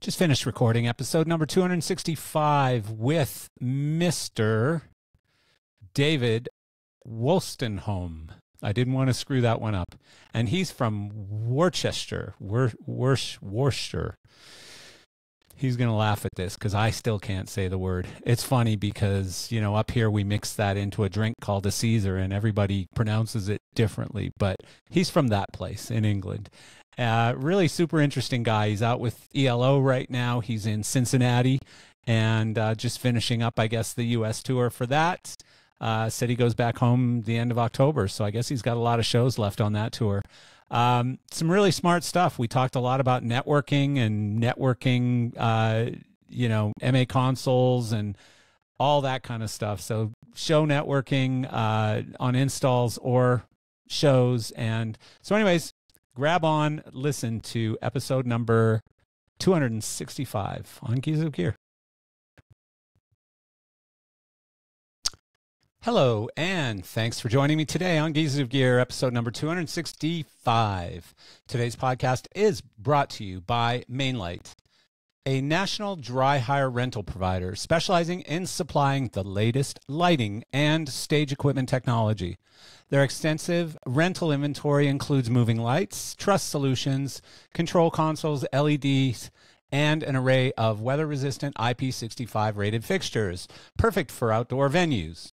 Just finished recording episode number 265 with Mr. David Wolstenholme. I didn't want to screw that one up. And he's from Worcester, Wor- Wor- Worcester. He's going to laugh at this because I still can't say the word. It's funny because, you know, up here we mix that into a drink called a Caesar and everybody pronounces it differently. But he's from that place in England. Uh, really super interesting guy. He's out with ELO right now. He's in Cincinnati and uh, just finishing up, I guess, the U.S. tour for that. Uh, said he goes back home the end of October, so I guess he's got a lot of shows left on that tour. Um, some really smart stuff. We talked a lot about networking and networking, uh, you know, MA consoles and all that kind of stuff. So show networking uh, on installs or shows. And so, anyways, grab on, listen to episode number 265 on Geezers of Gear. Hello, and thanks for joining me today on Geezers of Gear, episode number 265. Today's podcast is brought to you by Mainlight, a national dry hire rental provider specializing in supplying the latest lighting and stage equipment technology. Their extensive rental inventory includes moving lights, truss solutions, control consoles, LEDs, and an array of weather resistant IP65 rated fixtures, perfect for outdoor venues.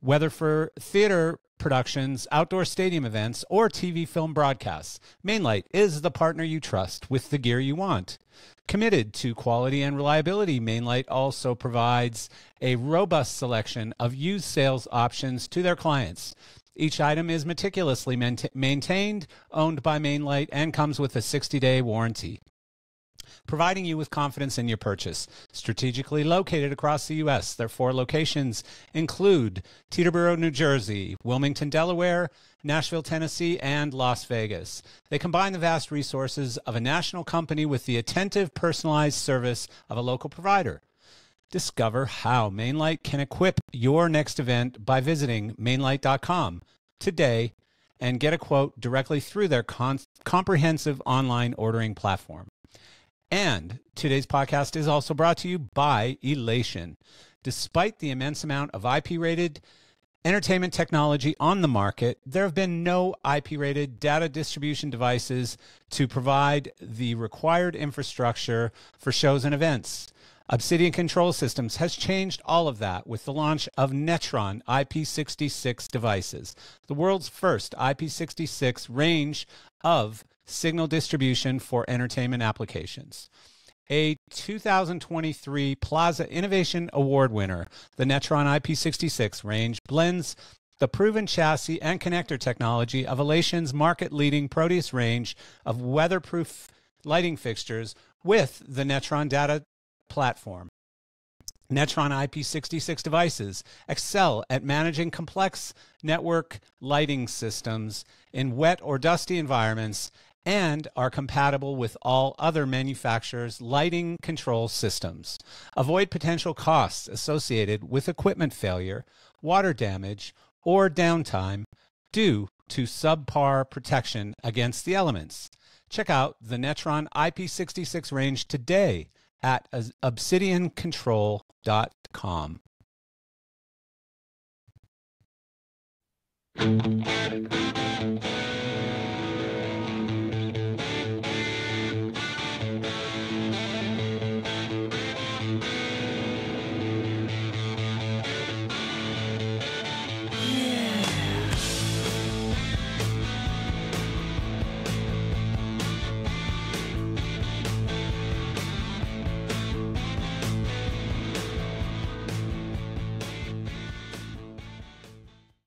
Whether for theater productions, outdoor stadium events, or TV film broadcasts, Mainlight is the partner you trust with the gear you want. Committed to quality and reliability, Mainlight also provides a robust selection of used sales options to their clients. Each item is meticulously maintained, owned by Mainlight, and comes with a 60 day warranty providing you with confidence in your purchase. Strategically located across the U.S., their four locations include Teterboro, New Jersey, Wilmington, Delaware, Nashville, Tennessee, and Las Vegas. They combine the vast resources of a national company with the attentive, personalized service of a local provider. Discover how Mainlight can equip your next event by visiting mainlight.com today and get a quote directly through their con- comprehensive online ordering platform. And today's podcast is also brought to you by Elation. Despite the immense amount of IP rated entertainment technology on the market, there have been no IP rated data distribution devices to provide the required infrastructure for shows and events. Obsidian Control Systems has changed all of that with the launch of Netron IP66 devices, the world's first IP66 range of signal distribution for entertainment applications. A 2023 PLASA Innovation Award winner, the Netron IP66 range blends the proven chassis and connector technology of Elation's market leading Proteus range of weatherproof lighting fixtures with the Netron data platform. Netron IP66 devices excel at managing complex network lighting systems in wet or dusty environments and are compatible with all other manufacturers' lighting control systems. Avoid potential costs associated with equipment failure, water damage, or downtime due to subpar protection against the elements. Check out the Netron IP66 range today at obsidiancontrol.com.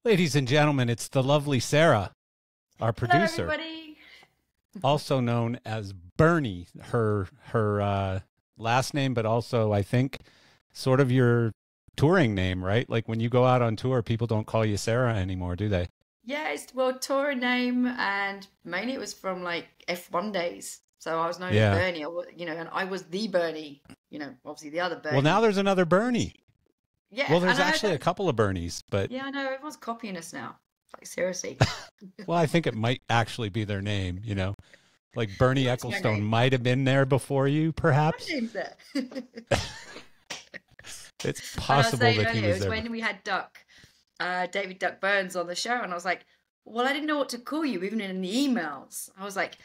Ladies and gentlemen, it's the lovely Sarah, our producer, also known as Bernie. Her her uh, last name, but also I think sort of your touring name, right? Like when you go out on tour, people don't call you Sarah anymore, do they? Yeah, it's well tour name, and mainly it was from like F1 days. So I was known Yeah. as Bernie, you know, and I was the Bernie. You know, obviously the other Bernie. Well, now there's another Bernie. Yeah. Well, there's actually a couple of Bernies, but Yeah, I know everyone's copying us now. Like seriously. well, I think it might actually be their name, you know. Like Bernie Ecclestone might have been there before you, perhaps. It's When I was possible that he was it was there. when we had Duck, uh, David Duck Burns on the show, and I was like, "Well, I didn't know what to call you, even in the emails." I was like,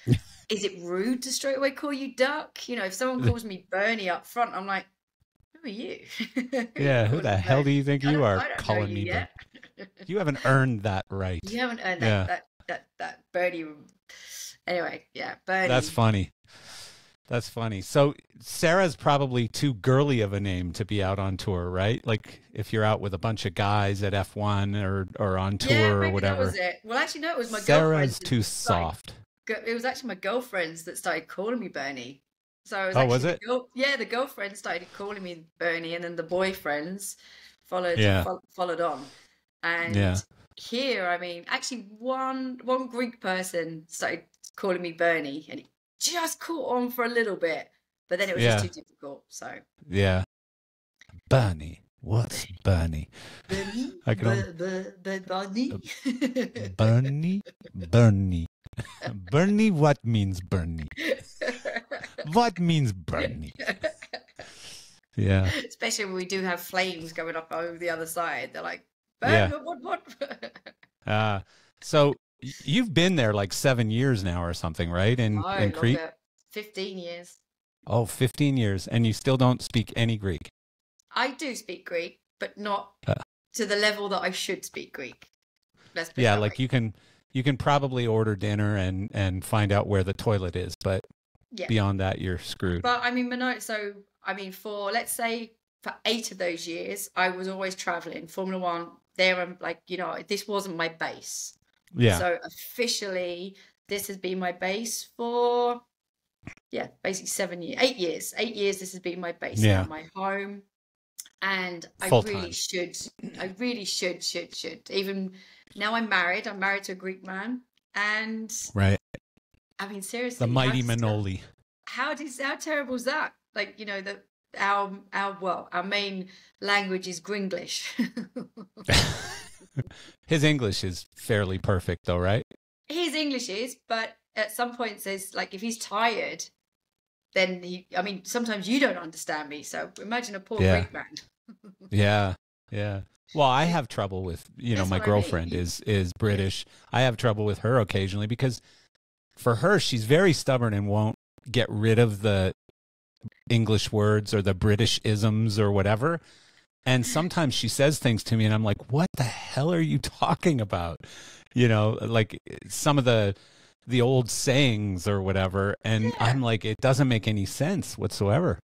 "Is it rude to straight away call you Duck?" You know, if someone calls me Bernie up front, I'm like, "Who are you?" Yeah, who the hell do you think you are I don't know calling me? yet. You haven't earned that right. You haven't earned that Yeah. that that that Bernie. Anyway, yeah, Bernie. That's funny. That's funny. So Sarah's probably too girly of a name to be out on tour, right? Like if you're out with a bunch of guys at F1 or or on tour yeah, or whatever. that was it. Well, actually, no, it was my. Sarah's too soft. It was actually my girlfriends that started calling me Bernie. So it was Oh, was it? girl- yeah, the girlfriends started calling me Bernie, and then the boyfriends followed Yeah. fol- followed on. And Yeah. here, I mean, actually, one one Greek person started calling me Bernie, and it just caught on for a little bit, but then it was just too difficult. So Yeah. Bernie. What's Bernie? Bernie, I can Bernie. Uh, Bernie? Bernie. Bernie, what means Bernie? What means burning? Yeah. Especially when we do have flames going up over the other side. They're like, Yeah. What, what, what? Uh, so you've been there like seven years now or something, right? In, No, in Crete? 15 years. Oh, 15 years. And you still don't speak any Greek. I do speak Greek, but not Uh. to the level that I should speak Greek. Let's Yeah, like way. you can you can probably order dinner and and find out where the toilet is, but Yeah. beyond that you're screwed. But I mean, Mano, so I mean, for let's say for eight of those years, I was always traveling Formula One. There, I'm like, you know, this wasn't my base. yeah. So officially, this has been my base for, yeah, basically seven years, eight years. Eight years. This has been my base Yeah. my home, and I Full really time. should, I really should, should, should. Even now, I'm married. I'm married to a Greek man, and right. I mean, seriously, The mighty Manoli. How does how terrible is that? Like, you know, that our our well, our main language is Gringlish. His English is fairly perfect though, right? his English is, but at some points there's like if he's tired, then he I mean sometimes you don't understand me. So imagine a poor Yeah. Greek man. Yeah. Yeah. Well, I have trouble with, you know, That's my what I mean. girlfriend is is British. I have trouble with her occasionally because for her she's very stubborn and won't get rid of the English words or the British isms or whatever. And sometimes she says things to me and I'm like, "What the hell are you talking about?" You know, like some of the the old sayings or whatever and Yeah. I'm like it doesn't make any sense whatsoever.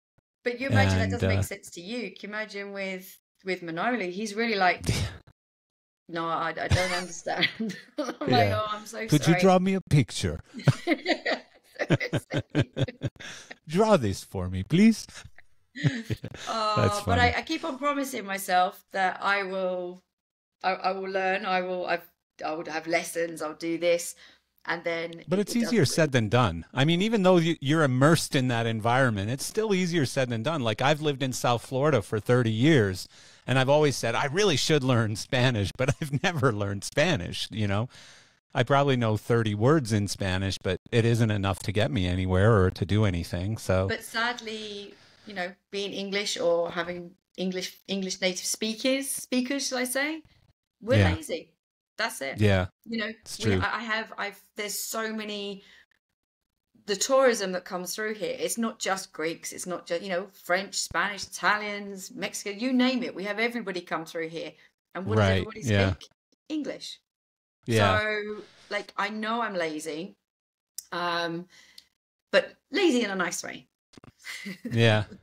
But you imagine And, that doesn't uh, make sense to you. Can you imagine with with Manoli? He's really like, no, I, I don't understand. I'm like, oh, I'm so sorry. Could sorry. you draw me a picture? Draw this for me, please. Oh, but. I, I keep on promising myself that I will, I, I will learn. I will. I've, I would have lessons. I'll do this, and then. But it's it easier said than done. I mean, even though you're immersed in that environment, it's still easier said than done. Like I've lived in South Florida for 30 years, and I've always said I really should learn Spanish, but I've never learned Spanish. You know, I probably know 30 words in Spanish, but it isn't enough to get me anywhere or to do anything. So But sadly, you know, being English or having English English native speakers, speakers, shall I say, we're Yeah. lazy. That's it. yeah, You know, we, I have, I've, there's so many, the tourism that comes through here, it's not just Greeks, it's not just, you know, French, Spanish, Italians, Mexican, you name it. We have everybody come through here. And what does Right, everybody yeah. speak? English. yeah, So, like, I know I'm lazy, um, but lazy in a nice way. yeah.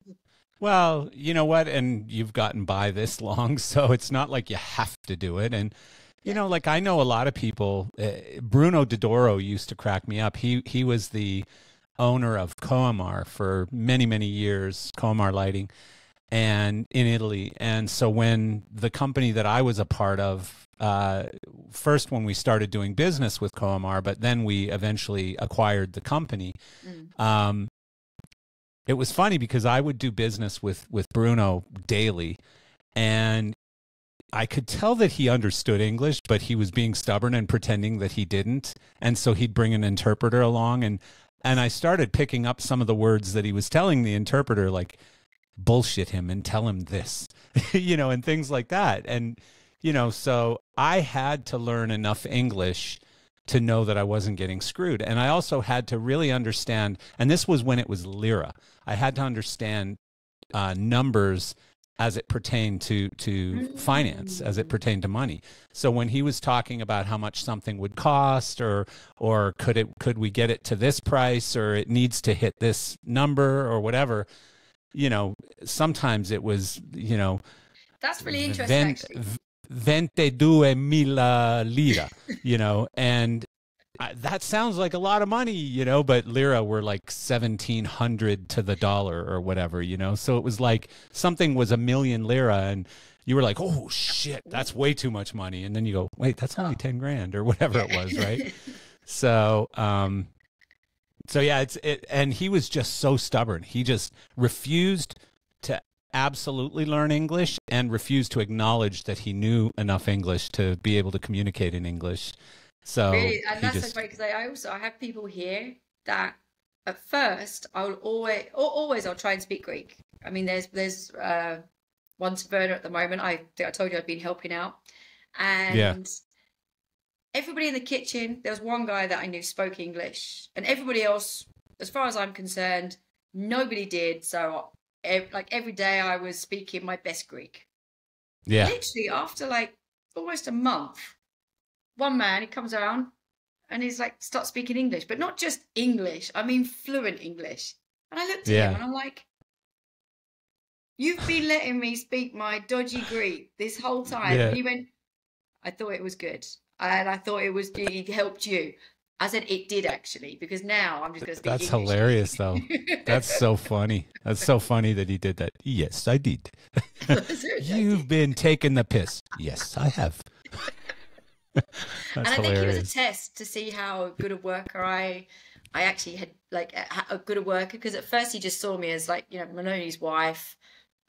Well, you know what? And you've gotten by this long, so it's not like you have to do it. And you know, like I know a lot of people. Uh, Bruno Dodoro used to crack me up. He he was the owner of Coemar for many many years, Coemar Lighting, and in Italy. And so when the company that I was a part of, uh, first when we started doing business with Coemar, but then we eventually acquired the company. Mm. Um, it was funny because I would do business with with Bruno daily, and I could tell that he understood English, but he was being stubborn and pretending that he didn't. And so he'd bring an interpreter along, and and I started picking up some of the words that he was telling the interpreter, like bullshit him and tell him this, you know, and things like that. And, you know, so I had to learn enough English to know that I wasn't getting screwed. And I also had to really understand, and this was when it was lira, I had to understand uh, numbers as it pertained to to mm-hmm. finance as it pertained to money. So when he was talking about how much something would cost or or could it could we get it to this price or it needs to hit this number or whatever you know sometimes it was you know that's really interesting vente due mila lira you know and that sounds like a lot of money, you know, but lira were like 1700 to the dollar or whatever, you know. So it was like something was a million lira and you were like, "Oh shit, that's way too much money." And then you go, "Wait, that's only 10 grand or whatever it was, right?" so, um so yeah, it's it and he was just so stubborn. He just refused to absolutely learn English and refused to acknowledge that he knew enough English to be able to communicate in English. So really, and that's just... so great because I also I have people here that at first I will always always I'll try and speak Greek. I mean, there's there's uh, one taverna at the moment. I think I told you I've been helping out, and yeah. everybody in the kitchen. There was one guy that I knew spoke English, and everybody else, as far as I'm concerned, nobody did. So, like every day, I was speaking my best Greek. Yeah. Literally after like almost a month, one man, he comes around and he's like, start speaking English, but not just English. I mean, fluent English. And I looked at yeah. him and I'm like, you've been letting me speak my dodgy Greek this whole time. Yeah. And he went, I thought it was good. And I thought it was, it helped you. I said it did actually because now I'm just going to speak. That's English. hilarious, though. That's so funny. That's so funny that he did that. Yes, I did. You've been taking the piss. Yes, I have. and I hilarious. think it was a test to see how good a worker I I actually had like a good a worker because at first he just saw me as like you know Manoli's wife.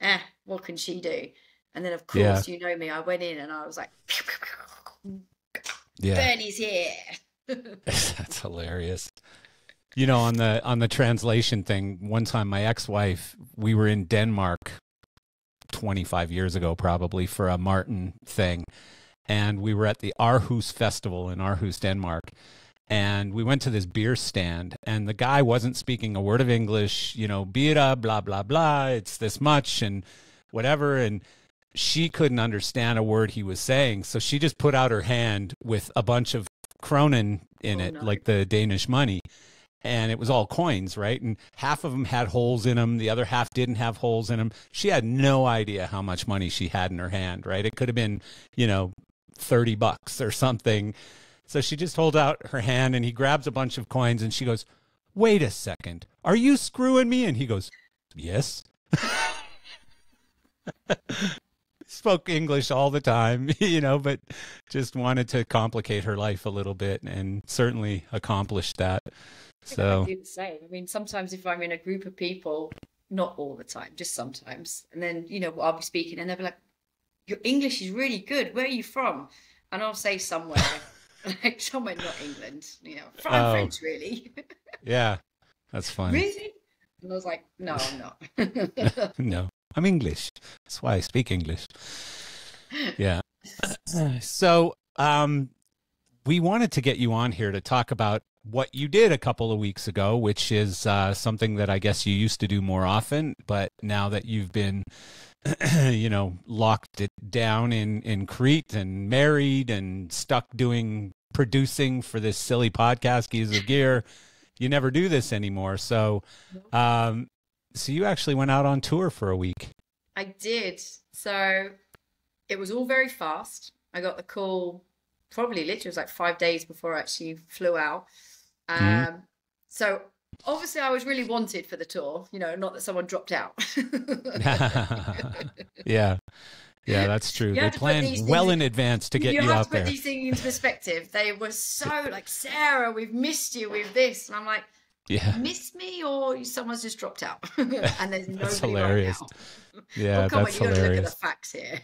Eh, what can she do? And then of course yeah. you know me, I went in and I was like, yeah. Bernie's here. That's hilarious. You know, on the on the translation thing, one time my ex-wife, we were in Denmark 25 years ago probably for a Martin thing and we were at the Aarhus Festival in Aarhus, Denmark. And we went to this beer stand, and the guy wasn't speaking a word of English, you know, bira, blah, blah, blah, it's this much, and whatever. And she couldn't understand a word he was saying. So she just put out her hand with a bunch of kronen in oh, it, no. like the Danish money. And it was all coins, right? And half of them had holes in them. The other half didn't have holes in them. She had no idea how much money she had in her hand, right? It could have been, you know, 30 bucks or something. So she just holds out her hand and he grabs a bunch of coins and she goes, Wait a second. Are you screwing me? And he goes, Yes. Spoke English all the time, you know, but just wanted to complicate her life a little bit and certainly accomplished that. So I do the same. I mean, sometimes if I'm in a group of people, not all the time, just sometimes, and then you know I'll be speaking and they'll be like, your English is really good. Where are you from? And I'll say somewhere, like somewhere not England, you know, oh. French, really. yeah, that's fine. Really? And I was like, no, I'm not. no, I'm English. That's why I speak English. Yeah. So, um, we wanted to get you on here to talk about what you did a couple of weeks ago, which is uh, something that I guess you used to do more often, but now that you've been you know, locked it down in, in Crete and married and stuck doing producing for this silly podcast, Geezers of Gear. You never do this anymore. So, um, so you actually went out on tour for a week. I did. So it was all very fast. I got the call probably literally was like five days before I actually flew out. Mm-hmm. Um, mm-hmm. So obviously I was really wanted for the tour, you know, not that someone dropped out. yeah. Yeah, that's true. You they planned well in advance to get you, you out there. You have to put these things into perspective. They were so like, Sarah, we've missed you with this. And I'm like, yeah. miss me or someone's just dropped out and there's nobody that's hilarious. Right now. Yeah, well, come that's on, you hilarious. Look at the facts here.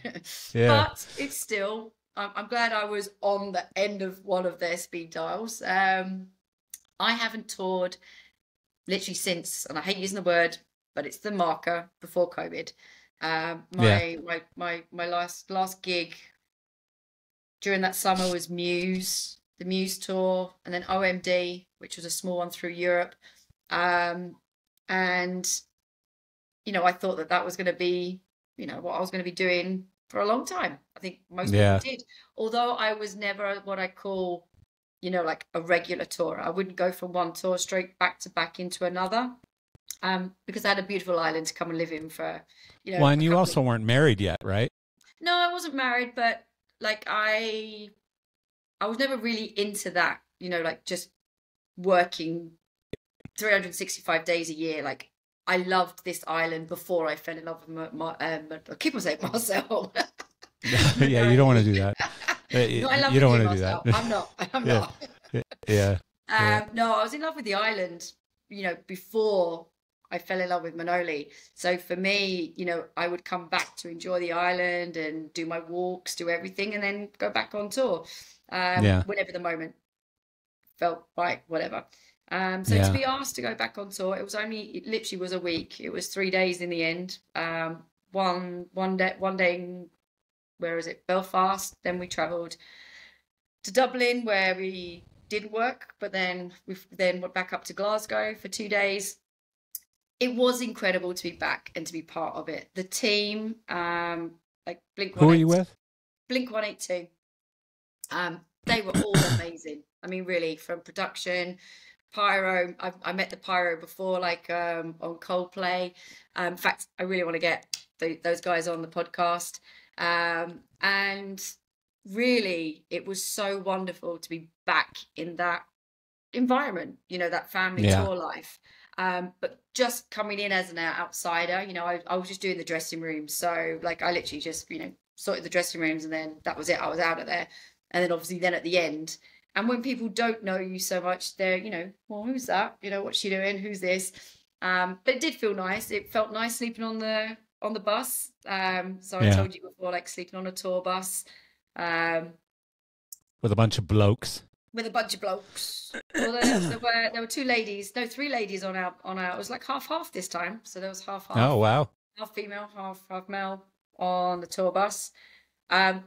Yeah. But it's still, I'm, I'm, glad I was on the end of one of their speed dials. Um, I haven't toured literally since, and I hate using the word, but it's the marker before COVID. Um, my Yeah. my my my last last gig during that summer was Muse, the Muse tour, and then OMD, which was a small one through Europe. Um, and you know, I thought that that was going to be, you know, what I was going to be doing for a long time. I think most Yeah. people did. Although I was never what I call, you know, like a regular tour. I wouldn't go from one tour straight back to back into another. Um, because I had a beautiful island to come and live in for, you know. Well, and you couple of- also weren't married yet, right? no, I wasn't married, but like I I was never really into that, you know, like just working 365 days a year. Like I loved this island before I fell in love with my, my um, I keep on saying Marcel. yeah, you don't want to do that. Uh, No, I love you don't want to do that. I'm not. I'm Yeah. not. yeah. Yeah. Um, no, I was in love with the island, you know, before I fell in love with Manoli. So for me, you know, I would come back to enjoy the island and do my walks, do everything, and then go back on tour um, Yeah. whenever the moment felt right, whatever. Um, so Yeah. to be asked to go back on tour, it was only, it literally was a week. It was three days in the end. Um, one, one day, one day, in, where is it? Belfast. Then we travelled to Dublin where we didn't work, but then we then went back up to Glasgow for two days. It was incredible to be back and to be part of it. The team, um, like Blink. Who are you 182 with? Blink One Eight Two. Um, they were all amazing. I mean, really, from production, pyro. I, I met the pyro before, like um, on Coldplay. Um, in fact, I really want to get the, those guys on the podcast. Um, and really, it was so wonderful to be back in that environment. You know, that family Yeah. tour life. Um, but just coming in as an outsider, you know, I, I was just doing the dressing room. So, like, I literally just, you know, sorted the dressing rooms and then that was it. I was out of there. And then obviously, then at the end, and when people don't know you so much, they're, you know, well, who's that? You know, what's she doing? Who's this? Um, but it did feel nice. It felt nice sleeping on the on the bus. Um, so I told you before, like sleeping on a tour bus. Um, With a bunch of blokes. with a bunch of blokes. Well, there, there were there were two ladies, no, three ladies on our on our. It was like half half this time, so there was half half, Oh, wow. half female, half half male on the tour bus. Um,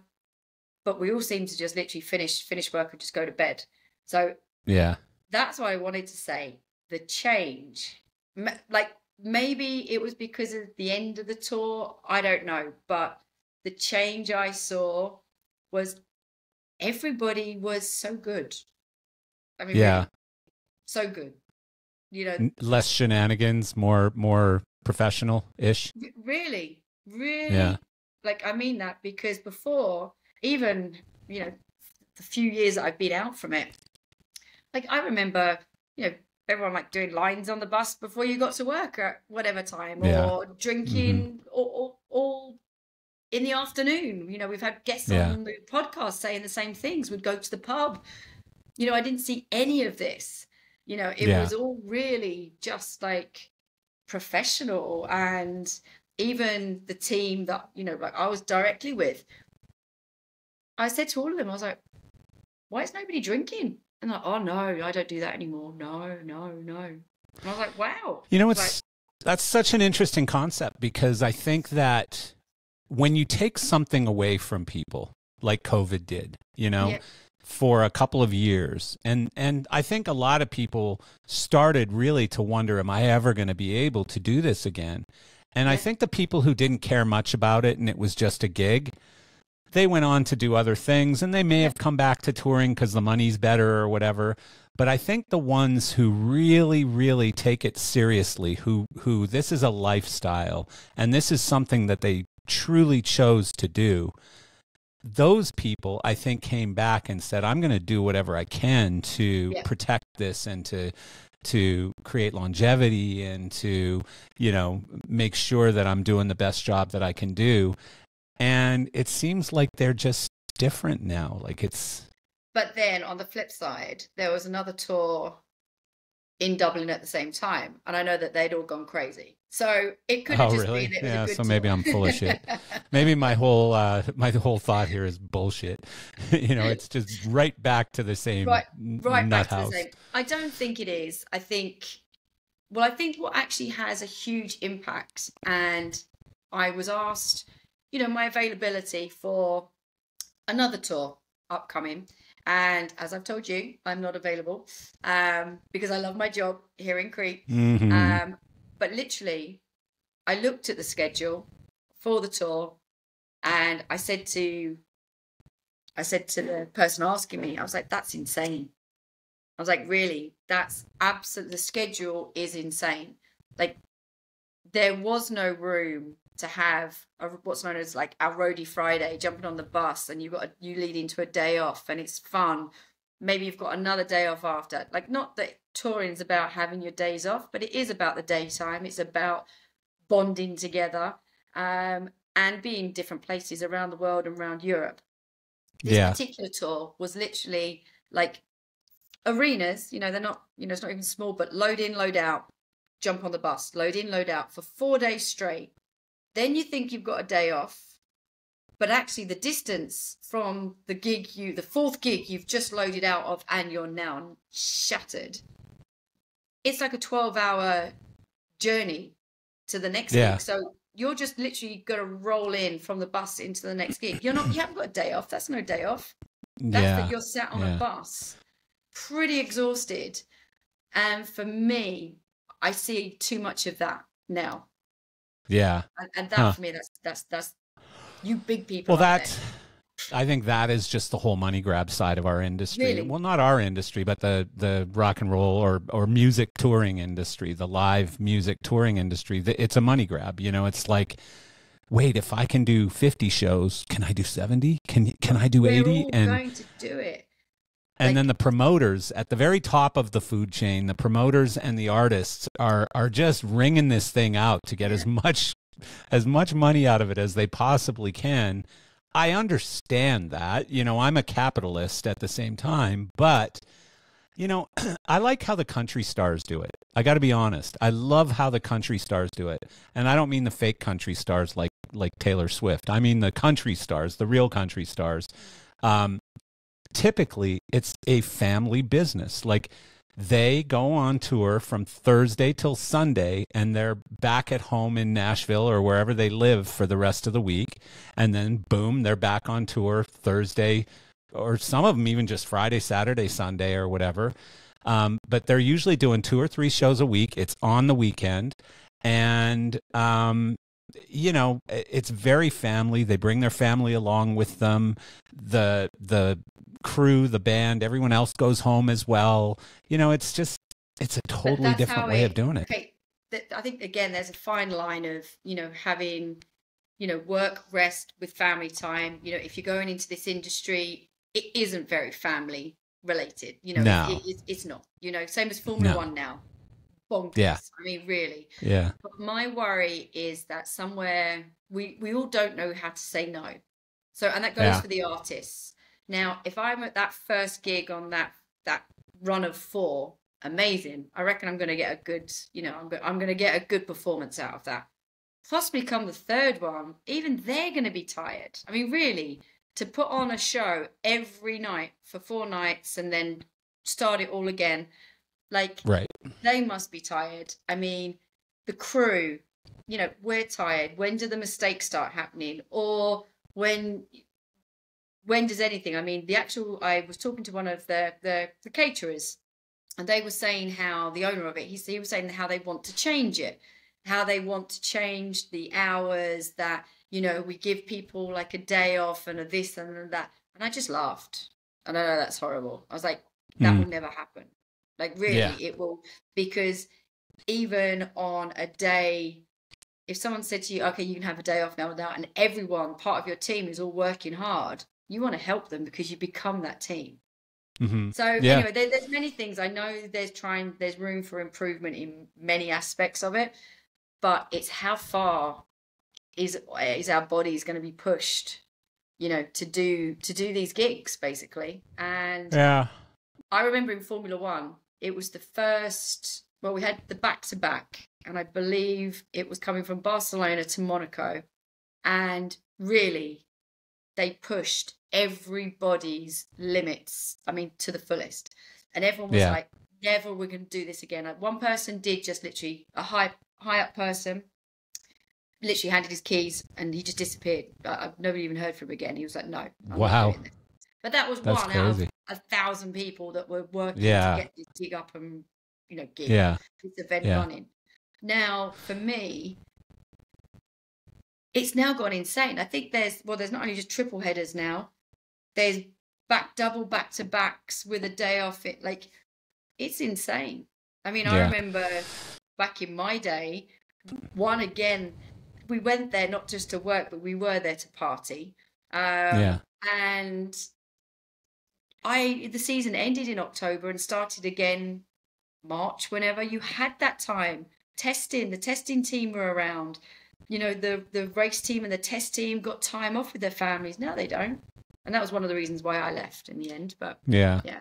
but we all seemed to just literally finish finish work and just go to bed. So Yeah. that's what I wanted to say. The change, like maybe it was because of the end of the tour. I don't know, but the change I saw was everybody was so good. I mean, Yeah. so good. You know, Less shenanigans, more more professional ish. really, really. Yeah. Like I mean that because before, even you know, the few years that I've been out from it, like I remember, you know, everyone like doing lines on the bus before you got to work at whatever time, Yeah. or drinking, mm-hmm. or, or all in the afternoon. You know, we've had guests Yeah. on the podcast saying the same things. We'd go to the pub. You know, I didn't see any of this. You know, it Yeah. was all really just like professional and even the team that you know like i was directly with i said to all of them i was like why is nobody drinking and like oh no i don't do that anymore no no no and i was like wow You know, Like- it's that's such an interesting concept because I think that when you take something away from people, like COVID did, you know, Yeah. for a couple of years, and and I think a lot of people started really to wonder, am I ever going to be able to do this again? And I think the people who didn't care much about it and it was just a gig, they went on to do other things and they may have come back to touring because the money's better or whatever. But I think the ones who really, really take it seriously, who who this is a lifestyle and this is something that they truly chose to do, those people I think came back and said, I'm gonna do whatever I can to Yeah. protect this and to to create longevity and to, you know, make sure that I'm doing the best job that I can do. And it seems like they're just different now. Like it's but then on the flip side there was another tour in dublin at the same time and i know that they'd all gone crazy so it could have Oh, just really? been it was Yeah, a good so maybe tour. I'm full of shit. maybe my whole uh my whole thought here is bullshit. you know, it's just right back to the same Right- right back to the same. I don't think it is. I think well, I think what actually has a huge impact, and I was asked, you know, my availability for another tour upcoming. And as I've told you, I'm not available um, because I love my job here in Crete. Mhm. Um, but literally, I looked at the schedule for the tour, and I said to, I said to the person asking me, I was like, "That's insane." I was like, "Really? That's absolute. The schedule is insane. Like, there was no room to have a, what's known as like our roadie Friday, jumping on the bus, and you've got a, you lead into a day off, and it's fun. Maybe you've got another day off after. Like, not that touring's about having your days off, but it is about the daytime. It's about bonding together um, and being different places around the world and around Europe. This Yeah. particular tour was literally like arenas, you know, they're not, you know, it's not even small, but load in, load out, jump on the bus, load in, load out for four days straight. Then you think you've got a day off, but actually the distance from the gig you, the fourth gig you've just loaded out of and you're now shattered. It's like a 12 hour journey to the next Yeah. gig. So you're just literally going to roll in from the bus into the next gig. You're not, you haven't got a day off. That's no day off. That's yeah. that you're sat on yeah. a bus, pretty exhausted. And for me, I see too much of that now. Yeah. And, and that Huh. for me, that's that's that's you big people. Well, that there. I think that is just the whole money grab side of our industry. Really? Well, not our industry, but the the rock and roll or or music touring industry, the live music touring industry. It's a money grab. You know, it's like, wait, if I can do fifty shows, can I do seventy? Can can I do We're eighty? all And going to do it. And like- then the promoters at the very top of the food chain, the promoters and the artists are are just wringing this thing out to get as much as much money out of it as they possibly can. I understand that. You know, I'm a capitalist at the same time, but you know, I like how the country stars do it. I got to be honest. I love how the country stars do it. And I don't mean the fake country stars like like Taylor Swift. I mean the country stars, the real country stars. Um, typically it's a family business. Like they go on tour from Thursday till Sunday and they're back at home in Nashville or wherever they live for the rest of the week. And then boom, they're back on tour Thursday or some of them even just Friday, Saturday, Sunday or whatever. Um, but they're usually doing two or three shows a week. It's on the weekend. And, um, you know, it's very family. They bring their family along with them. The, the, crew, the band, everyone else goes home as well. You know, it's just it's a totally different way it- of doing it. Okay, I think again, there's a fine line of you know having you know work, rest with family time. You know, if you're going into this industry, it isn't very family related. You know, No. it, it, it's not. You know, same as Formula No. One now. Bonkers. Yeah. I mean, really. Yeah. But my worry is that somewhere we we all don't know how to say no. So and that goes Yeah. for the artists. Now, if I'm at that first gig on that that run of four, amazing. I reckon I'm going to get a good, you know, I'm go- I'm going to get a good performance out of that. Possibly come the third one, even they're going to be tired. I mean, really, to put on a show every night for four nights and then start it all again, like Right. they must be tired. I mean, the crew, you know, we're tired. When do the mistakes start happening? Or when when does anything? I mean, the actual I was talking to one of the the, the caterers and they were saying how the owner of it, he, he was saying how they want to change it, how they want to change the hours that, you know, we give people like a day off and a this and a that. And I just laughed. And I know that's horrible. I was like, that Mm. will never happen. Like really, Yeah. it will because even on a day, if someone said to you, "Okay, you can have a day off now," and now, and everyone part of your team is all working hard, you want to help them because you become that team. hmm So Yeah. anyway, there, there's many things I know. There's trying. There's room for improvement in many aspects of it, but it's how far is is our bodies going to be pushed, you know, to do to do these gigs basically. And Yeah. I remember in Formula One, it was the first. Well, we had the back to back, and I believe it was coming from Barcelona to Monaco, and really, they pushed everybody's limits. I mean, to the fullest, and everyone was Yeah. like, never we're going to do this again. Like one person did just literally a high high up person literally handed his keys and he just disappeared. I, I've nobody even heard from him again. He was like, no. I'm Wow. But that was That's one out of a thousand people that were working Yeah. to get this gig up and you know gig Yeah. this event Yeah. running. Now, for me, it's now gone insane. I think there's well, there's not only just triple headers now. There's back double back to backs with a day off. It like it's insane. I mean, I remember back in my day, one again. We went there not just to work, but we were there to party. Um, Yeah. and I the season ended in October and started again March whenever you had that time testing the testing team were around you know the the race team and the test team got time off with their families now they don't and that was one of the reasons why I left in the end but Yeah. Yeah.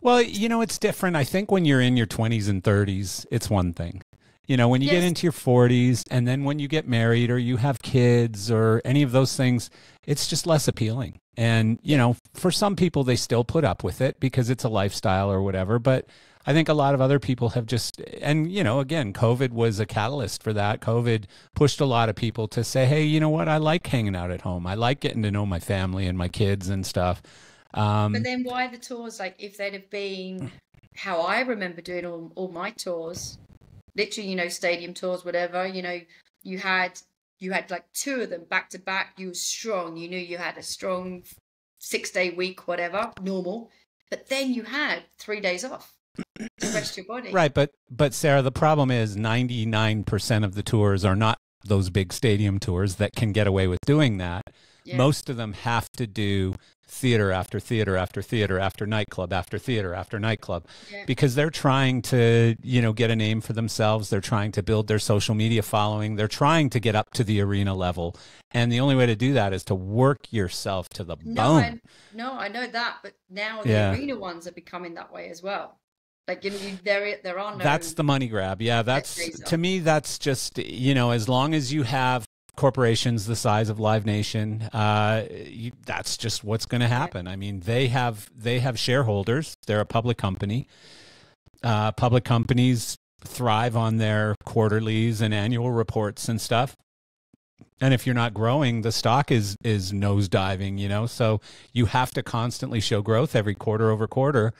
Well, you know, it's different. I think when you're in your 20s and 30s, it's one thing. You know, when you get into your 40s and then when you get married or you have kids or any of those things, it's just less appealing. And, you know, for some people, they still put up with it because it's a lifestyle or whatever. But I think a lot of other people have just, and, you know, again, COVID was a catalyst for that. COVID pushed a lot of people to say, hey, you know what? I like hanging out at home. I like getting to know my family and my kids and stuff. Um, but then why the tours like if they'd have been how I remember doing all, all my tours literally you know stadium tours whatever you know you had you had like two of them back to back you were strong you knew you had a strong six day week whatever normal but then you had three days off rest your body Right, but but Sarah, the problem is 99% of the tours are not those big stadium tours that can get away with doing that. Yeah. Most of them have to do theater after theater after theater after nightclub after theater after nightclub Yeah. because they're trying to, you know, get a name for themselves, they're trying to build their social media following, they're trying to get up to the arena level. And the only way to do that is to work yourself to the no bone. I, no I know that but now the Yeah. arena ones are becoming that way as well like you you, there there are no That's the money grab. Yeah, that's to me. That's just you know, as long as you have corporations the size of Live Nation, uh, you, that's just what's going to happen. I mean, they have they have shareholders. They're a public company. Uh, public companies thrive on their quarterlies and annual reports and stuff. And if you're not growing, the stock is is nosediving. You know, so you have to constantly show growth every quarter over quarter.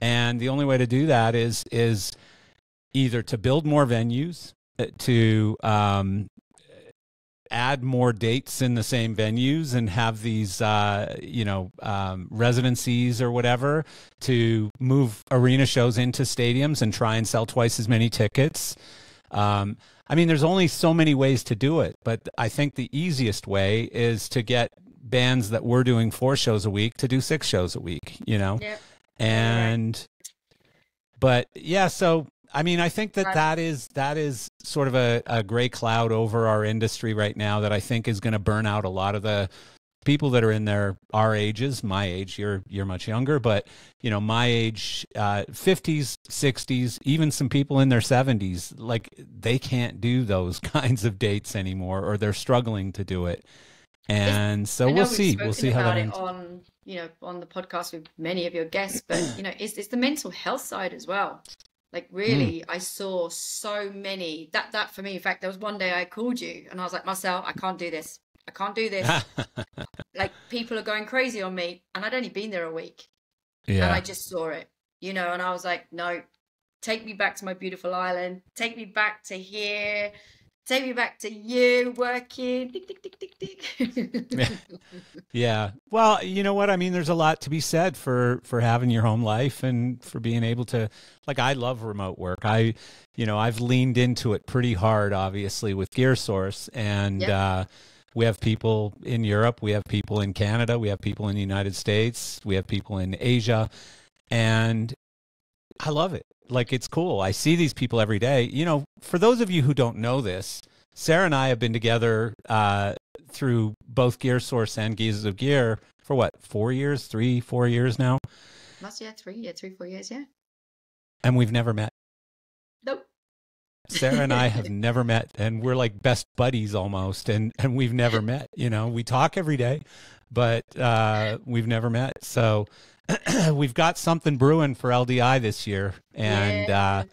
And the only way to do that is is either to build more venues, uh, to um, add more dates in the same venues, and have these uh, you know um, residencies or whatever, to move arena shows into stadiums and try and sell twice as many tickets. Um, I mean, there's only so many ways to do it, but I think the easiest way is to get bands that were doing four shows a week to do six shows a week. You know. And but yeah so i mean i think that that is that is sort of a, a gray cloud over our industry right now that i think is going to burn out a lot of the people that are in their our ages my age you're you're much younger but you know my age uh 50s 60s even some people in their 70s like they can't do those kinds of dates anymore or they're struggling to do it. And so we'll see we'll see how that ends. on you know on the podcast with many of your guests, but you know it's it's the mental health side as well. Like really, Hmm. I saw so many that that for me. In fact, there was one day I called you and I was like, Marcel, I can't do this. I can't do this. like people are going crazy on me, and I'd only been there a week, yeah. and I just saw it, you know, and I was like, no, take me back to my beautiful island. Take me back to here. Take me back to you working. Tick, tick, tick, tick, tick. Yeah. Well, you know what? I mean, there's a lot to be said for for having your home life and for being able to like I love remote work. I you know, I've leaned into it pretty hard obviously with Gear Source and Yep. uh we have people in Europe, we have people in Canada, we have people in the United States, we have people in Asia and I love it. Like it's cool. I see these people every day. You know, for those of you who don't know this, Sarah and I have been together uh, through both Gear Source and Geezers of Gear for what, four years, three, four years now, Last year, three, yeah, three, four years, yeah. and we've never met. Nope. Sarah and I have never met, and we're like best buddies almost, and and we've never met. You know, we talk every day, but uh, we've never met. So we've got something brewing for LDI this year, and Yeah. uh,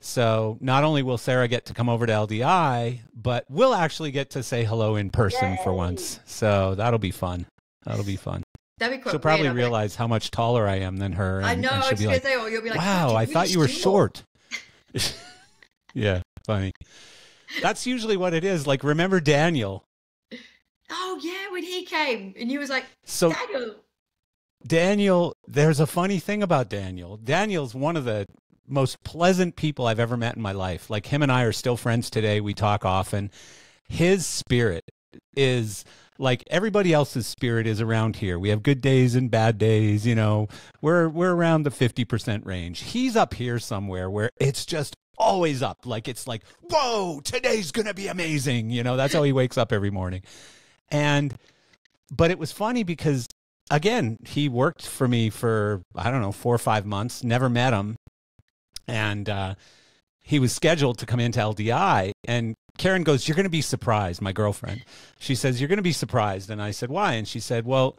so not only will Sarah get to come over to LDI, but we'll actually get to say hello in person for once. So that'll be fun. That'll be fun. That'd be quite She'll probably weird. I'll like, realize how much taller I am than her. And, I know. and I she'll was be gonna like, say, oh, you'll be like, "Wow, I thought you were short." short." yeah, funny. That's usually what it is. Like, remember Daniel? Oh yeah, when he came and he was like, So Daniel. Daniel, there's a funny thing about Daniel. Daniel's one of the most pleasant people I've ever met in my life. Like him and I are still friends today. We talk often. His spirit is like everybody else's spirit is around here. We have good days and bad days, you know. We're we're around the 50% range. He's up here somewhere where it's just always up. Like it's like, "Whoa, today's going to be amazing." You know, that's how he wakes up every morning. And but it was funny because again, he worked for me for I don't know four or five months. Never met him, and uh, he was scheduled to come into LDI. And Karen goes, "You're going to be surprised." My girlfriend, she says, "You're going to be surprised." And I said, "Why?" And she said, "Well,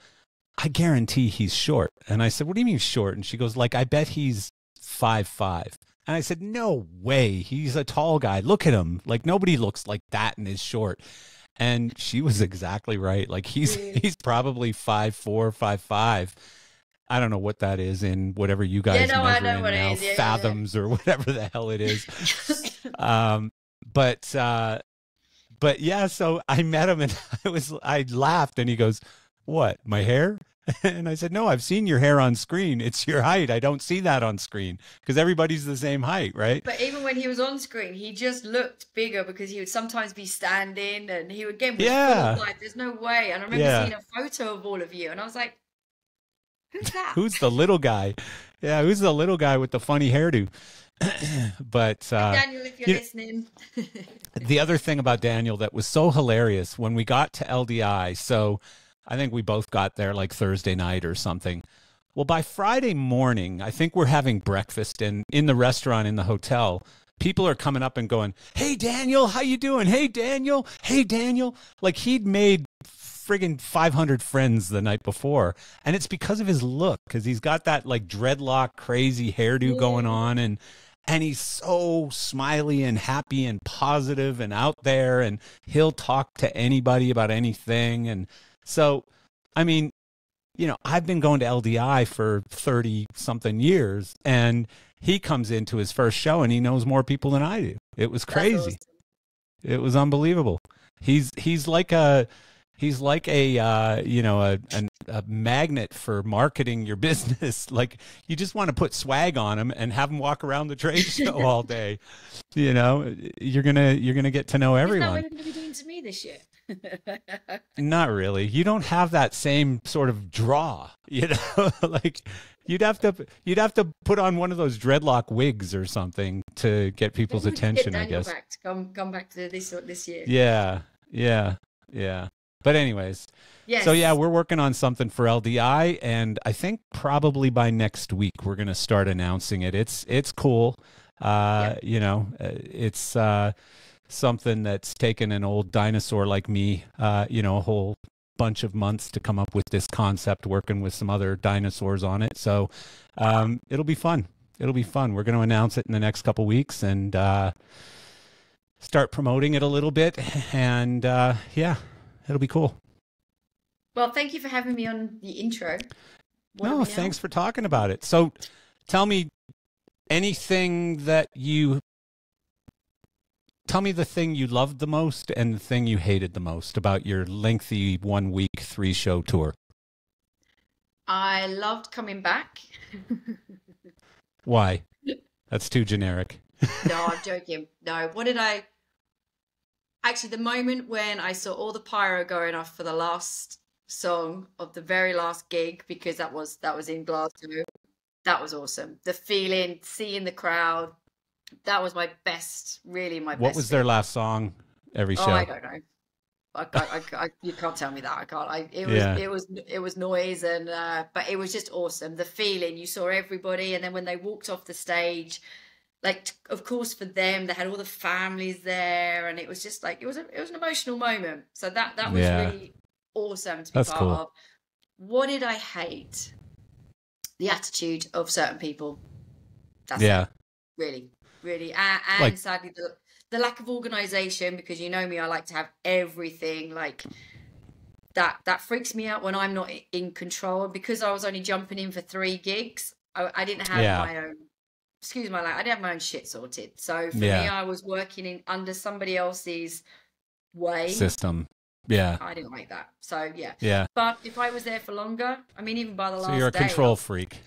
I guarantee he's short." And I said, "What do you mean short?" And she goes, "Like I bet he's five five. And I said, "No way. He's a tall guy. Look at him. Like nobody looks like that and is short." And she was exactly right. Like he's he's probably five four, five five. I don't know what that is in whatever you guys no, I measure know in what now, is. Yeah, yeah, yeah. fathoms or whatever the hell it is. um, but uh, but yeah, so I met him and I was I laughed and he goes, "What? My hair?" And I said, "No, I've seen your hair on screen. It's your height. I don't see that on screen because everybody's the same height, right?" But even when he was on screen, he just looked bigger because he would sometimes be standing and he would again was Yeah. of life. There's no way. And I remember Yeah. seeing a photo of all of you and I was like, Who's that? Who's the little guy? Yeah, who's the little guy with the funny hairdo? but uh, Daniel, if you're you- listening. the other thing about Daniel that was so hilarious when we got to LDI, so I think we both got there like Thursday night or something. Well, by Friday morning, I think we're having breakfast and in the restaurant in the hotel, people are coming up and going, "Hey Daniel, how you doing? Hey Daniel, hey Daniel." Like he'd made friggin' 500 friends the night before, and it's because of his look cuz he's got that like dreadlock crazy hairdo going on and and he's so smiley and happy and positive and out there and he'll talk to anybody about anything and so i mean you know i've been going to ldi for 30 something years and he comes into his first show and he knows more people than i do. It was crazy. awesome. it was unbelievable. He's he's like a he's like a uh, you know a, an, a magnet for marketing your business. Like you just want to put swag on him and have him walk around the trade show all day. You know you're gonna you're gonna get to know everyone. going to be doing to me this year? not really you don't have that same sort of draw you know like you'd have to you'd have to put on one of those dreadlock wigs or something to get people's attention get i guess Back come, come back to this this year. yeah yeah yeah but anyways Yes. So yeah, we're working on something for LDI, and I think probably by next week we're gonna start announcing it. It's it's cool, uh, you know, uh, it's uh, something that's taken an old dinosaur like me, uh, you know, a whole bunch of months to come up with this concept, working with some other dinosaurs on it. So um, it'll be fun. It'll be fun. We're gonna announce it in the next couple weeks and uh, start promoting it a little bit, and uh, yeah, it'll be cool. Well, thank you for having me on the intro. What no, thanks for talking about it. So, tell me anything that you tell me the thing you loved the most and the thing you hated the most about your lengthy one week three show tour. I loved coming back. Why? That's too generic. no, I'm joking. No, what did I? Actually, the moment when I saw all the pyro going off for the last song of the very last gig, because that was that was in Glasgow, that was awesome. The feeling, seeing the crowd, that was my best. Really, my best. What was their last song every show? Oh, I don't know. I, can't, I, I, you can't tell me that. I can't. I, it was, Yeah. it was, it was noise, and uh, but it was just awesome. The feeling you saw everybody, and then when they walked off the stage, like of course for them, they had all the families there, and it was just like it was, a, it was an emotional moment. So that that was Yeah. really awesome to be That's part cool. of. What did I hate? the attitude of certain people. That's yeah. it, really, really, and, and Like- sadly the the lack of organization. Because you know me, I like to have everything like that. That freaks me out when I'm not in control. Because I was only jumping in for three gigs, I, I didn't have Yeah. my own. Excuse my language. I didn't have my own shit sorted. So for Yeah. me, I was working in under somebody else's way. System. Yeah. I didn't like that. So yeah. Yeah. But if I was there for longer, I mean, even by the last So you're a day, control freak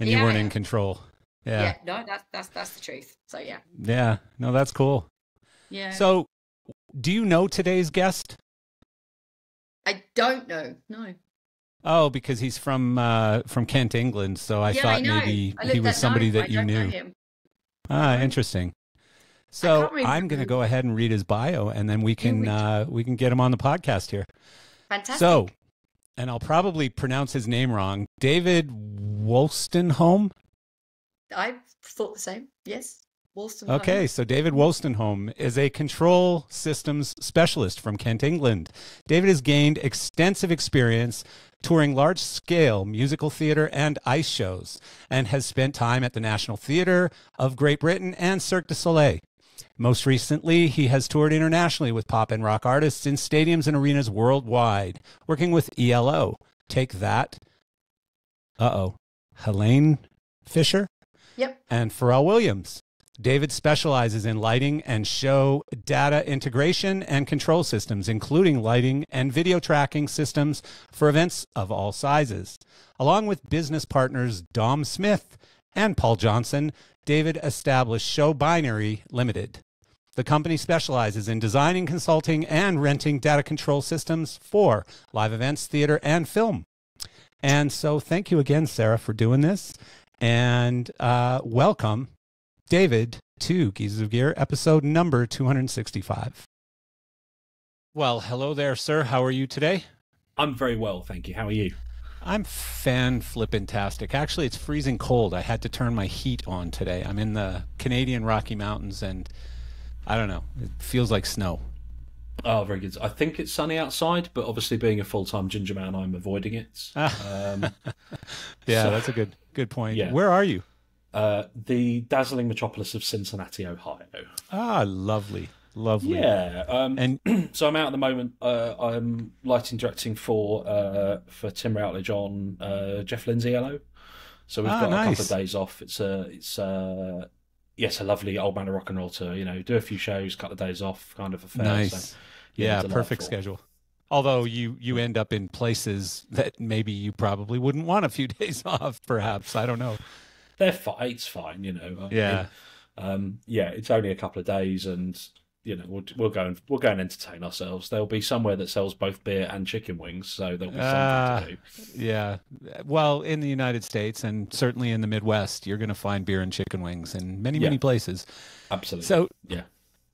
and you weren't in control. Yeah. Yeah. no, that's that's that's the truth. So yeah, Yeah. No, that's cool. yeah. So do you know today's guest? I don't know. No. Oh, because he's from uh, from Kent, England. So I yeah, thought I maybe I he was somebody night. that I you knew. him. Ah, interesting. So I'm going to go ahead and read his bio, and then we can we uh, we can get him on the podcast here. Fantastic. So, and I'll probably pronounce his name wrong. David Wolstenholme. I thought the same. Yes. Wollstone. Okay, so David Wolstenholme is a control systems specialist from Kent, England. David has gained extensive experience touring large scale musical theater and ice shows and has spent time at the National Theatre of Great Britain and Cirque du Soleil. Most recently, he has toured internationally with pop and rock artists in stadiums and arenas worldwide, working with ELO. Take that. Uh oh. Helene Fischer? Yep. and Pharrell Williams. David specializes in lighting and show data integration and control systems, including lighting and video tracking systems for events of all sizes. Along with business partners Dom Smith and Paul Johnson, David established Show Binary Limited. The company specializes in designing, consulting, and renting data control systems for live events, theater, and film. And so, thank you again, Sarah, for doing this. And uh, welcome, David, to Geezers of Gear, episode number 265. Well, hello there, sir. How are you today? I'm very well, thank you. How are you? I'm fan flippintastic. Actually, it's freezing cold. I had to turn my heat on today. I'm in the Canadian Rocky Mountains, and I don't know. It feels like snow. Oh, very good. I think it's sunny outside, but obviously, being a full-time ginger man, I'm avoiding it. Um, Yeah, So- that's a good good point. Yeah. Where are you? uh, the dazzling metropolis of Cincinnati, Ohio. Ah, lovely, lovely. Yeah. Um, And so I'm out at the moment. Uh, I'm lighting directing for uh, for Tim Routledge on uh, Jeff Lynne's ELO. So we've Ah, got a couple of days off. It's a it's a yes a lovely old man of rock and roll tour. You know, do a few shows, couple of days off, kind of affair. nice. So, yeah, perfect schedule. Although you you end up in places that maybe you probably wouldn't want a few days off. Perhaps I don't know. They're fine. It's fine. You know. Yeah. um, yeah. It's only a couple of days, and you know we'll we'll go and we'll go and entertain ourselves. There'll be somewhere that sells both beer and chicken wings, so there'll be Ah. something to do. Yeah. Well, in the United States and certainly in the Midwest, you're going to find beer and chicken wings in many, Yeah. many places. Absolutely. So, yeah.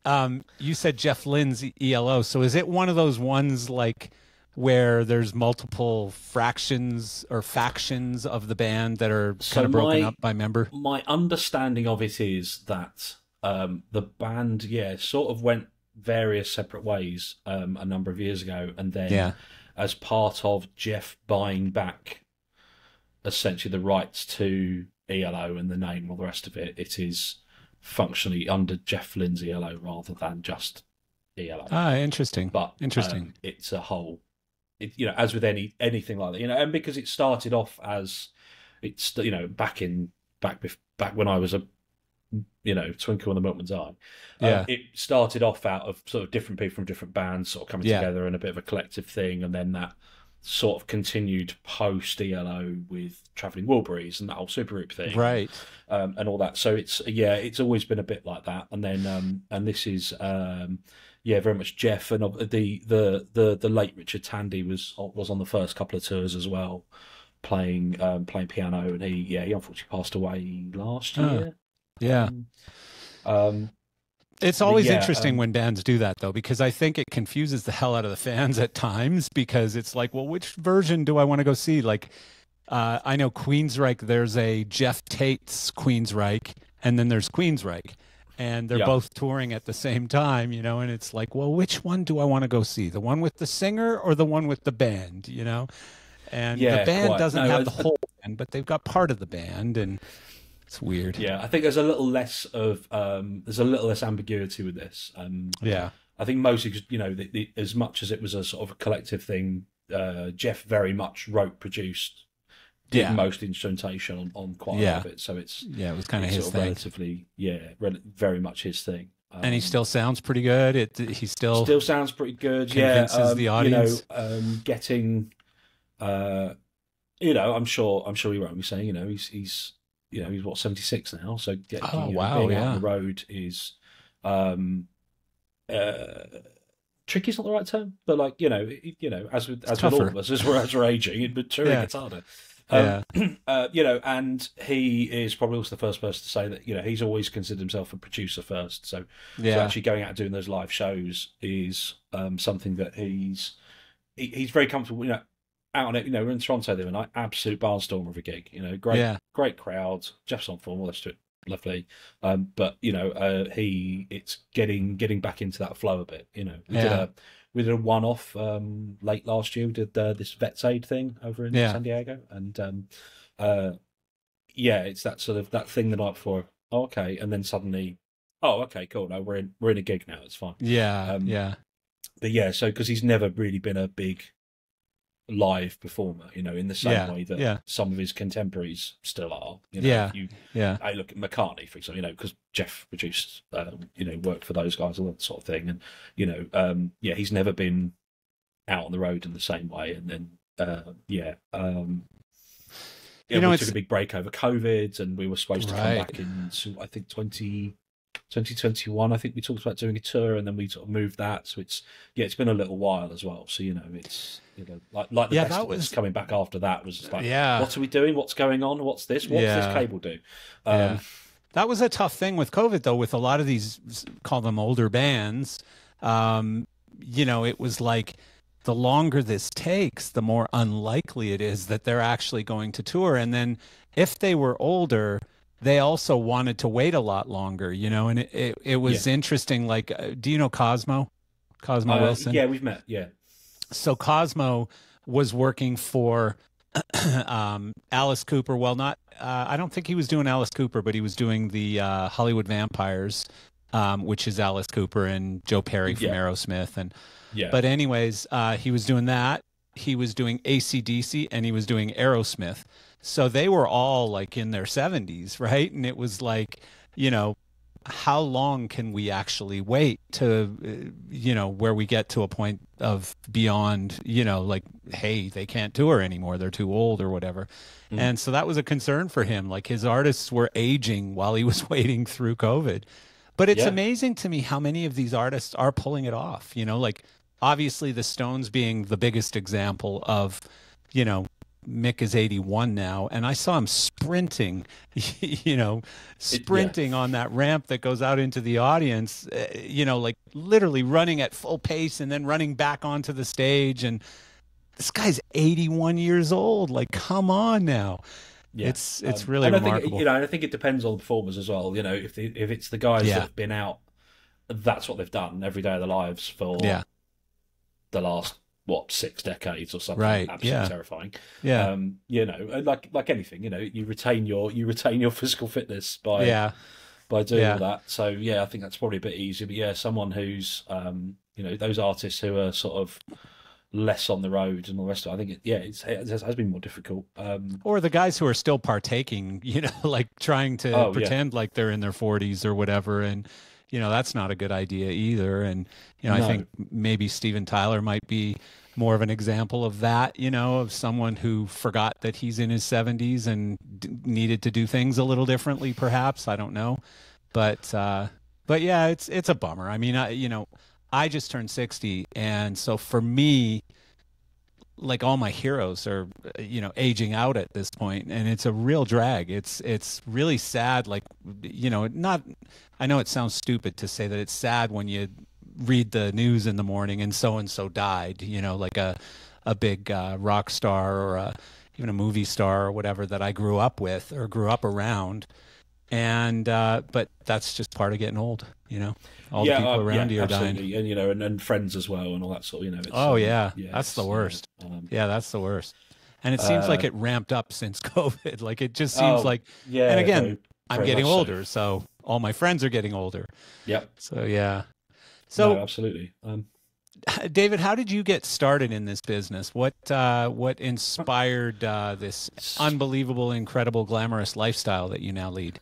Um, you said Jeff Lynne's ELO. So is it one of those ones like where there's multiple fractions or factions of the band that are So kind of broken my- up by member? my understanding of it is that um, the band, yeah, sort of went various separate ways um, a number of years ago, and then Yeah. as part of Jeff buying back essentially the rights to ELO and the name and all the rest of it, it is functionally under Jeff Lynne's ELO rather than just ELO. Ah, interesting. but interesting. um, it's a whole it, you know as with any anything like that you know and because it started off as it's you know back in back bef- back when i was a you know twinkle in the milkman's eye um, Yeah. it started off out of sort of different people from different bands sort of coming Yeah. together and a bit of a collective thing and then that sort of continued post elo with traveling wilburys and that whole super group thing Right. um, and all that. So it's yeah, it's always been a bit like that. And then um, and this is um, yeah, very much Jeff and the the the the late Richard Tandy was was on the first couple of tours as well, playing um, playing piano. And he yeah, he unfortunately passed away last Oh, year. Yeah. Um, It's always yeah, interesting um, when bands do that, though, because I think it confuses the hell out of the fans at times because it's like, well, which version do I want to go see? Like, uh, I know Queensryche, there's a Geoff Tate's Queensryche, and then there's Queensryche. And they're Yeah. both touring at the same time, you know, and it's like, well, which one do I want to go see? The one with the singer or the one with the band, you know? And Yeah, the band quite. doesn't No, have the whole band, but they've got part of the band, and it's weird. Yeah, I think there's a little less of um, there's a little less ambiguity with this. Um, Yeah. I think mostly, 'cause, you know, the, the, as much as it was a sort of a collective thing, uh, Jeff very much wrote, produced, did Yeah. most instrumentation on, on quite a Yeah. lot of it. So it's, Yeah, it was kind of his sort of thing. relatively, yeah, rel- very much his thing. and he Um, still sounds pretty good. It he still, still sounds pretty good. Yeah, convinces um, the audience. You know, um, getting, uh, you know, I'm sure, I'm sure he won't be saying, you know, he's he's, you know, he's what 76 now, so getting Oh, you know, wow, being out on the road is, um, uh, tricky is not the right term, but like you know, you know, as with as with all of us, as we're as we're aging, it materially Yeah. gets harder. Um, uh, you know, and he is probably also the first person to say that you know he's always considered himself a producer first. So so yeah, actually going out and doing those live shows is um, something that he's he, he's very comfortable. You know, out on it. You know, we're in Toronto the other night, absolute barnstorm of a gig. You know, great yeah, great crowd. Jeff's on form, all this lovely. Um, but you know, uh, he it's getting getting back into that flow a bit. You know, we did Yeah. a we did a one off um, late last year. We did uh, this Vets Aid thing over in Yeah. San Diego, and um, uh, yeah, it's that sort of that thing the night before. Oh, okay, and then suddenly, oh, okay, cool. No, we're in we're in a gig now. It's fine. yeah, Um, yeah, But yeah, so because he's never really been a big live performer, you know, in the same Yeah, way that yeah. some of his contemporaries still are. You know, Yeah. you yeah, I look at McCartney, for example, you know, because Jeff produced, um, you know, worked for those guys, all that sort of thing. And, you know, um, yeah, he's never been out on the road in the same way. And then, uh, yeah, um, yeah, You know, we it's- took a big break over COVID and we were supposed to Right. come back in, I think 20, 2021. I think we talked about doing a tour and then we sort of moved that. So it's, yeah, it's been a little while as well. So, you know, it's, you know, like, like the Yeah, best that was- coming back after that was just like, yeah. what are we doing? What's going on? What's this? What's Yeah. this cable do? Um, Yeah. That was a tough thing with COVID, though, with a lot of these, call them older bands. Um, you know, it was like the longer this takes, the more unlikely it is that they're actually going to tour. And then if they were older, they also wanted to wait a lot longer, you know, and it, it, it was interesting. Like, uh, do you know Cosmo? Cosmo Uh, Wilson? Yeah, we've met. Yeah, so Cosmo was working for um, Alice Cooper. Well, not uh, I don't think he was doing Alice Cooper, but he was doing the uh, Hollywood Vampires, um, which is Alice Cooper and Joe Perry from Yeah. Aerosmith. And yeah. but anyways, uh, he was doing that. He was doing ACDC and he was doing Aerosmith. So they were all like in their 70s, right? And it was like, you know, how long can we actually wait to, uh, you know, where we get to a point of beyond, you know, like, hey, they can't tour anymore. They're too old or whatever. Mhm. And so that was a concern for him. Like his artists were aging while he was waiting through COVID. But it's Yeah. amazing to me how many of these artists are pulling it off. You know, like obviously the Stones being the biggest example of, you know, Mick is 81 now, and I saw him sprinting, you know, sprinting on that ramp that goes out into the audience, uh, you know, like literally running at full pace and then running back onto the stage. And this guy's 81 years old. Like, come on now. yeah. It's it's Um, really remarkable. think you know, I think it depends on the performers as well. You know, if the, if it's the guys Yeah. that have been out, that's what they've done every day of their lives for Yeah. the last what six decades or something. Right, Absolutely yeah. terrifying. yeah. Um, you know, like like anything, you know, you retain your you retain your physical fitness by yeah. by doing Yeah. all that. So yeah, I think that's probably a bit easier. But yeah, someone who's um, you know, those artists who are sort of less on the road and all the rest of it, I think it, yeah, it's, it has, been more difficult. Um, Or the guys who are still partaking, you know, like trying to Oh, yeah. pretend like they're in their 40s or whatever. And, you know, that's not a good idea either. And, you know, I think maybe Steven Tyler might be more of an example of that, you know, of someone who forgot that he's in his 70s and d- needed to do things a little differently, perhaps. I don't know. But, uh, but yeah, it's, it's a bummer. I mean, I, you know, I just turned 60. And so for me, like all my heroes are uh, you know aging out at this point and it's a real drag. It's it's really sad like you know not i know it sounds stupid to say that it's sad when you read the news in the morning and so and so died you know like a a big uh, rock star or a, even a movie star or whatever that i grew up with or grew up around and uh but that's just part of getting old you know all the people uh, around yeah, you are dying and you know, and, and friends as well, and all that sort. of, You know, it's, Oh, um, yeah. That's the worst. um, yeah that's the worst and it seems like Uh, it ramped up since COVID. Like it just seems Oh, like Yeah, And again, very- I'm very getting much so. older, so all my friends are getting older. Yep. So yeah. So So absolutely. Um, David, how did you get started in this business? What uh, what inspired uh, this unbelievable, incredible, glamorous lifestyle that you now lead?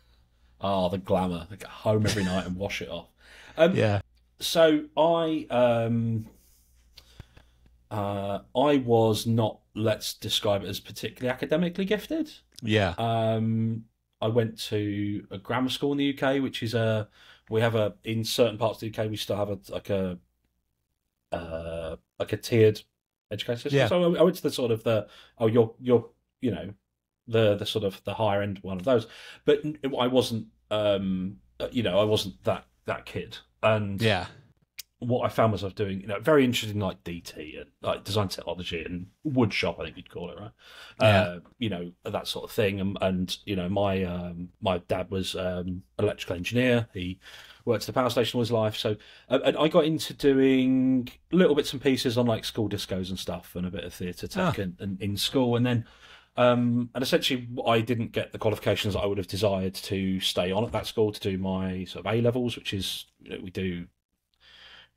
Oh, the glamour! I get home every night and wash it off. Um, Yeah. So I um, uh, I was not. Let's describe it as particularly academically gifted. Yeah. Um, I went to a grammar school in the UK, which is a we have a in certain parts of the UK we still have a like a uh, like a tiered education system. Yeah. So I, I went to the sort of the oh you're you're you know the the sort of the higher end one of those, but I wasn't um you know I wasn't that that kid and Yeah. what I found myself doing, you know, very interested in like DT and like design technology and wood shop, I think you'd call it, right? Yeah. Uh, you know, that sort of thing. And, and you know, my um, my dad was um, electrical engineer. He worked at the power station all his life. So, uh, and I got into doing little bits and pieces on like school discos and stuff, and a bit of theatre tech Ah. and, and in school, and then. Um, and essentially, I didn't get the qualifications that I would have desired to stay on at that school to do my sort of A levels, which is you know, we do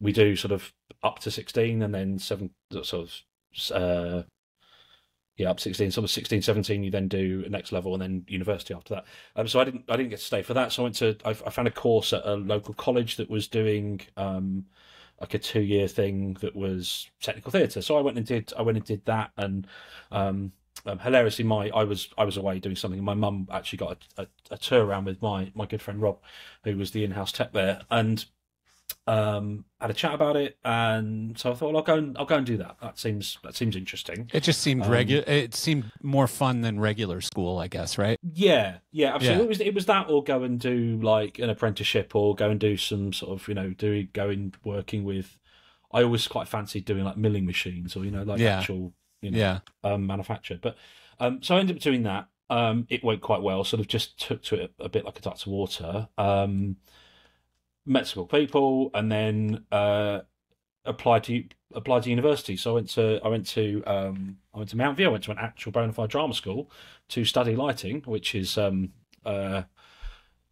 we do sort of up to 16 and then seven sort of uh yeah up 16 sort of 16 17 you then do next level and then university after that. Um so i didn't i didn't get to stay for that. So i went to i, I found a course at a local college that was doing um like a two year thing that was technical theatre. So i went and did i went and did that and um um, hilariously, my I was I was away doing something, and my mum actually got a, a, a tour around with my my good friend Rob, who was the in-house tech there, and um, had a chat about it, and so I thought, well, I'll go and I'll go and do that. That seems that seems interesting. It just seemed Um, regular. It seemed more fun than regular school, I guess. Right. Yeah, yeah, absolutely. Yeah. It was it was that, or go and do like an apprenticeship, or go and do some sort of you know do going working with. I always quite fancied doing like milling machines, or you know like Yeah. actual you know Yeah. um, manufactured. But um, so I ended up doing that. Um, it went quite well. Sort of just took to it a bit like a duck to water. Um, met some cool people, and then uh, applied to applied to university. So I went to I went to um, I went to Mountview. I went to an actual bona fide drama school to study lighting, which is um, uh,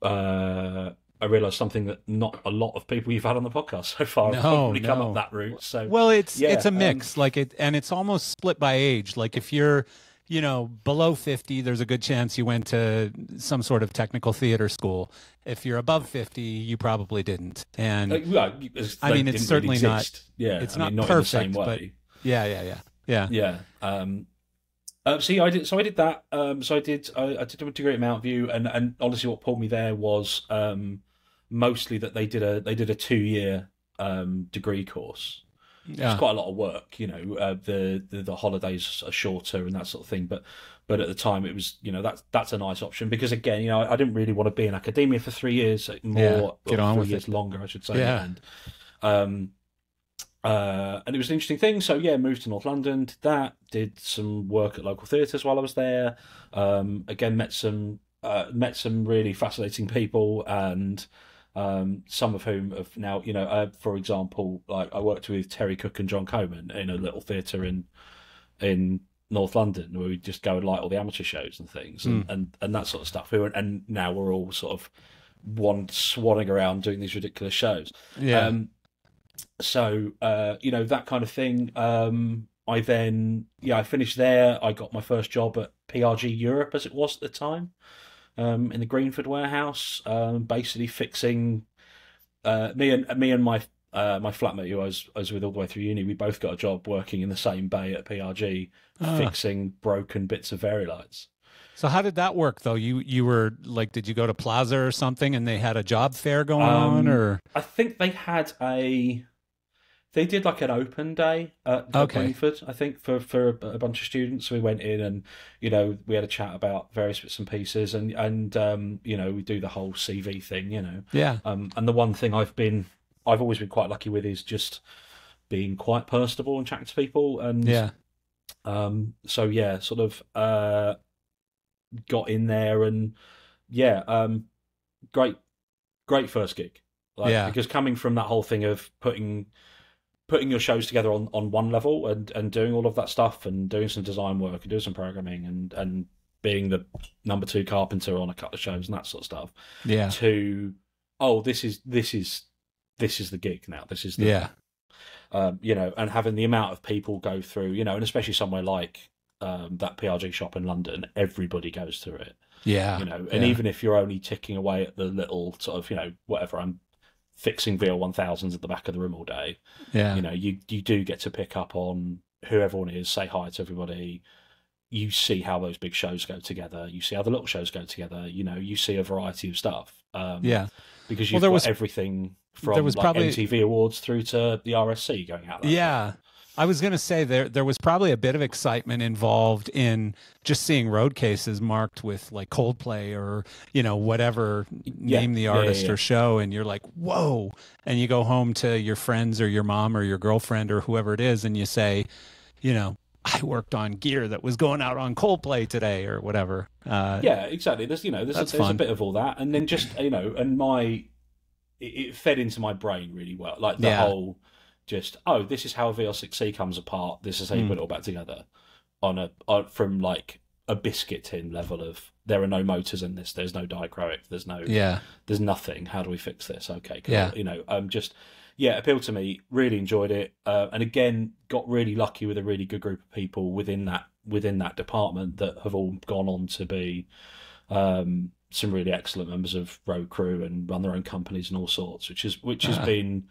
uh, I realised something that not a lot of people you've had on the podcast so far have No, probably come up that route. So Well, it's Yeah, it's a um, mix, like it, and it's almost split by age. Like if you're, you know, below fifty, there's a good chance you went to some sort of technical theater school. If you're above fifty, you probably didn't. And Uh, well, I mean, it's certainly really not- Yeah, it's I not mean, not in the same perfect, but- yeah, yeah, yeah, yeah. Yeah. Um, uh, see, I did. So I did that. Um, so I did. I, I did a degree at Mountview, and and honestly, what pulled me there was um, mostly that they did a they did a two year um, degree course. yeah. It's quite a lot of work, you know. Uh, the, the the holidays are shorter and that sort of thing, but but at the time it was, you know, that's that's a nice option because again, you know, I, I didn't really want to be in academia for three years, more get on three with years it. longer, I should say. Yeah. And um, uh, and it was an interesting thing. So yeah, moved to North London, did that, did some work at local theatres while I was there. Um, again, met some uh, met some really fascinating people and. Um, some of whom have now, you know, uh, for example, like I worked with Terry Cook and John Coleman in a little theatre in in North London where we just go and light all the amateur shows and things and, and, and that sort of stuff. We were, and now we're all sort of one swanning around doing these ridiculous shows. yeah. Um, so uh, you know that kind of thing. Um, I then yeah I finished there. I got my first job at PRG Europe as it was at the time, um, in the Greenford warehouse, um, basically fixing. Uh, me and me and my uh, my flatmate who I was I was with all the way through uni. We both got a job working in the same bay at PRG, Ah. fixing broken bits of Vari-Lights. So how did that work though? You you were like, did you go to PLASA or something, and they had a job fair going on, Um, or I think they had a. They did like an open day at, Okay. I think, for, for a, a bunch of students. So we went in and, you know, we had a chat about various bits and pieces and, and um, you know, we do the whole CV thing, you know. yeah, Um, and the one thing I've been, I've always been quite lucky with is just being quite personable and chatting to people. And yeah, um, so yeah, sort of uh, got in there and yeah, um, great, great first gig. Like, Yeah. Because coming from that whole thing of putting putting your shows together on, on one level and, and doing all of that stuff and doing some design work and doing some programming and, and being the number two carpenter on a couple of shows and that sort of stuff. Yeah. To oh, this is this is this is the gig now. This is the Yeah. um, you know, and having the amount of people go through, you know, and especially somewhere like um, that PRG shop in London, everybody goes through it, Yeah. you know, and yeah. even if you're only ticking away at the little sort of, you know, whatever, I'm fixing VL1000s at the back of the room all day, Yeah. you know, you you do get to pick up on who everyone is, say hi to everybody. You see how those big shows go together. You see how the little shows go together. You know, you see a variety of stuff. Um, yeah. because you've there got was- everything from there was like probably- MTV Awards through to the RSC going out. yeah. way. I was going to say there there was probably a bit of excitement involved in just seeing road cases marked with like Coldplay or you know whatever Yeah. name the Yeah, yeah, artist yeah. or show and you're like whoa and you go home to your friends or your mom or your girlfriend or whoever it is and you say you know I worked on gear that was going out on Coldplay today or whatever uh, yeah, exactly. There's you know there's, a, there's a bit of all that, and then just you know, and my it, it fed into my brain really well, like the whole just oh, this is how a VL6C comes apart. This is how you Mm. put it all back together on a on, from like a biscuit tin level of there are no motors in this. There's no dichroic. There's no yeah there's nothing. How do we fix this? Okay, cool. Yeah. You know, um, just yeah, appealed to me. Really enjoyed it, uh, and again, got really lucky with a really good group of people within that within that department that have all gone on to be um, some really excellent members of road crew and run their own companies and all sorts, which is which has Ah. been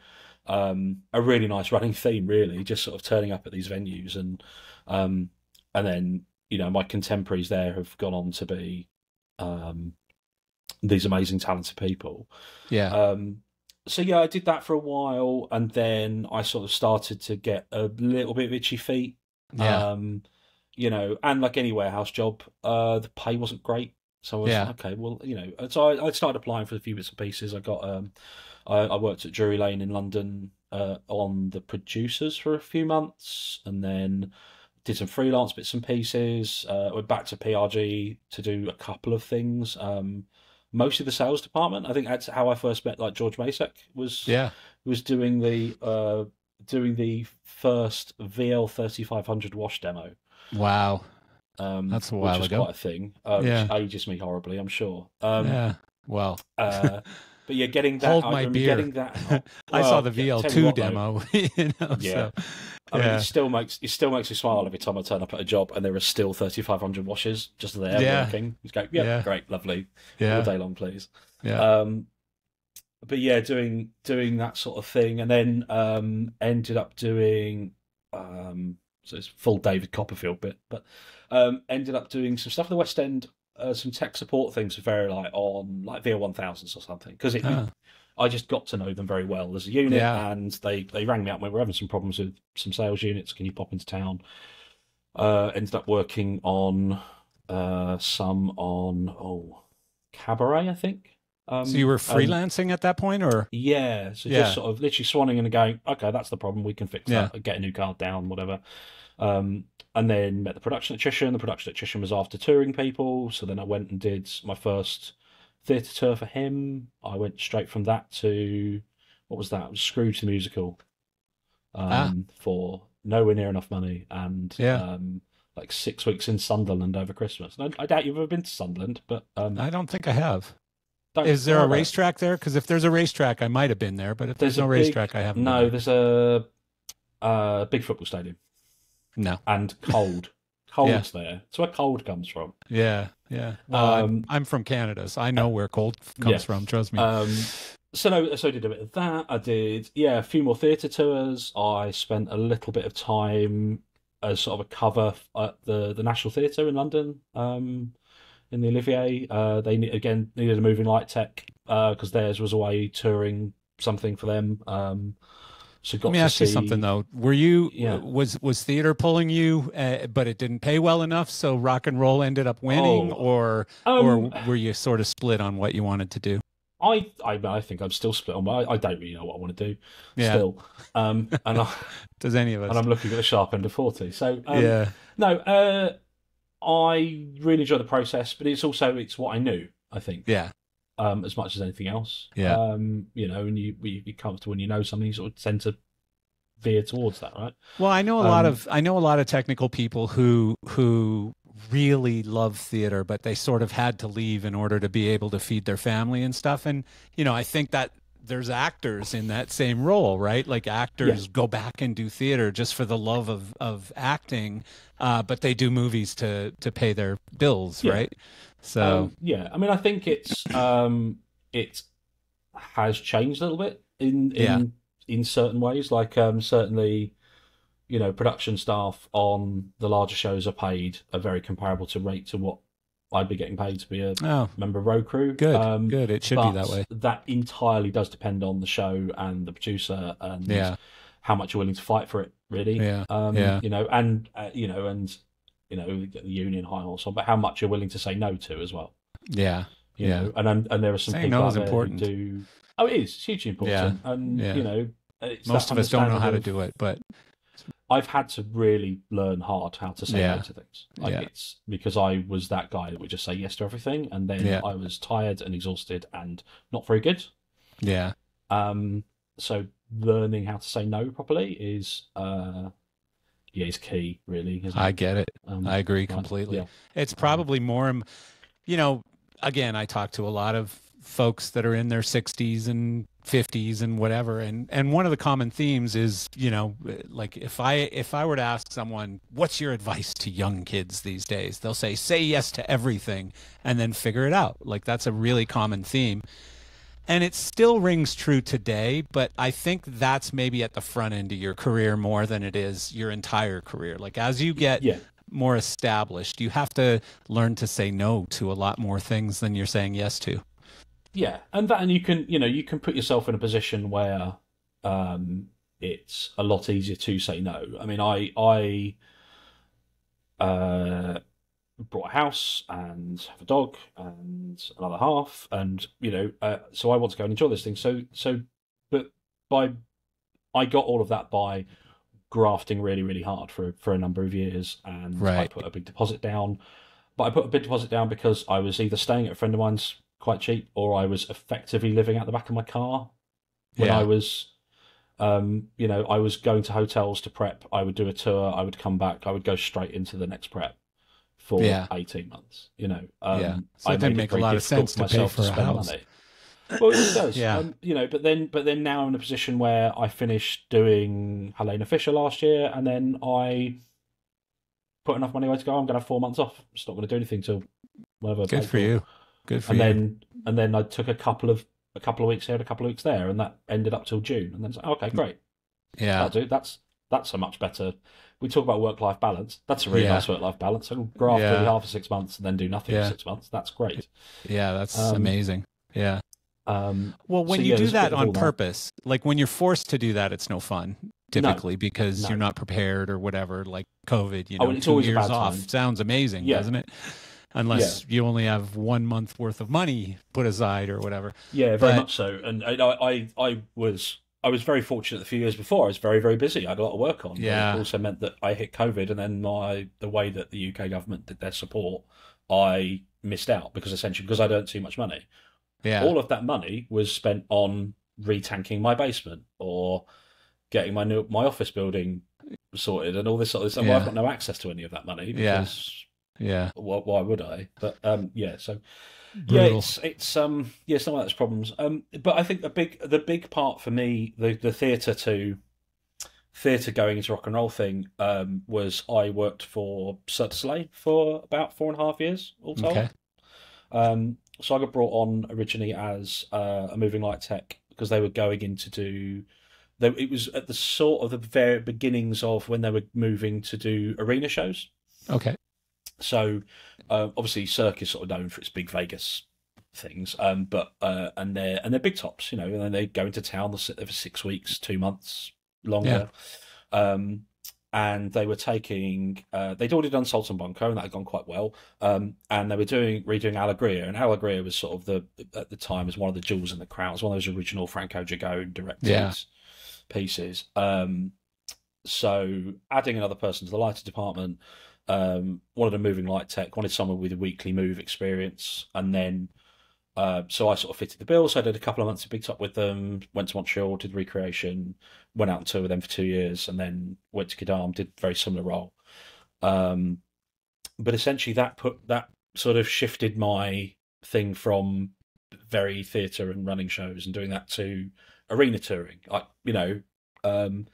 um, a really nice running theme. Really, just sort of turning up at these venues and um, and then you know my contemporaries there have gone on to be um, these amazing talented people. yeah Um, so yeah, I did that for a while, and then I sort of started to get a little bit of itchy feet. yeah Um, you know, and like any warehouse job, uh, the pay wasn't great. So I was Yeah. okay, well, you know, so I, I started applying for a few bits and pieces. I got, um, I, I worked at Drury Lane in London uh, on the producers for a few months, and then did some freelance bits and pieces. Uh, went back to PRG to do a couple of things. Um, mostly the sales department. I think that's how I first met like George Masek was yeah was doing the uh doing the first VL thirty five hundred wash demo. wow Um, That's a while which ago. Quite a thing. Uh, Yeah. Which ages me horribly, I'm sure. Um, yeah well uh, but yeah, getting that. Hold I my remember beer. Getting that. I saw the yeah, VL2 what, demo you know Yeah. so I mean, Yeah. it still makes it still makes me smile every time I turn up at a job and there are still thirty five hundred washes just there Yeah. working. You go, yeah, Yeah. great, lovely, yeah all day long, please. yeah Um, but yeah, doing doing that sort of thing, and then um, ended up doing um, so it's full David Copperfield bit, but um, ended up doing some stuff in the West End, uh, some tech support things, very like on like VL one thousands or something, because it. Ah. I just got to know them very well as a unit, Yeah. and they they rang me up when we were having some problems with some sales units. Can you pop into town? Uh, ended up working on uh, some on oh cabaret, I think. Um, so you were freelancing at that point or yeah, so Yeah. just sort of literally swanning in and going, okay, that's the problem. We can fix Yeah. that. Get a new card down, whatever. Um, and then met the production electrician. The production electrician was after touring people, so then I went and did my first theatre tour for him. I went straight from that to what was that? It was Scrooge the musical. Um, for nowhere near enough money and Ah. Yeah. um, like six weeks in Sunderland over Christmas. And I, I doubt you've ever been to Sunderland, but um, I don't think I have. Is there a racetrack there? Because if there's a racetrack, I might have been there. But if there's, There's no big- racetrack, I haven't. No, there's a uh, big football stadium. No. and cold. Cold's there. That's where cold comes from. Yeah, yeah. Well, I'm, Um, I'm from Canada, so I know where cold comes yeah. from. Trust me. Um, so no, so I did a bit of that. I did, yeah, a few more theatre tours. I spent a little bit of time as sort of a cover at the the National Theatre in London, um, in the Olivier. Uh, they again needed a moving light tech because theirs was away touring something for them. Um, so got Let me to ask you something though. Were you Yeah. was was theater pulling you, uh, but it didn't pay well enough, so rock and roll ended up winning, Oh. or Um, or were you sort of split on what you wanted to do? I, I I think I'm still split on. But I, I don't really know what I want to do Yeah. still, um, and I, Does any of us? and I'm looking at the sharp end of forty. So um, yeah, no, uh, I really enjoy the process, but it's also it's what I knew. I think yeah, um, as much as anything else. Yeah. Um, you know, and you you- you're comfortable when you know something, you sort of tend to veer towards that, right? Well, I know a lot Um, of I know a lot of technical people who who really love theater, but they sort of had to leave in order to be able to feed their family and stuff. And you know, I think that there's actors in that same role, right? Like actors go back and do theater just for the love of of acting, uh, but they do movies to to pay their bills, Yeah. right? So Um, yeah, I mean, I think it's um, it has changed a little bit in in Yeah. in certain ways. Like um, certainly, you know, production staff on the larger shows are paid are very comparable to rate to what I'd be getting paid to be a oh, member of road crew. good, Um, good. It should be that way. That entirely does depend on the show and the producer and Yeah, how much you're willing to fight for it. Really, yeah, um, Yeah. you know, and uh, you know, and you know, get the union high horse on, but how much you're willing to say no to as well. yeah, You Yeah. know, and and and there are some Saying people no is there important. do. Oh, it is it's hugely important, Yeah. and Yeah. you know, Most of us don't know how to do it, but I've had to really learn hard how to say Yeah. no to things. Like Yeah. it's because I was that guy that would just say yes to everything, and then Yeah. I was tired and exhausted and not very good. yeah, Um, so learning how to say no properly is, uh, is key. Really, I get it. Um, I agree completely. yeah. It's probably more, um, you know, again, I talk to a lot of folks that are in their 60s and 50s and whatever and and one of the common themes is you know like if i if i were to ask someone what's your advice to young kids these days they'll say say yes to everything and then figure it out like that's a really common theme and it still rings true today but i think that's maybe at the front end of your career more than it is your entire career like as you get Yeah, more established, you have to learn to say no to a lot more things than you're saying yes to. Yeah, and that, and you can, you know, you can put yourself in a position where um, it's a lot easier to say no. I mean, I, I, uh, brought a house and have a dog and another half, and you know, uh, so I want to go and enjoy this thing. So, so, but by, I got all of that by grafting really, really hard for for a number of years, and I put a big deposit down. But I put a big deposit down because I was either staying at a friend of mine's quite cheap, or I was effectively living out the back of my car when Yeah. I was, um, you know, I was going to hotels to prep. I would do a tour. I would come back. I would go straight into the next prep for Yeah. eighteen months. You know, um, Yeah. So I didn't made make a lot of sense to pay myself for a spend house. money. Well, it does. Yeah. Um, you know, but then, but then now I'm in a position where I finished doing Helene Fischer last year, and then I put enough money away to go. I'm going to have four months off. Just not going to do anything till whatever. Good for you. Good for and you. then and then I took a couple of a couple of weeks here, and a couple of weeks there, and that ended up till June. And then it's like, okay, great, yeah. that'll do. That's that's a much better. We talk about work life balance. That's a really Yeah. nice work life balance. I can graft Yeah. really hard for six months and then do nothing Yeah. for six months. That's great. Yeah. That's Um, amazing. Yeah. Um, Well, when so, you yeah, do there's a bit that on all that. purpose, like when you're forced to do that, it's no fun typically because no. you're not prepared or whatever, like COVID, you Oh, know, and it's two always years off. time. Sounds amazing, Yeah. doesn't it? Unless you only have one month worth of money put aside or whatever. Yeah, very But- much so. And I, I, I was, I was very fortunate. The few years before, I was very, very busy. I had a lot of work on. Yeah. It also meant that I hit COVID, and then my the way that the UK government did their support, I missed out because essentially because I don't too much money. Yeah. All of that money was spent on retanking my basement or getting my new my office building sorted and all this sort of stuff. Well, I've got no access to any of that money Yeah. yeah. why, why would I? But um, yeah, so yeah, it's it's um yeah, it's not like there's problems. Um, but I think the big the big part for me, the the theatre to theatre going into rock and roll thing, um, was I worked for Cirque du Soleil for about four and a half years, all told. Okay. Um, so I got brought on originally as uh, a moving light tech because they were going in to do. They, it was at the sort of the very beginnings of when they were moving to do arena shows. Okay. So uh, obviously, Cirque is sort of known for its big Vegas things, um, but uh, and they're and they're big tops, you know, and then they go into town. They'll sit there for six weeks, two months longer. Um, and they were taking uh, they'd already done Saltimbanco, and that had gone quite well. Um, and they were doing redoing Alegria, and Alegria was sort of the at the time was one of the jewels in the crown. It was one of those original Franco Dragone directed Yeah. pieces. Um, so adding another person to the lighting department, um, wanted a moving light tech, wanted someone with a weekly move experience, and then uh, so I sort of fitted the bill. So I did a couple of months of Big Top with them. Went to Montreal, did recreation, went out and tour with them for two years, and then went to Quidam, did very similar role. Um, but essentially, that put that sort of shifted my thing from very theatre and running shows and doing that to arena touring. I, you know, um,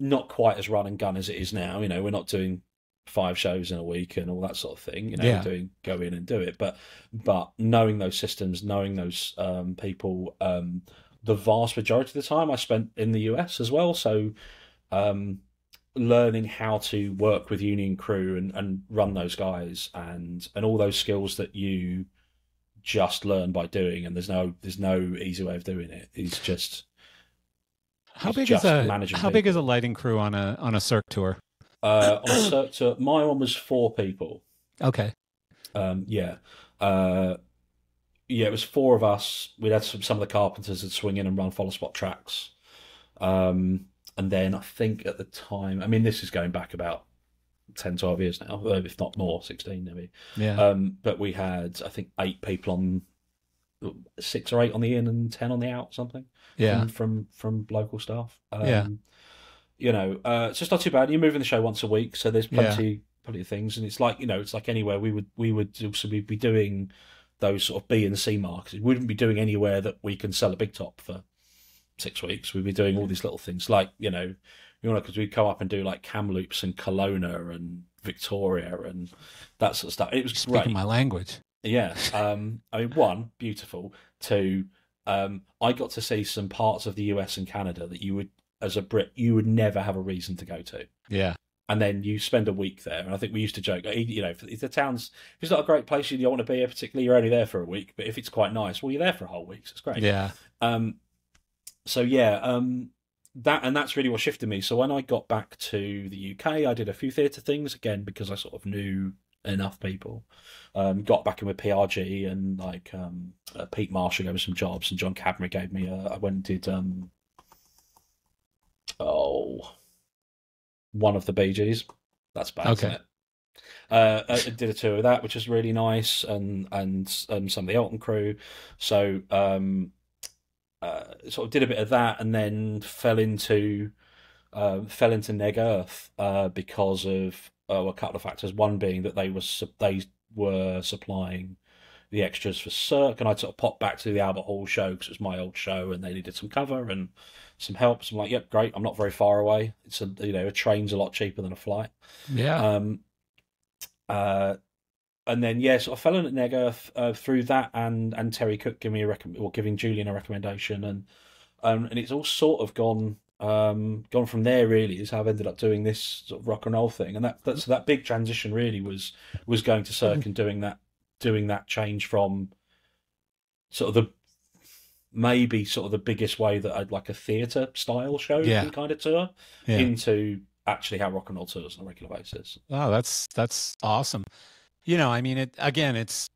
not quite as run and gun as it is now. You know, we're not doing five shows in a week and all that sort of thing. You know, Yeah. doing go in and do it. But but knowing those systems, knowing those um, people, um, the vast majority of the time I spent in the US as well. So um, learning how to work with union crew and, and run those guys and and all those skills that you just learn by doing and there's no there's no easy way of doing it it's just How big is a how big is a lighting crew on a on a Cirque tour? Uh on a Cirque my one was four people Okay. Um, yeah. Uh, yeah, it was four of us. We'd had some, some of the carpenters that swing in and run follow spot tracks. Um, and then I think at the time, I mean, this is going back about 10, 12 years now, if not more, 16 maybe. Yeah. Um, but we had, I think, eight people on, six or eight on the in and 10 on the out, something yeah. from, from, from local staff. Um, Yeah. You know, uh, it's just not too bad. You're moving the show once a week, so there's Yeah. plenty, plenty of things, and it's like you know, it's like anywhere we would we would also be, be doing those sort of B and C marks. We wouldn't be doing anywhere that we can sell a big top for six weeks. We'd be doing all these little things, like you know, you know, because we'd come up and do like Kamloops and Kelowna and Victoria and that sort of stuff. It was Speaking great. my language. Yeah. Um, I mean, one, beautiful. Two, um, I got to see some parts of the US and Canada that you would, as a Brit, you would never have a reason to go to. Yeah. And then you spend a week there. And I think we used to joke, you know, if, the town's, if it's not a great place you don't want to be here, particularly, you're only there for a week. But if it's quite nice, well, you're there for a whole week. So it's great. Yeah. Um, so yeah, um, that and that's really what shifted me. So when I got back to the UK, I did a few theatre things again because I sort of knew enough people. Um, got back in with PRG and like um, uh, Pete Marshall gave me some jobs, and John Cadbury gave me. A, I went and did um, oh, one of the Bee Gees. That's bad, isn't Okay. it? Uh, I did a tour of that, which was really nice, and and um, some of the Elton crew. So um, uh, sort of did a bit of that, and then fell into um, fell into Neg Earth uh, because of uh, a couple of factors. One being that they were they were supplying the extras for Cirque, and I sort of popped back to the Albert Hall show because it was my old show, and they needed some cover and some help. So I'm like, yep, great. I'm not very far away. It's a you know a train's a lot cheaper than a flight. Yeah. Um, uh, and then yeah, so I fell in at Neg Earth uh, through that, and and Terry Cook giving me a rec- or giving Julian a recommendation, and um, and it's all sort of gone um gone from there. Really, is how I've ended up doing this sort of rock and roll thing, and that that's so that big transition really was was going to Cirque and doing that doing that change from sort of the maybe sort of the biggest way that I'd like a theatre style show Yeah. can kind of tour yeah. into actually how rock and roll tours on a regular basis. Wow, that's that's awesome. You know, I mean, it again, it's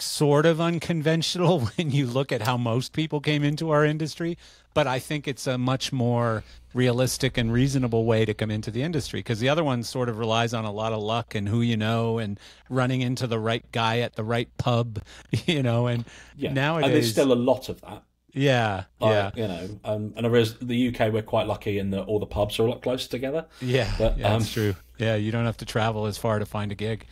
sort of unconventional when you look at how most people came into our industry, but I think it's a much more realistic and reasonable way to come into the industry because the other one sort of relies on a lot of luck and who you know and running into the right guy at the right pub, you know, and Yeah, nowadays and there's still a lot of that. Yeah, yeah, you know, um, and whereas the UK we're quite lucky in that all the pubs are a lot closer together. Yeah, But, yeah, um, that's true. Yeah, you don't have to travel as far to find a gig.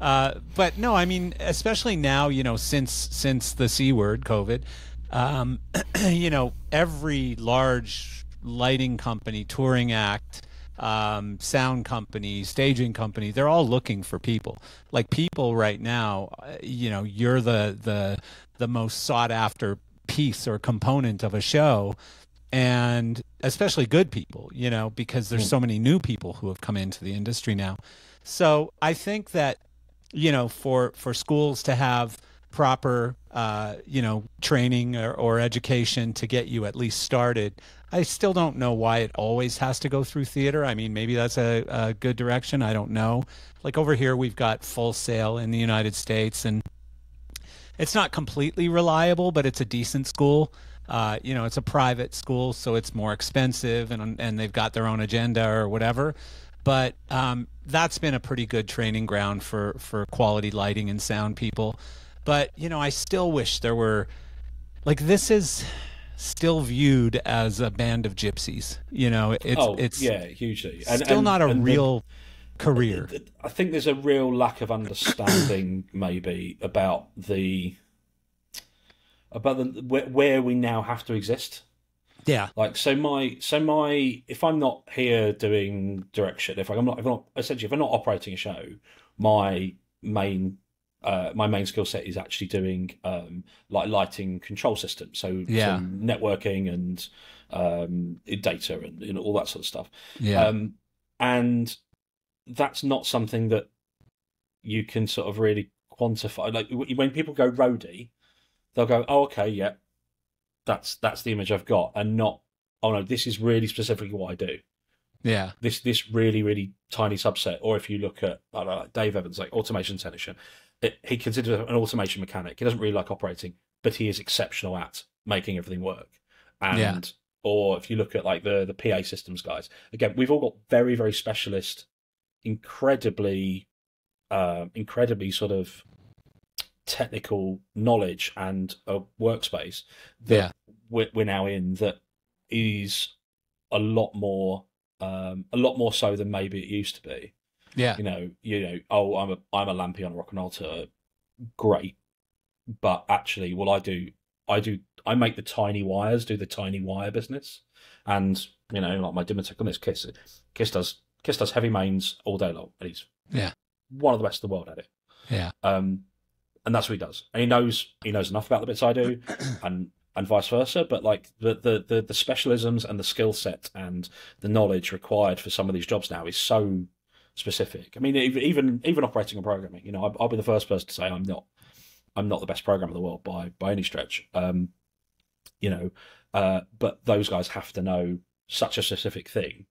Uh, but no, I mean, especially now, you know, since since the c word, COVID, um, you know, every large lighting company, touring act, um, sound company, staging company, they're all looking for people. Like people right now, uh, you know, you're the the the most sought after piece or component of a show and especially good people, you know, because there's so many new people who have come into the industry now. So I think that, you know, for for schools to have proper, uh, you know, training or, or education to get you at least started, I still don't know why it always has to go through theater. I mean, maybe that's a, a good direction. I don't know. Like over here, we've got Full Sail in the United States, and it's not completely reliable, but it's a decent school. Uh, you know, it's a private school, so it's more expensive, and and they've got their own agenda or whatever. But um, that's been a pretty good training ground for for quality lighting and sound people. But, you know, I still wish there were like this is still viewed as a band of gypsies. You know, it's oh, it's yeah, hugely. still not a real career. I think there's a real lack of understanding, maybe, about the about the where, we now have to exist. yeah. Like, so my so my if I'm not here doing direction, if I'm not if I'm not essentially if I'm not operating a show, my main uh, my main skill set is actually doing um, like lighting control systems, so, Yeah. so networking and um, data and you know, all that sort of stuff. Yeah. Um, and that's not something that you can sort of really quantify. Like when people go roadie, they'll go, "Oh, okay, yeah, that's that's the image I've got," and not, "Oh no, this is really specifically what I do." yeah. This this really really tiny subset. Or if you look at I don't know, like Dave Evans, like automation technician, it, he considers an automation mechanic. He doesn't really like operating, but he is exceptional at making everything work. And Yeah. or if you look at like the the PA systems guys, again, we've all got very very specialist, incredibly, um, incredibly sort of technical knowledge and a workspace that Yeah. we're, we're now in that is a lot more um, a lot more so than maybe it used to be. Yeah. You know, you know, oh, I'm a I'm a lampy on a rock and roll tour, great, but actually, well, I do I do I make the tiny wires, do the tiny wire business, and you know, like my dimmer tech on this Kiss, Kiss does Kiss does heavy mains all day long, and he's Yeah. one of the best in the world at it. Yeah. Um, and that's what he does, and he knows he knows enough about the bits I do, and and vice versa. But like the the the, the specialisms and the skill set and the knowledge required for some of these jobs now is so specific. I mean, even even, operating and programming, you know, I'll, I'll be the first person to say I'm not I'm not the best programmer in the world by by any stretch. Um, you know, uh, but those guys have to know such a specific thing.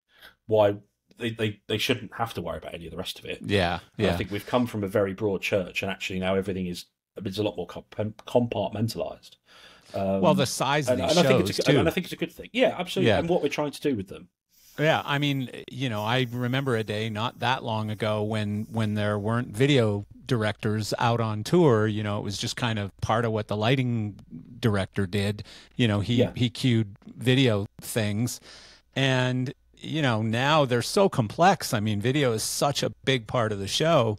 Why they, they, they shouldn't have to worry about any of the rest of it. Yeah. And Yeah. I think we've come from a very broad church, and actually now everything is it's a lot more compartmentalized. Um, well, the size of and, these and I think shows it's a, too. and I think it's a good thing. Yeah, absolutely. Yeah. And what we're trying to do with them. Yeah, I mean, you know, I remember a day not that long ago when when there weren't video directors out on tour. You know, it was just kind of part of what the lighting director did. You know, he Yeah. he cued video things, and you know now they're so complex. I mean, video is such a big part of the show.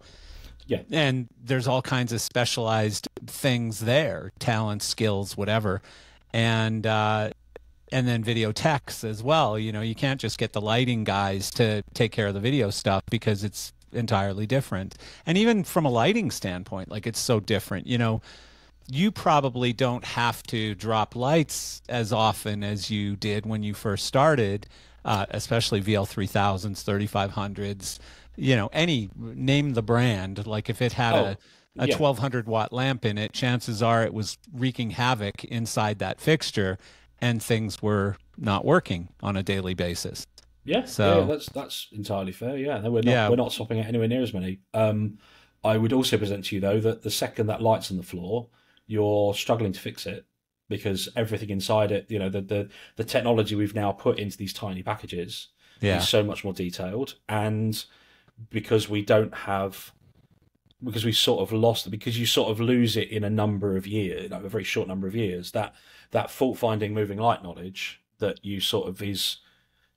Yeah. and there's all kinds of specialized things there, talent, skills, whatever, and. uh and then video techs as well. You know, you can't just get the lighting guys to take care of the video stuff because it's entirely different. And even from a lighting standpoint, like it's so different. You know, you probably don't have to drop lights as often as you did when you first started, uh, especially VL3000s, 3500s, you know, any name the brand. Like if it had Oh, a a yeah. 1200 watt lamp in it, chances are it was wreaking havoc inside that fixture and things were not working on a daily basis. Yeah, So- yeah, that's that's entirely fair. Yeah, no, we're not Yeah. we're not swapping out anywhere near as many. Um, I would also present to you though that the second that light's on the floor, you're struggling to fix it because everything inside it, you know, the the, the technology we've now put into these tiny packages Yeah. is so much more detailed, and because we don't have because we sort of lost because you sort of lose it in a number of years, a very short number of years. That that fault finding moving light knowledge that you sort of is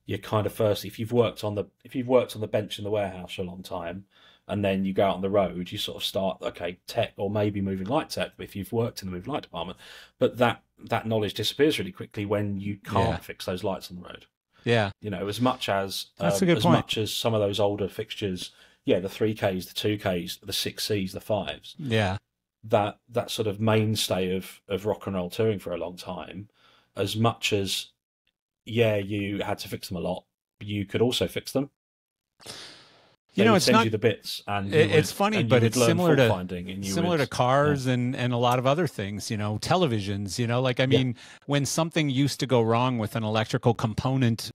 you're kind of first if you've worked on the if you've worked on the bench in the warehouse for a long time and then you go out on the road you sort of start okay tech or maybe moving light tech if you've worked in the moving light department but that that knowledge disappears really quickly when you can't Yeah. fix those lights on the road Yeah. you know as much as That's a um, good as point. much as some of those older fixtures yeah the 3ks the 2ks the 6cs the 5s Yeah. that that sort of mainstay of of rock and roll touring for a long time as much as yeah you had to fix them a lot you could also fix them You know, would it's send not you the bits and it- you it's funny, but it's similar to- similar would- to cars and and a lot of other things, you know, televisions, you know, like I Yeah. mean, when something used to go wrong with an electrical component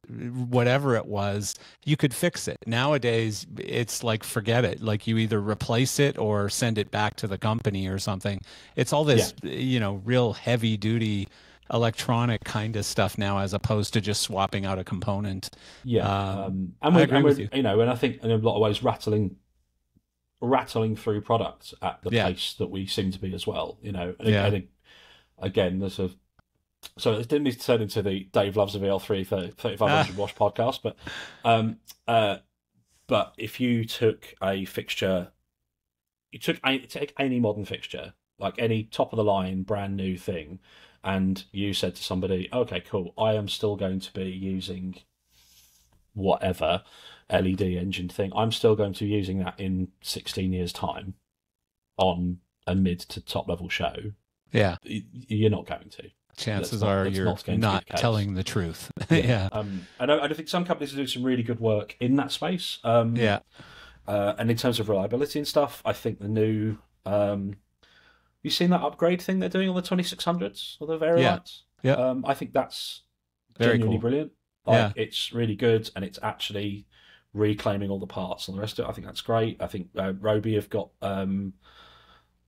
whatever it was, you could fix it. Nowadays, it's like forget it. Like you either replace it or send it back to the company or something. It's all this, you know, real heavy duty electronic kind of stuff now as opposed to just swapping out a component. yeah Um, um, and I we agree and with you. you know and I think in a lot of ways rattling rattling through products at the Yeah. pace that we seem to be as well. You know, and, Yeah. and again, there's a so it didn't need to turn into the Dave loves a VL3 3500 wash podcast, but um uh but if you took a fixture, you took a, take any modern fixture, like any top of the line brand new thing, and you said to somebody, "Okay, cool, I am still going to be using whatever LED engine thing. I'm still going to be using that in 16 years' time on a mid to top level show." Yeah. You're not going to. Chances not- are you're not not the telling the truth. yeah. Um, and I, I think some companies are doing some really good work in that space. Um, Yeah. Uh, and in terms of reliability and stuff, I think the new. Um, you seen that upgrade thing they're doing on the 2600s or the Vari-Lites? Yeah. Um, I think that's Very genuinely cool. brilliant. Like, It's really good and it's actually reclaiming all the parts and the rest of it. I think that's great. I think uh, Roby have got um,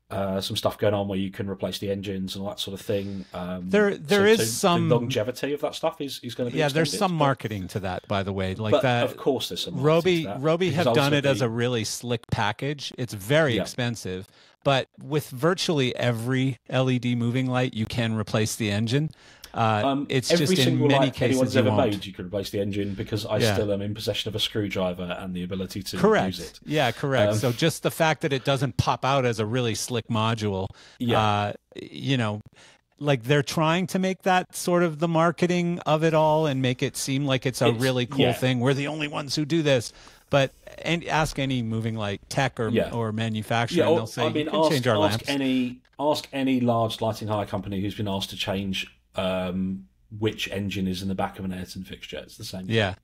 uh, some stuff going on where you can replace the engines and all that sort of thing. Um, There- there is the some- longevity of that stuff is, is going to be Yeah, there's some but- marketing to that, by the way. Like but that. of course, there's some Roby Roby have done it as a really slick package. It's very Yeah. expensive, but with virtually every LED moving light, you can replace the engine. Uh, Um, it's every just in many light cases anyone's you ever won't. made, you can replace the engine because I Yeah. still am in possession of a screwdriver and the ability to Correct. use it. Yeah, correct. Um, so just the fact that it doesn't pop out as a really slick module, Yeah. uh, you know, like they're trying to make that sort of the marketing of it all and make it seem like it's a It's- really cool yeah. thing. We're the only ones who do this. But and ask any moving light tech or Yeah. or manufacturer, Yeah, and or- they'll say I mean, you can ask, change our ask lamps. any ask any large lighting hire company who's been asked to change um, which engine is in the back of an Ayrton fixture. It's the same. yeah.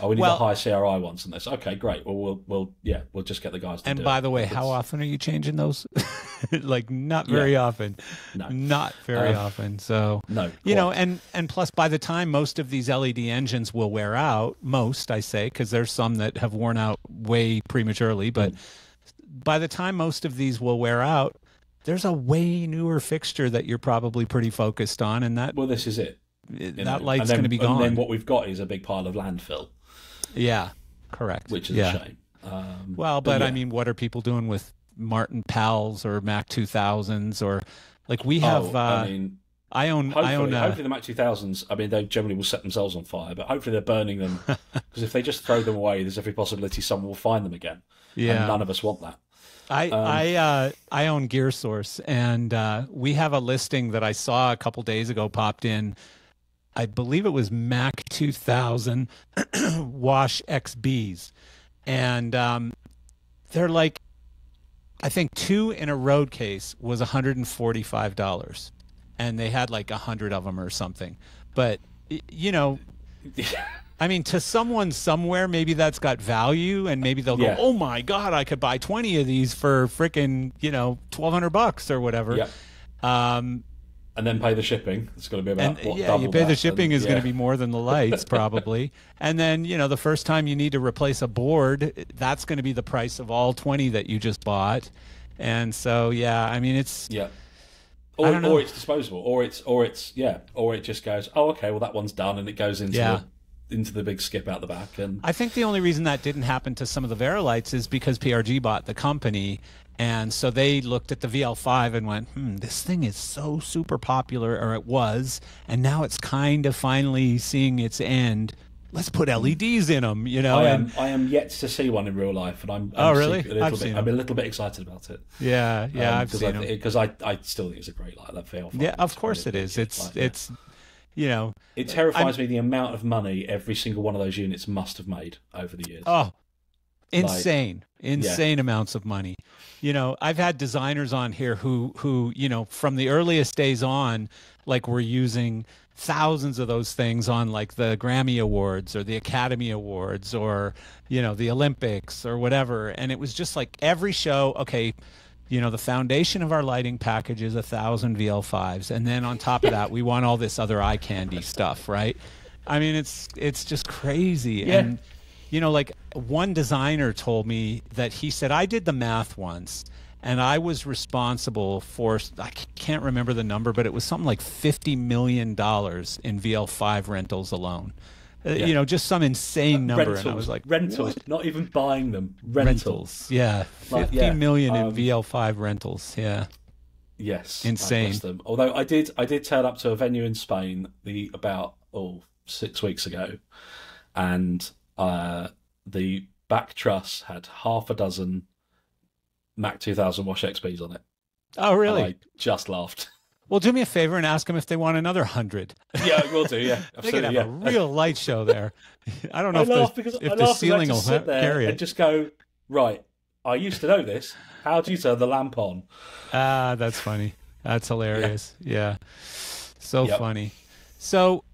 Oh, we need Well- the high CRI once and this. Okay, great. Well, we'll we'll yeah, we'll just get the guys. to And by the way, how often are you changing those? like not very often. No. Not very Uh, often. So No, you know, and and plus by the time most of these LED engines will wear out, most I say because there's some that have worn out way prematurely, but Mm. by the time most of these will wear out, there's a way newer fixture that you're probably pretty focused on, and that well, this is it. that know. light's going to be gone. And then what we've got is a big pile of landfill, yeah, correct. which is yeah. a shame. Um, Well, but I yeah. mean, what are people doing with Martin Pals or Mac 2000s or like we have? oh, uh, I mean, I own. Hopefully, I own. Uh, hopefully the Mac 2000s. I mean, they generally will set themselves on fire, but hopefully they're burning them because if they just throw them away, there's every possibility someone will find them again. yeah. and none of us want that. I Um, I uh, I own Gear Source, and uh, we have a listing that I saw a couple days ago popped in. I believe it was Mac 2000 Wash XBs, and um, they're like, I think two in a road case was 145 dollars, and they had like a hundred of them or something. But you know, I mean, to someone somewhere, maybe that's got value, and maybe they'll Yeah. go, "Oh my god, I could buy twenty of these for freaking you know twelve hundred bucks or whatever." yeah, Um, and then pay the shipping. It's going to be about and what, yeah, you pay the shipping and- is going to be more than the lights probably. and then you know the first time you need to replace a board, that's going to be the price of all twenty that you just bought. And so yeah, I mean it's yeah. Or, or it's disposable, or it's or it's yeah, or it just goes. Oh, okay, well that one's done, and it goes into Yeah. the, into the big skip out the back, and I think the only reason that didn't happen to some of the Vari-Lites is because PRG bought the company. And so they looked at the VL5 and went, hmm, this thing is so super popular, or it was. And now it's kind of finally seeing its end. Let's put LEDs in them, you know? I and am I am yet to see one in real life, and I'm, Oh, I'm really? secretly A I've little seen I'm a little bit excited about it. yeah, yeah, I've because seen I, them. because I, I still think it's a great light. That VL5. Yeah, of course it is. really is. It's, yeah. it's, you know, It terrifies me the amount of money every single one of those units must have made over the years. Oh, insane, insane amounts of money. You know, I've had designers on here who, who, you know, from the earliest days on, like were using thousands of those things on like the Grammy Awards or the Academy Awards or, you know, the Olympics or whatever. And it was just like every show, okay, you know, the foundation of our lighting package is a thousand VL5s. And then on top of that, we want all this other eye candy stuff, right? I mean, it's, it's just crazy. Yeah. And, you know, like one designer told me that he said, I did the math once and I was responsible for, I can't remember the number, but it was something like $50 million in VL5 rentals alone. uh, Yeah. you know, just some insane number, rentals, and I was like, rentals, what? not even buying them. Rentals. rentals, yeah, Like, fifty yeah, million in um, VL5 rentals, yeah, Yes, Insane. Them. Although I did, I did turn up to a venue in Spain the about oh six weeks ago, and uh, the back truss had half a dozen Mac 2000 Wash XBs on it. oh And really? I just laughed. Well, do me a favor and ask them if they want another hundred. yeah, we'll do. Yeah, They could have Yeah. a real light show there. I don't know I if laugh the, because if I the laugh because I ceiling will sit there carry and just go right. I used to know this. How do you turn the lamp on? Ah, that's funny. That's hilarious. Yeah. So Yep. funny. So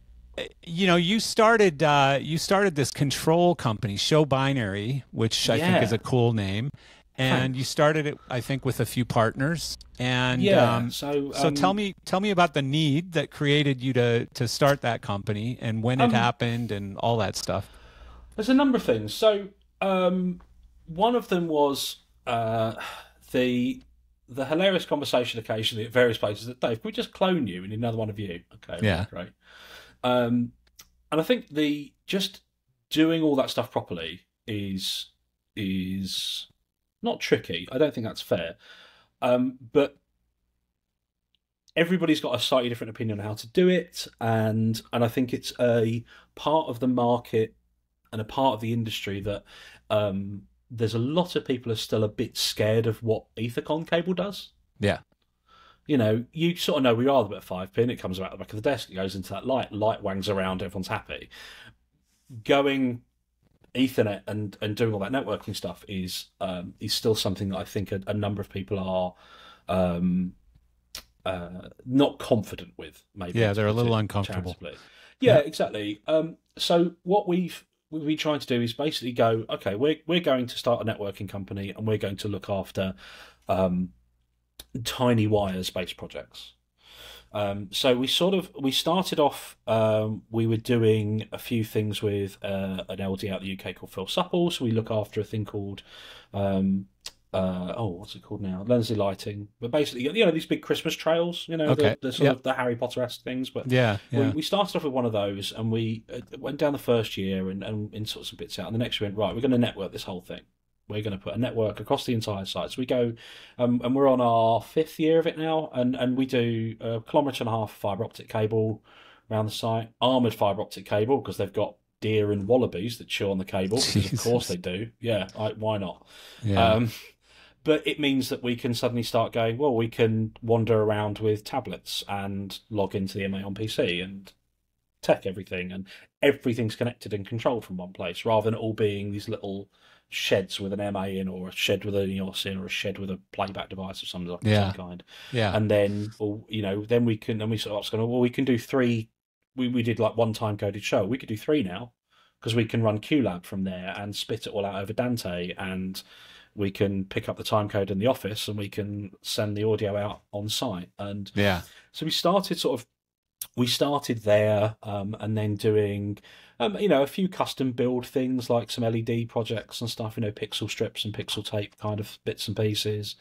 you know, you started uh you started this control company, Show Binary, which I think is a cool name. And you started it I think with a few partners. And Yeah. um so so um, tell me tell me about the need that created you to to start that company and when it Um, happened and all that stuff. There's a number of things. So um, one of them was uh, the the hilarious conversation occasionally at various places that Dave, can we just clone you and another one of you? Okay, Yeah. great. Um, and I think the just doing all that stuff properly is is not tricky. I don't think that's fair. Um, but everybody's got a slightly different opinion on how to do it, and and I think it's a part of the market and a part of the industry that um, there's a lot of people are still a bit scared of what Ethercon cable does. Yeah. You know, you sort of know we are the bit of five pin. It comes out the back of the desk. It goes into that light. Light wangs around. Everyone's happy. Going Ethernet and, and doing all that networking stuff is um, is still something that I think a, a number of people are um, uh, not confident with. Maybe Yeah, they're a little uncomfortable. charitably. Yeah, exactly. Um, so what we've we've been trying to do is basically go, okay, we're we're going to start a networking company and we're going to look after um, tiny wires based projects. Um, so we sort of we started off. Um, we were doing a few things with uh, an LD out the UK called Phil Supple. So we look after a thing called um, uh, oh, what's it called now? Leonardslee lighting. But basically, you know, these big Christmas trails. You know, Okay, the, the sort yep. of the Harry Potter esque things. But Yeah, we, yeah. we started off with one of those, and we uh, went down the first year and, and, and sorted some bits out. And the next year, went right, we're going to network this whole thing. We're going to put a network across the entire site. So we go, um, and we're on our fifth year of it now, and, and we do a kilometre and a half of fibre optic cable around the site, armoured fibre optic cable because they've got deer and wallabies that chew on the cable. Because of course they do. Yeah, I, why not? yeah. Um, but it means that we can suddenly start going, well, we can wander around with tablets and log into the MA on PC and tech everything, and everything's connected and controlled from one place rather than all being these little sheds with an MA in, or a shed with an EOS in, or a shed with a playback device of some, some Yeah. kind. yeah. And then, well, you know, then we can, and we sort of going, well, we can do three. We, we did like one time coded show. We could do three now because we can run QLab from there and spit it all out over Dante and we can pick up the time code in the office and we can send the audio out on site. And yeah. so we started sort of, we started there um, and then doing, um, you know, a few custom build things like some LED projects and stuff, you know, pixel strips and pixel tape kind of bits and pieces.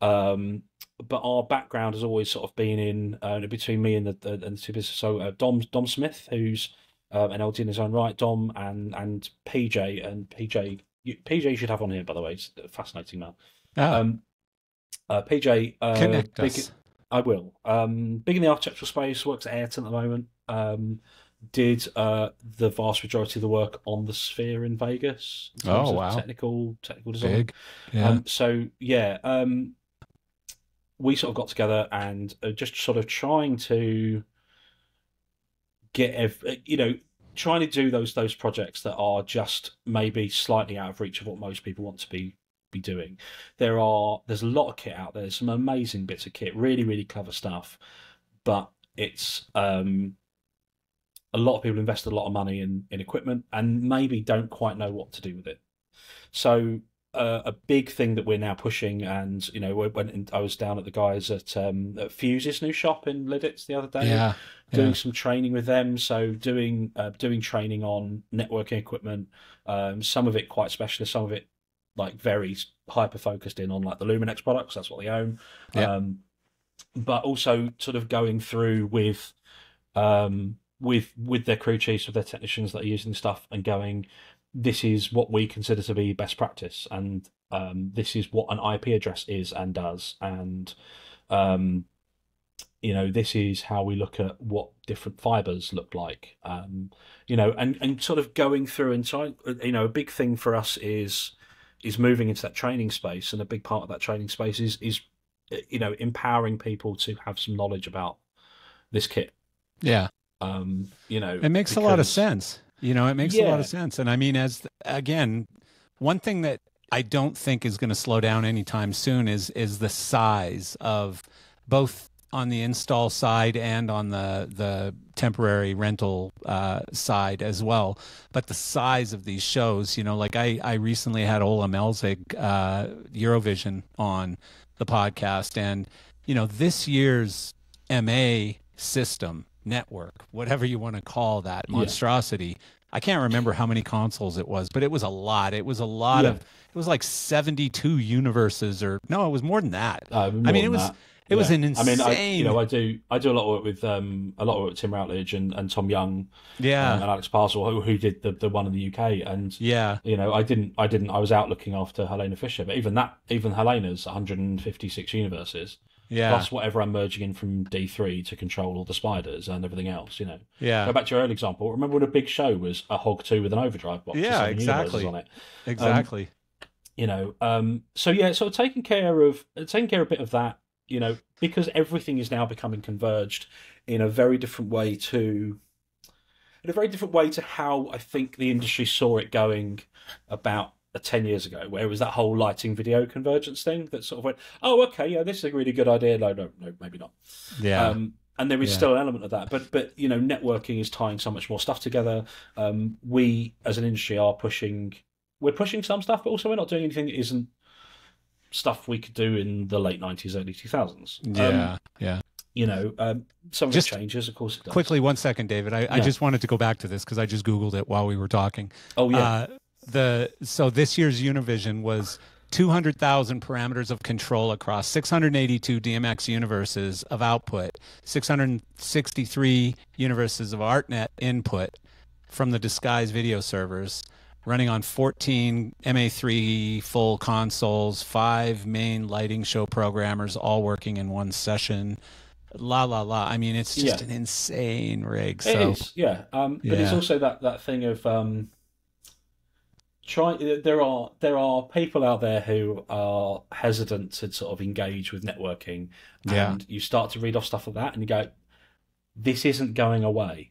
Um, but our background has always sort of been in uh, between me and the, the, and the two businesses. So uh, Dom Dom Smith, who's um, an LD in his own right, Dom and and PJ and PJ. You, PJ you should have on here by the way. it's a fascinating man. Ah, Um, uh, PJ, uh, connect big- us. I will. Um, big in the architectural space, works at Ayrton at the moment. Um, did uh, the vast majority of the work on the Sphere in Vegas. in terms Oh, of wow. Technical technical design. Big. Yeah. Um, so yeah, um, we sort of got together and uh, just sort of trying to get, ev- uh, you know, trying to do those those projects that are just maybe slightly out of reach of what most people want to be be doing. There are there's a lot of kit out there. There's some amazing bits of kit, really really clever stuff, but it's um, a lot of people invest a lot of money in in equipment and maybe don't quite know what to do with it. So uh, a big thing that we're now pushing, and you know, when when I was down at the guys at, um, at Fuse's new shop in Lititz the other day, yeah. doing yeah. some training with them. So doing uh, doing training on networking equipment, um, some of it quite specialist, some of it like very hyper focused in on like the Luminex products. That's what they own. Yeah. Um, but also sort of going through with um, with with their crew chiefs, with their technicians that are using stuff, and going, this is what we consider to be best practice, and um, this is what an IP address is and does, and um, you know, this is how we look at what different fibers look like. Um, you know, and, and sort of going through and trying, you know, a big thing for us is is moving into that training space, and a big part of that training space is is you know empowering people to have some knowledge about this kit. Yeah. Um, you know, it makes because, a lot of sense. You know, it makes Yeah. a lot of sense. And I mean, as again, one thing that I don't think is going to slow down anytime soon is is the size of both on the install side and on the the temporary rental uh, side as well. But the size of these shows, you know, like I I recently had Ola Melzig uh, Eurovision on the podcast, and you know, this year's MA system network, whatever you want to call that Yeah. monstrosity. I can't remember how many consoles it was, but it was a lot. It was a lot Yeah. of. It was like seventy-two universes, or no, it was more than that. Uh, I mean, it was that. It was an insane. I mean, I, you know, I do I do a lot of work with um a lot of work with Tim Routledge and, and Tom Young yeah, um, and Alex Parsel who, who did the, the one in the UK and yeah, you know I didn't I didn't I was out looking after Helene Fischer but even that even Helene's 156 universes yeah, plus whatever I'm merging in from D3 to control all the spiders and everything else you know. Yeah, go back to your earlier example. Remember when a big show was a Hog 2 with an overdrive box Yeah, exactly. on it? Exactly. you know um so yeah so taking care of taking care of a bit of that you know because everything is now becoming converged in a very different way to in a very different way to how i think the industry saw it going about uh, 10 years ago where it was that whole lighting video convergence thing that sort of went oh okay yeah this is a really good idea no no no maybe not yeah, um, and there is Yeah. still an element of that, but but you know, networking is tying so much more stuff together. Um, we as an industry are pushing, we're pushing some stuff, but also we're not doing anything that isn't stuff we could do in the late nineties, early two thousands. yeah, yeah. you know, um, some of Just changes, of course. It does. Quickly, one second, David. I, I just wanted to go back to this because I just googled it while we were talking. Oh yeah, Uh, the so this year's Eurovision was 200,000 parameters of control across 682 DMX universes of output, 663 universes of ArtNet input from the Disguise video servers, running on 14 MA3 full consoles, five main lighting show programmers, all working in one session. La la la. I mean, it's just Yeah. an insane rig. It So is, yeah. Um, but it's also that, that thing of um, try. There are there are people out there who are hesitant to sort of engage with networking, Yeah. and you start to read off stuff like that, and you go, "This isn't going away.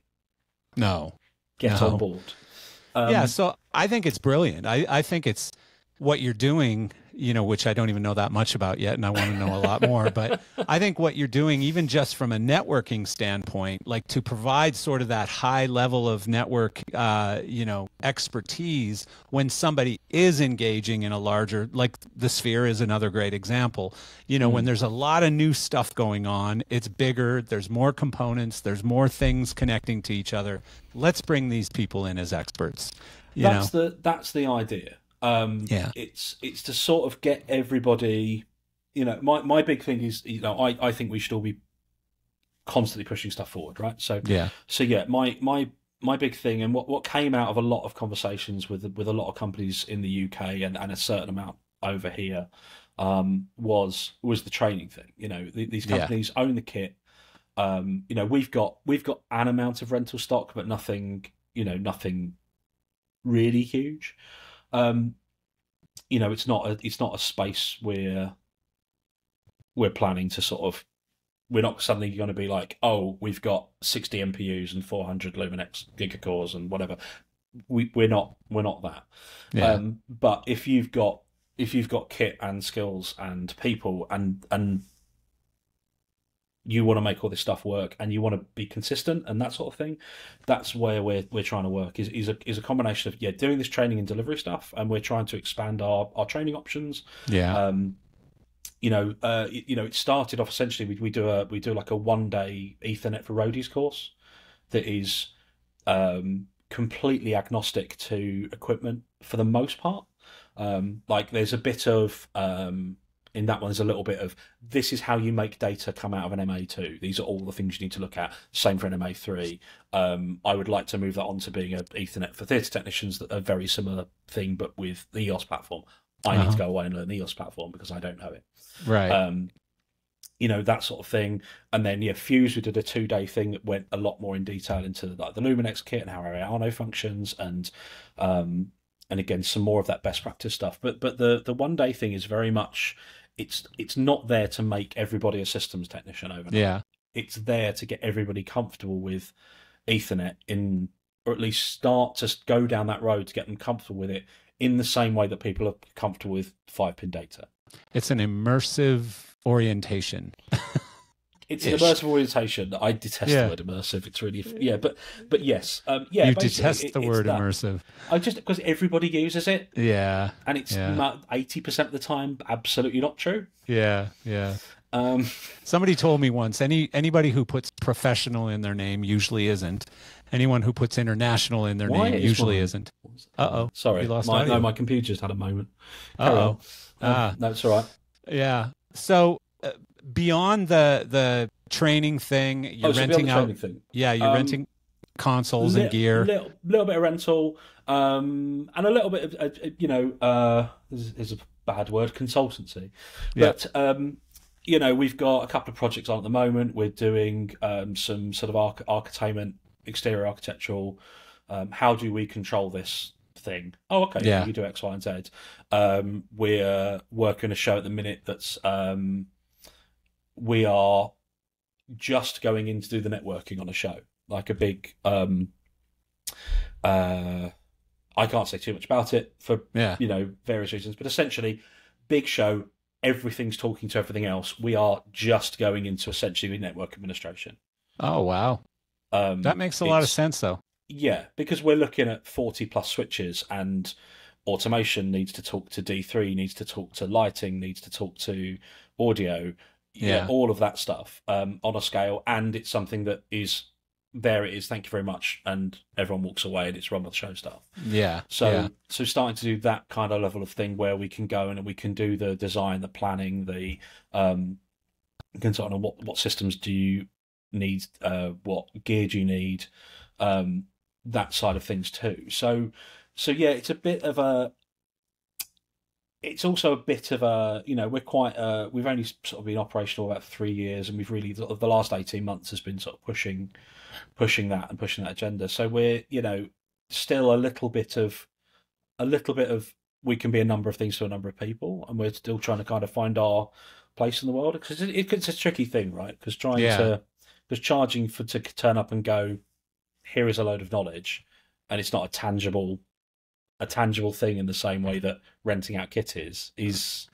no. Get No. on board." Um, yeah, so I think it's brilliant. I, I think it's what you're doing, you know, which I don't even know that much about yet, and I want to know a lot more. But I think what you're doing, even just from a networking standpoint, like to provide sort of that high level of network, uh, you know, expertise when somebody is engaging in a larger, like the Sphere is another great example. You know, when there's a lot of new stuff going on, it's bigger, there's more components, there's more things connecting to each other. Let's bring these people in as experts. You that's know, the that's the idea. Um, Yeah. it's it's to sort of get everybody. You know, my my big thing is, you know, I I think we should all be constantly pushing stuff forward, right? So yeah, so yeah, my my my big thing and what what came out of a lot of conversations with with a lot of companies in the UK and, and a certain amount over here um, was was the training thing. You know, th- these Yeah. companies own the kit. Um, you know, we've got we've got an amount of rental stock, but nothing. You know, nothing really huge. Um, you know, it's not a it's not a space where we're planning to sort of we're not suddenly going to be like, oh, we've got 60 MPUs and 400 Luminex gigacores and whatever. We we're not we're not that. yeah, Um, but if you've got if you've got kit and skills and people and and you want to make all this stuff work and you want to be consistent and that sort of thing, that's where we're we're trying to work. Is is a is a combination of yeah doing this training and delivery stuff, and we're trying to expand our our training options yeah, um, you know, uh, you know, it started off essentially. We, we do a we do like a one day Ethernet for roadies course that is um, completely agnostic to equipment for the most part. Um, like there's a bit of um, in that one, there's a little bit of this is how you make data come out of an MA2. These are all the things you need to look at. Same for an MA3. Um, I would like to move that on to being a Ethernet for theatre technicians, that a very similar thing, but with the EOS platform. I need Uh-huh. to go away and learn the EOS platform because I don't know it. Right. Um, you know that sort of thing, and then yeah, Fuse we did a two day thing that went a lot more in detail into like the Luminex kit and how Araneo functions, and um, and again some more of that best practice stuff. But but the the one day thing is very much it's it's not there to make everybody a systems technician overnight. yeah. It's there to get everybody comfortable with Ethernet in, or at least start to go down that road to get them comfortable with it in the same way that people are comfortable with five pin data. It's an immersive orientation. It's an immersive orientation. I detest Yeah. the word immersive. It's really yeah, but but yes, um, yeah. you detest it- the word immersive. I just because everybody uses it, Yeah. and it's Yeah. eighty percent of the time absolutely not true. Yeah. Yeah. Um, Somebody told me once any anybody who puts professional in their name usually isn't. Anyone who puts international in their name is usually mine- isn't. Uh-oh. Sorry, You lost my, audio. no, my computer just had a moment. Uh-oh. on. Um, Ah. no, it's all right. Yeah. So uh, beyond the the training thing, you're oh, so renting out. thing. Yeah, you're Um, renting consoles and Li- gear. Little, little bit of rental, um, and a little bit of, uh, you know, uh, is, is a bad word, consultancy. Yeah. But um, you know, we've got a couple of projects on at the moment. We're doing um, some sort of arch- architainment, exterior architectural. Um, how do we control this thing? Oh, okay, Yeah. you do X, Y, and Z. Um, we're working a show at the minute that's um, we are just going in to do the networking on a show, like a big. Um, uh, I can't say too much about it for yeah. you know various reasons, but essentially, big show. Everything's talking to everything else. We are just going into essentially network administration. Oh wow. Um, That makes a lot of sense though. Yeah, because we're looking at forty plus switches, and automation needs to talk to D three, needs to talk to lighting, needs to talk to audio. Yeah. all of that stuff um, on a scale, and it's something that is there. It is. Thank you very much, and everyone walks away, and it's run with show stuff. Yeah. So yeah. so starting to do that kind of level of thing where we can go and we can do the design, the planning, the um consulting on what what systems do you need, uh what gear do you need, um that side of things too. So so yeah, it's a bit of a it's also a bit of a you know we're quite uh we've only sort of been operational about three years and we've really the last 18 months has been sort of pushing pushing that and pushing that agenda. So we're you know still a little bit of a little bit of we can be a number of things to a number of people and we're still trying to kind of find our place in the world. Because it, it's a tricky thing right? Because trying Yeah. to because charging for to turn up and go here is a load of knowledge and it's not a tangible a tangible thing in the same way that renting out kit is is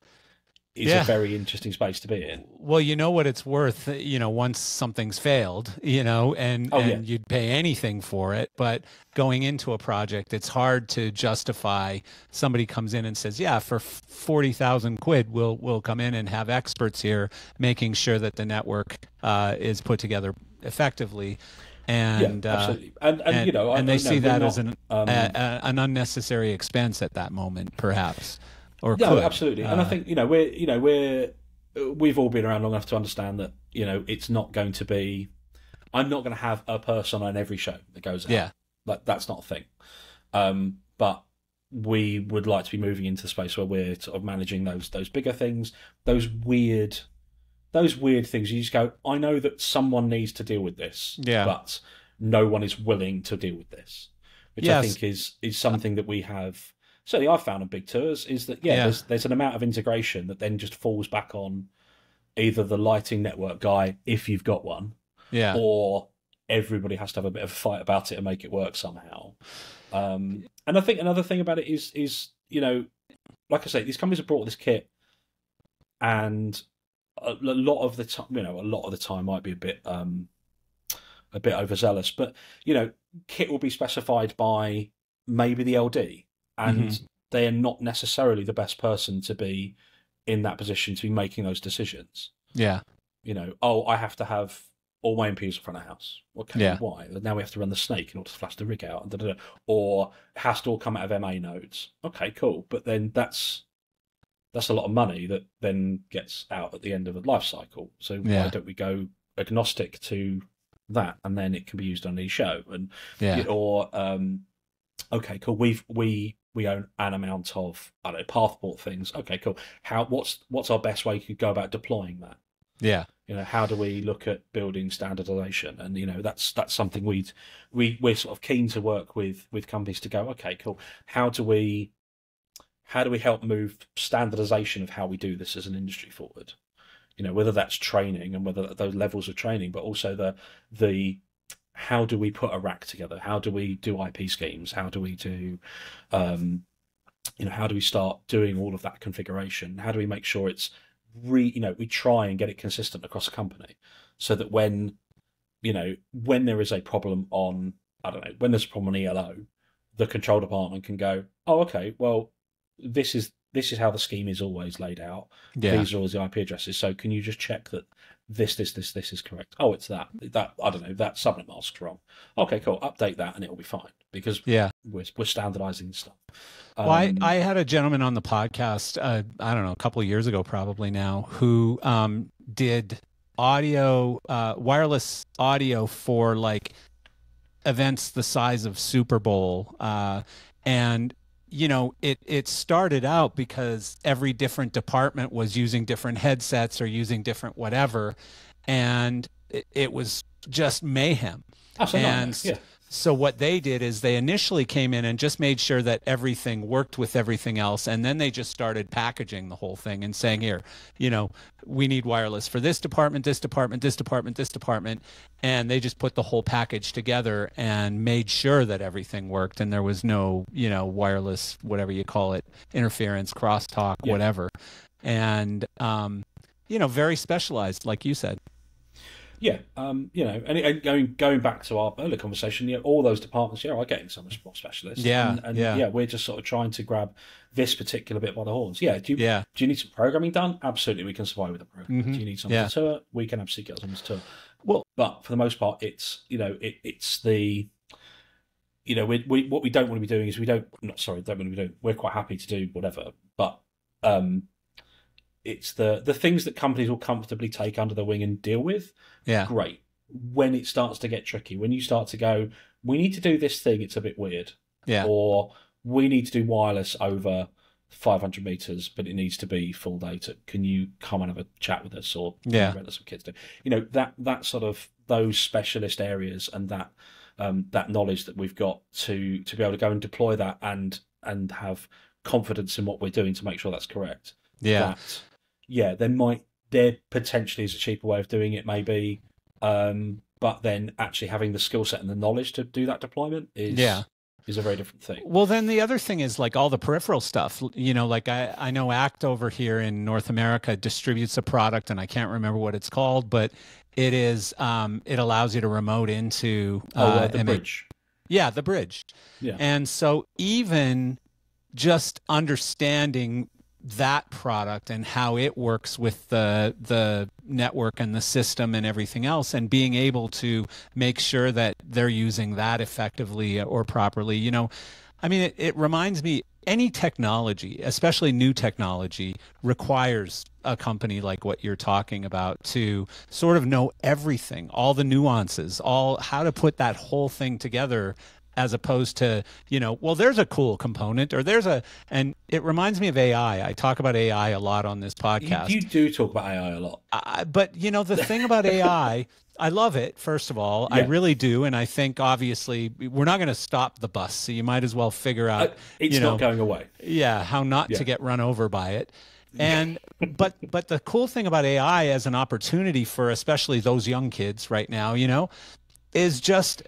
is Yeah. a very interesting space to be in Well, you know what it's worth, you know, once something's failed, you know, and, Oh, and you'd pay anything for it. But going into a project, it's hard to justify somebody comes in and says, yeah, for 40,000 quid, we'll, we'll come in and have experts here making sure that the network uh, is put together effectively. And, yeah uh, absolutely and, and, you know and I they see that not, as an, um, a, a, an unnecessary expense at that moment, perhaps. Or No, could. absolutely, and I Uh, think you know we're you know we're we've all been around long enough to understand that you know it's not going to be. I'm not going to have a person on every show that goes out. Yeah. like that's not a thing. Um, but we would like to be moving into the space where we're sort of managing those those bigger things, those weird, those weird things. You just go, I know that someone needs to deal with this, Yeah. but no one is willing to deal with this, which I think is is something that we have. Certainly, I've found on big tours is that yeah, Yeah. There's, there's an amount of integration that then just falls back on either the lighting network guy if you've got one, yeah. or everybody has to have a bit of a fight about it and make it work somehow. Um, and I think another thing about it is is you know, like I say, these companies have brought this kit, and a, a lot of the time, you know, a lot of the time might be a bit um, a bit overzealous, but you know, kit will be specified by maybe the LD, and they are not necessarily the best person to be in that position to be making those decisions Yeah. you know, oh, I have to have all my MPs in front of the house. Okay, Yeah. why? Now we have to run the snake in order to flash the rig out. da, da, da. Or it has to all come out of MA nodes. Okay, cool. But then that's that's a lot of money that then gets out at the end of a life cycle. So Yeah. why don't we go agnostic to that, and then it can be used on any show, and Yeah. or um, okay, cool. We've we we own an amount of I don't know passport things. Okay, cool. How what's what's our best way to go about deploying that? Yeah. You know, how do we look at building standardization? And you know, that's that's something we'd we we're sort of keen to work with with companies to go. Okay, cool. How do we how do we help move standardization of how we do this as an industry forward? You know, whether that's training and whether those levels of training, but also the the how do we put a rack together? How do we do IP schemes? How do we do, um, you know, how do we start doing all of that configuration? How do we make sure it's re, you know, we try and get it consistent across a company so that when, you know, when there is a problem on, I don't know, when there's a problem on ELO, the control department can go, oh, okay, well, this is this is how the scheme is always laid out. Yeah. These are all the IP addresses. So can you just check that this, this, this, this is correct? Oh, it's that. That I don't know. That subnet mask's wrong. Okay, cool. Update that, and it will be fine because Yeah. we're we're standardizing stuff. Well, I, Um, I had a gentleman on the podcast, uh, I don't know, a couple of years ago, probably now, who um, did audio, uh, wireless audio for like events the size of Super Bowl. Uh, and, you know, it, it started out because every different department was using different headsets or using different whatever. And it, it was just mayhem. that's and yeah. So what they did is they initially came in and just made sure that everything worked with everything else, and then they just started packaging the whole thing and saying, "Here, you know, we need wireless for this department, this department, this department, this department," and they just put the whole package together and made sure that everything worked and there was no, you know, wireless, whatever you call it, interference, crosstalk, Yeah. whatever, and um, you know, very specialized, like you said. Yeah, um, you know, and, and going going back to our earlier conversation, yeah, all those departments, yeah, are getting so much more specialist. Yeah, and, and yeah. we're just sort of trying to grab this particular bit by the horns. Yeah, do you Yeah. do you need some programming done? Absolutely, we can supply with the programming. Mhm, Do you need something yeah. to tour? We can absolutely get something to tour. Well- but for the most part, it's you know, it, it's the you know, we, we what we don't want to be doing is we don't not sorry, don't want to be doing. We're quite happy to do whatever, but um, it's the the things that companies will comfortably take under their wing and deal with Yeah, great. When it starts to get tricky, when you start to go, we need to do this thing, it's a bit weird. yeah, Or we need to do wireless over 500 meters, but it needs to be full data. Can you come and have a chat with us or Yeah. us some kids do? You know, that, that sort of, those specialist areas and that, um, that knowledge that we've got to, to be able to go and deploy that and, and have confidence in what we're doing to make sure that's correct yeah. that yeah there might there potentially is a cheaper way of doing it maybe um but then actually having the skill set and the knowledge to do that deployment is Yeah. is a very different thing Well, then the other thing is like all the peripheral stuff. You know, like I, I know ACT over here in North America distributes a product, and I can't remember what it's called, but it is um, it allows you to remote into oh uh, the and bridge yeah, the bridge. Yeah. And so even just understanding that product and how it works with the the network and the system and everything else and being able to make sure that they're using that effectively or properly you know i mean it, it reminds me any technology especially new technology requires a company like what you're talking about to sort of know everything all the nuances all how to put that whole thing together as opposed to you know well there's a cool component or there's a and it reminds me of ai i. Talk about ai a lot on this podcast. you do talk about ai a lot. I, but you know the thing about ai i love it first of all. I really do and i think obviously we're not going to stop the bus so you might as well figure out Uh, it's you not know, going away. yeah how not Yeah. to get run over by it. And but but the cool thing about ai as an opportunity for especially those young kids right now you know is just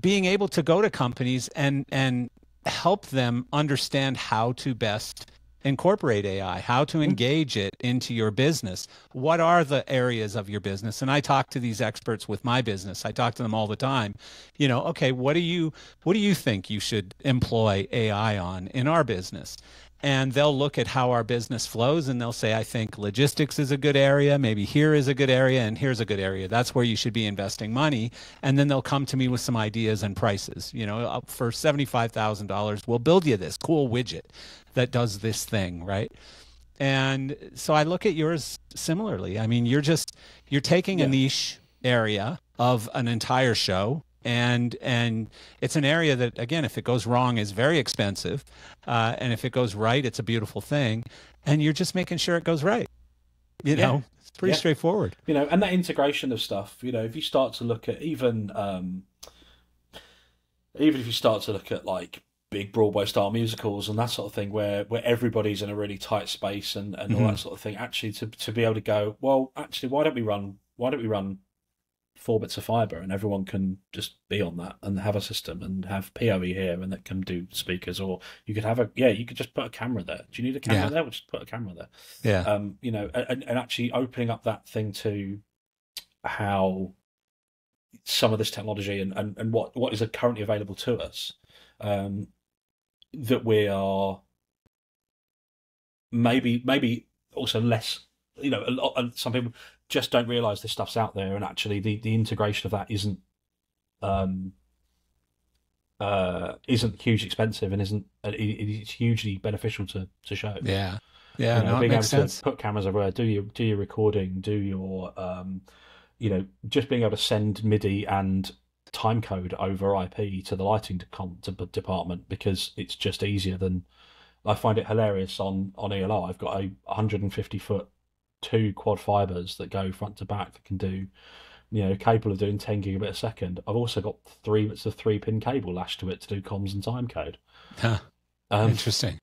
being able to go to companies and and help them understand how to best incorporate AI, how to mm-hmm. engage it into your business. What are the areas of your business? And I talk to these experts with my business. I talk to them all the time. You know, okay, what do you what do you think you should employ AI on in our business? And they'll look at how our business flows and they'll say i think logistics is a good area. Maybe here is a good area and here's a good area. That's where you should be investing money. And then they'll come to me with some ideas and prices. You know for $75000 we'll build you this cool widget that does this thing right? And so I look at yours similarly. I mean, you're just you're taking Yeah. a niche area of an entire show and and it's an area that again if it goes wrong is very expensive uh, and if it goes right it's a beautiful thing and you're just making sure it goes right you Yeah. know it's pretty Yeah. straightforward you know, and that integration of stuff, you know, if you start to look at even, um, even if you start to look at like big Broadway style musicals and that sort of thing, where where everybody's in a really tight space and, and all Mhm. that sort of thing, actually to to be able to go, well, actually, why don't we run? Why don't we run four bits of fiber and everyone can just be on that and have a system and have PoE here and that can do speakers or you could have a yeah you could just put a camera there. Do you need a camera Yeah. there? We'll just put a camera there yeah um, you know, and, and actually opening up that thing to how some of this technology and, and, and what, what is currently available to us, um, that we are maybe maybe also less, you know, a lot, and some people just don't realize this stuff's out there, and actually the, the integration of that isn't um, uh, isn't hugely expensive and isn't uh, it, it's hugely beneficial to to show yeah yeah you know, no being makes able sense to put cameras everywhere, do your do your recording, do your um, you know, just being able to send MIDI and time code over IP to the lighting department because it's just easier than. I find it hilarious on on ELO. I've got a 150 foot two quad fibers that go front to back that can do, you know, capable of doing 10 gigabit a second. I've also got three bits of three pin cable lashed to it to do comms and time code. Huh. Um, interesting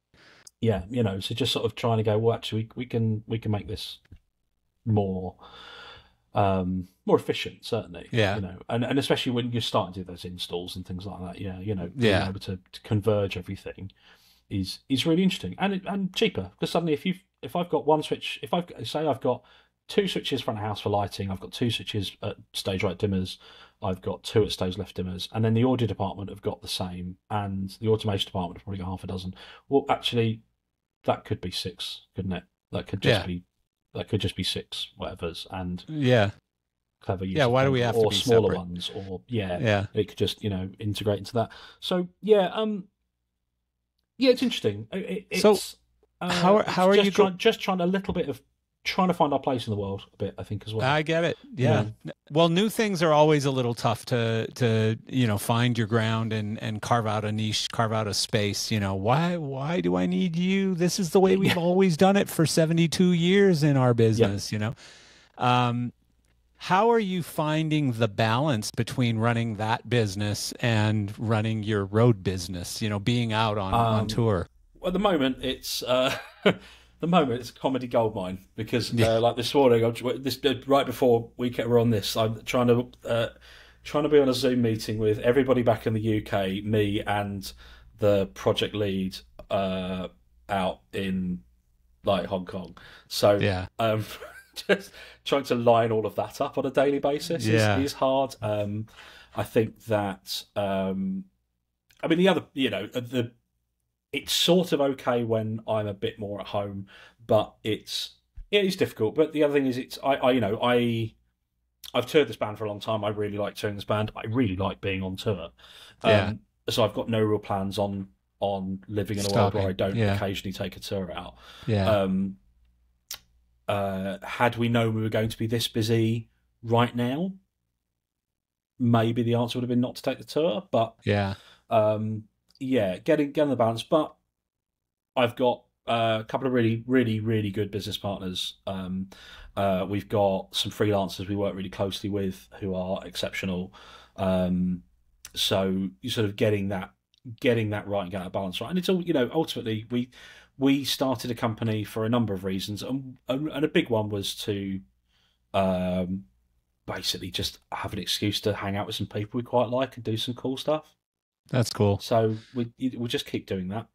yeah, you know, so just sort of trying to go, well, actually, we, we can we can make this more um more efficient, certainly. Yeah. you know, and and especially when you're starting to do those installs and things like that. Yeah, you know, Yeah. being able to, to converge everything is is really interesting and and cheaper because suddenly if you if I've got one switch, if I've say I've got two switches front of house for lighting, I've got two switches at stage right dimmers, I've got two at stage left dimmers, and then the audio department have got the same, and the automation department have probably got half a dozen. Well, actually, that could be six, couldn't it? That could just Yeah. be that could just be six whatever's and yeah clever use. Yeah, why do we have to or be smaller separate? ones or yeah, yeah it could just you know integrate into that. So yeah, um, yeah, it's interesting. It, it- So, it's, uh, how are- how are just you go- just trying a little bit of trying to find our place in the world a bit. I think as well. I get it. Yeah. Well, new things are always a little tough to to you know find your ground and and carve out a niche, carve out a space. You know why why do I need you? This is the way we've always done it for seventy two years in our business. You know, um, how are you finding the balance between running that business and running your road business? You know, being out on on Um, tour. At the moment it's uh the moment it's a comedy goldmine because uh, like this morning this right before we were on this i'm trying to uh, trying to be on a zoom meeting with everybody back in the uk me and the project lead uh out in like hong kong so Yeah. um just trying to line all of that up on a daily basis Yeah. is, is hard um i think that um i mean the other you know the it's sort of okay when I'm a bit more at home, but it's it is difficult. But the other thing is, it's I, I you know I I've toured this band for a long time. I really like touring this band. I really like being on tour. Yeah. Um, so I've got no real plans on on living in a world where I don't yeah. occasionally take a tour out. Yeah. Um, uh, had we known we were going to be this busy right now, maybe the answer would have been not to take the tour. But yeah. um, yeah, getting getting the balance. But I've got uh, a couple of really, really, really good business partners. Um, uh, we've got some freelancers we work really closely with who are exceptional. Um, so you're sort of getting that getting that right and getting that balance right. And it's all you know. Ultimately, we we started a company for a number of reasons, and and a big one was to um, basically just have an excuse to hang out with some people we quite like and do some cool stuff. That's cool. So we we'll just keep doing that.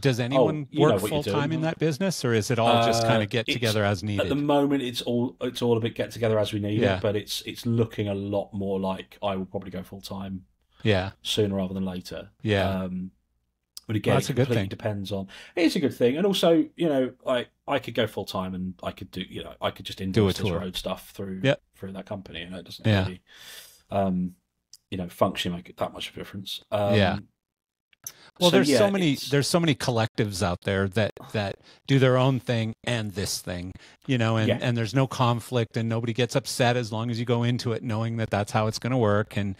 Does anyone Oh, work full time in that business, or is it all just Uh, kind of get together as needed? At the moment, it's all it's all a bit get together as we need Yeah. it, but it's it's looking a lot more like I will probably go full time yeah, sooner rather than later. yeah, Um, but again, Well, that's it a good completely thing. depends on. It is a good thing, and also you know, I I could go full time and I could do you know I could just invoice this tour. road stuff through Yep. through that company, and it doesn't Yeah. really, um, you know, function make it that much of a difference. Um, Yeah. Well, So, there's yeah, so many it's- there's so many collectives out there that that do their own thing and this thing, you know, and Yeah. and there's no conflict and nobody gets upset as long as you go into it knowing that that's how it's going to work and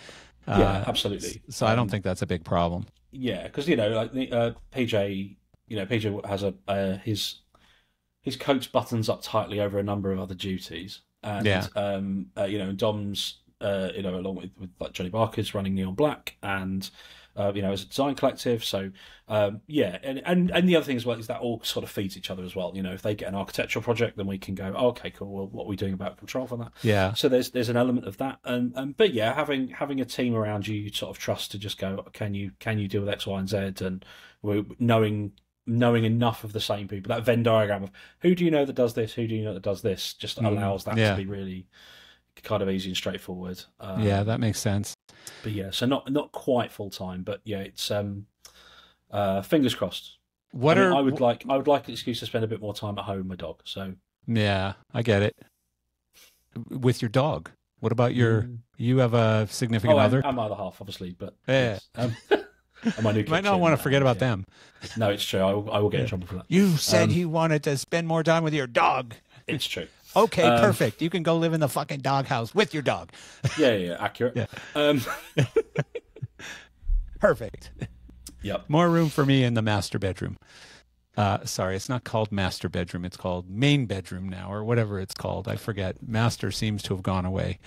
uh, Yeah, absolutely. So I don't Um, think that's a big problem. Yeah, because you know, like the, uh, PJ, you know, PJ has a uh, his his coat's buttons up tightly over a number of other duties, and Yeah. um, uh, you know, Dom's, uh, you know, along with, with like Johnny Barker's running Neon Black, and uh, you know, as a design collective. So um, yeah, and, and and the other thing as well is that all sort of feeds each other as well. You know, if they get an architectural project, then we can go, oh, okay, cool. Well, what are we doing about control for that? Yeah. So there's there's an element of that, and, and but yeah, having having a team around you, you sort of trust to just go, can you can you deal with X, Y, and Z, and we're knowing knowing enough of the same people. That Venn diagram of who do you know that does this, who do you know that does this, just Mm, allows that yeah. to be really kind of easy and straightforward. Um, yeah, that makes sense. but yeah, so not not quite full time, but yeah, it's um, uh, fingers crossed. What I, mean, are I would like I would like an excuse to spend a bit more time at home with my dog. So Yeah, I get it. With your dog. What about your you have a significant oh, other? and my other half, obviously, but Yeah. yes, Um, my new you might not want to forget about yeah. them. No, it's true. I will, I will get in trouble for that. You said Um, you wanted to spend more time with your dog. It's true. Okay, Um, perfect. You can go live in the fucking doghouse with your dog. Yeah, yeah, yeah, accurate. Yeah. Um, Perfect. yep. More room for me in the master bedroom. Uh, sorry, it's not called master bedroom. It's called main bedroom now, or whatever it's called. I forget. Master seems to have gone away.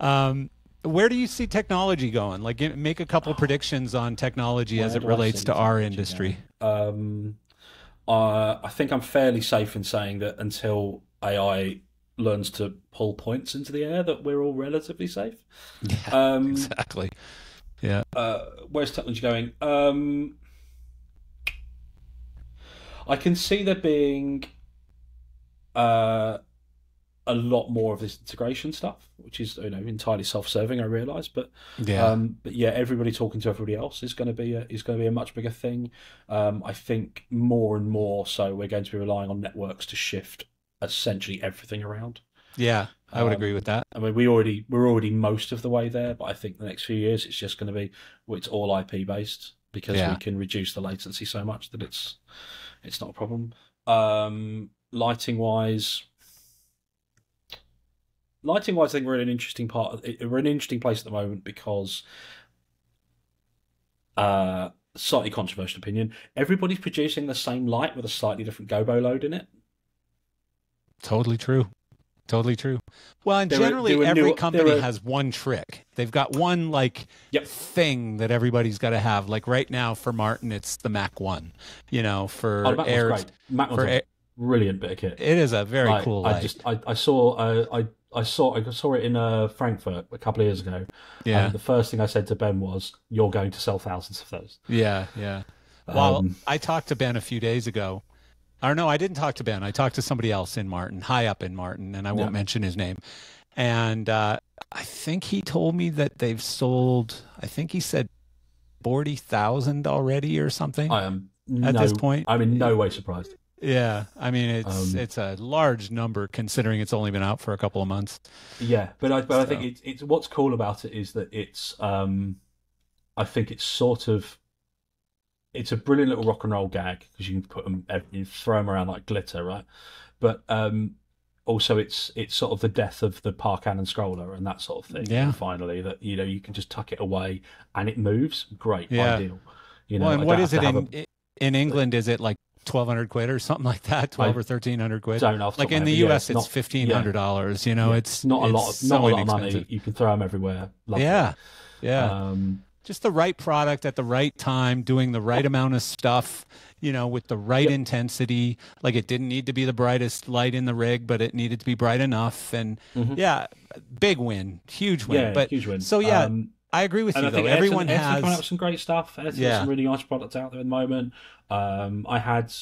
Um, where do you see technology going? Like, make a couple predictions on technology as it relates to our industry. Um, uh, I think I'm fairly safe in saying that until AI learns to pull points into the air, that we're all relatively safe. Yeah, Um, exactly. Yeah. uh, where's technology going? Um, I can see there being uh, a lot more of this integration stuff, which is you know entirely self-serving. I realise, but Yeah. um, but yeah, everybody talking to everybody else is going to be a, is going to be a much bigger thing. Um, I think more and more so we're going to be relying on networks to shift essentially everything around. yeah. I would um, agree with that. I mean, we already we're already most of the way there, but I think the next few years it's just going to be well, it's all IP based because Yeah. we can reduce the latency so much that it's it's not a problem. Um, lighting wise, lighting wise, I think we're in an interesting part. Of, we're in an interesting place at the moment because, uh, slightly controversial opinion, everybody's producing the same light with a slightly different gobo load in it. Totally true. Totally true. Well, and were- generally were every new- company were- has one trick. They've got one like Yep. thing that everybody's got to have. Like right now for Martin, it's the Mac One. You know, for Oh, Mac Air, great. Mac for a brilliant bit of kit. it is a very I, cool I light. just I, I saw uh, I I saw I saw it in uh, Frankfurt a couple of years ago. yeah, And the first thing I said to Ben was, "You're going to sell thousands of those." yeah, yeah. Well, Um, I talked to Ben a few days ago. Or no, I didn't talk to Ben. I talked to somebody else in Martin, high up in Martin, and I won't Yeah. mention his name. And uh, I think he told me that they've sold. I think he said forty thousand already or something. I am At no, this point- I'm in no way surprised. Yeah, I mean it's Um, it's a large number considering it's only been out for a couple of months. Yeah, but I but I think it's it's what's cool about it is that it's um, I think it's sort of it's a brilliant little rock and roll gag because you can put them you throw them around like glitter, right? But um, also it's it's sort of the death of the par can and scroller and that sort of thing. Yeah. Finally, that you know you can just tuck it away and it moves. Great, Yeah. ideal. You know, well, and I what is it to have in in England? Is it like twelve hundred quid or something like that? Twelve or thirteen hundred a, quid? Like in the head, but yeah, US, it's fifteen hundred dollars. You know, yeah, it's not a lot, of, not so a lot of money. You can throw them everywhere. Lovely. Yeah, yeah. Um, Just the right product at the right time, doing the right amount of stuff. You know, with the right Yep. intensity. Like it didn't need to be the brightest light in the rig, but it needed to be bright enough. And Mhm. yeah, big win, huge win. yeah, but huge win. so yeah, Um, I agree with you I though. think Everyone Ayrton coming up with some great stuff. Yeah. some really nice products out there at the moment. Um, I had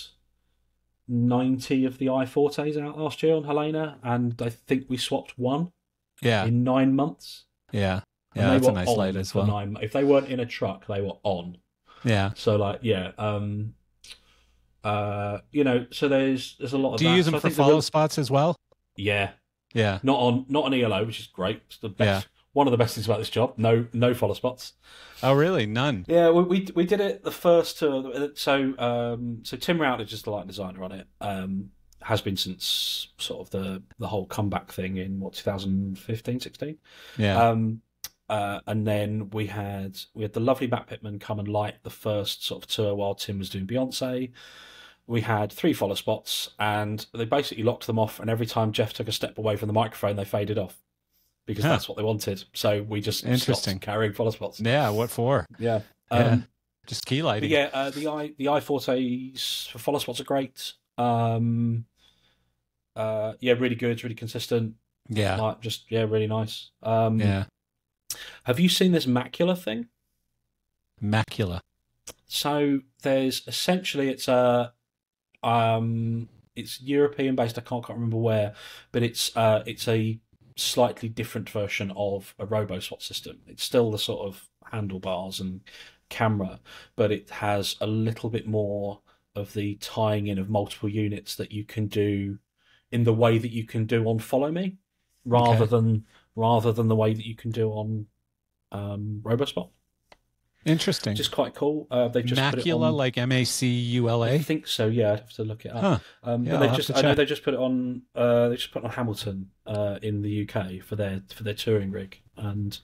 90 of the iFortes out last year on Helene, and I think we swapped one yeah, in nine months. yeah, And yeah. they That's a were nice on as well. Nine, if they weren't in a truck, they were on. Yeah. So like, yeah, um, uh, you know, so there's there's a lot of. Do you that. use them I for follow real- spots as well? Yeah, Yeah. not on not on ELO, which is great. It's the best one of the best things about this job. No, no follow spots. Oh, really? None. Yeah, we we, we did it the first tour. So um, so Tim Routledge is just the light designer on it. Um, has been since sort of the the whole comeback thing in what 2015, 16. Yeah. Um, uh, and then we had we had the lovely Matt Pittman come and light the first sort of tour while Tim was doing Beyonce. We had three follow spots, and they basically locked them off. And every time Jeff took a step away from the microphone, they faded off because Huh. that's what they wanted. So we just Interesting. stopped carrying follow spots. yeah. What for? Yeah. Yeah. Um, Just key lighting. yeah, uh, the i the iFortes for follow spots are great. Um, uh, yeah, really good, really consistent. Yeah. Like, just yeah, really nice. Um, Yeah. Have you seen this macula thing? Macula. So there's essentially it's a um it's European based. I can't, can't remember where, but it's uh it's a slightly different version of a RoboSpot system. It's still the sort of handlebars and camera, but it has a little bit more of the tying in of multiple units that you can do in the way that you can do on Follow Me, rather Okay. than rather than the way that you can do on um, RoboSpot Interesting. which is quite cool. Uh, they've just put it Macula, on- like M A C U L I A. think so. Yeah, I'd have to look it up. Huh. Um, Yeah, but they just I know they just put it on. Uh, they just put it on Hamilton uh, in the UK for their for their touring rig, and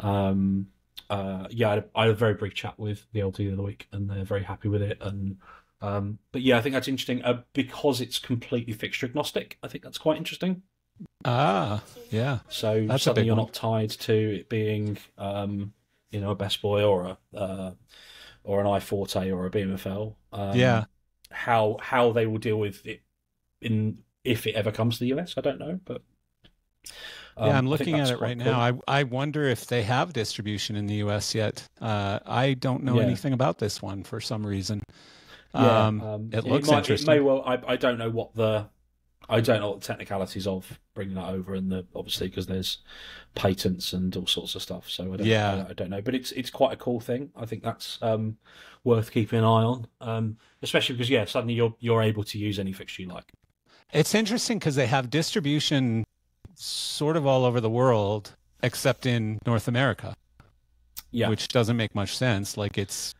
um, uh, yeah, I had, I had a very brief chat with the LT the other week, and they're very happy with it. And um, but yeah, I think that's interesting uh, because it's completely fixture agnostic. I think that's quite interesting. Ah, yeah. So That's suddenly you're one. not tied to it being, um, you know, a Best Boy or a uh, or an iForte or a BMFL. Um, Yeah. How how they will deal with it in if it ever comes to the US, I don't know, but um, yeah, I'm looking at it right cool. now. I I wonder if they have distribution in the U.S. yet. Uh, I don't know Yeah. anything about this one for some reason. Yeah, um, um, it looks might, interesting. It may well. I, I don't know what the I don't know what the technicalities of bringing that over, and the obviously because there's patents and all sorts of stuff. So I don't, Yeah. I, don't- I don't know, but it's it's quite a cool thing. I think that's um, worth keeping an eye on, um, especially because yeah, suddenly you're you're able to use any fixture you like. It's interesting because they have distribution sort of all over the world, except in North America, Yeah, which doesn't make much sense. Like it's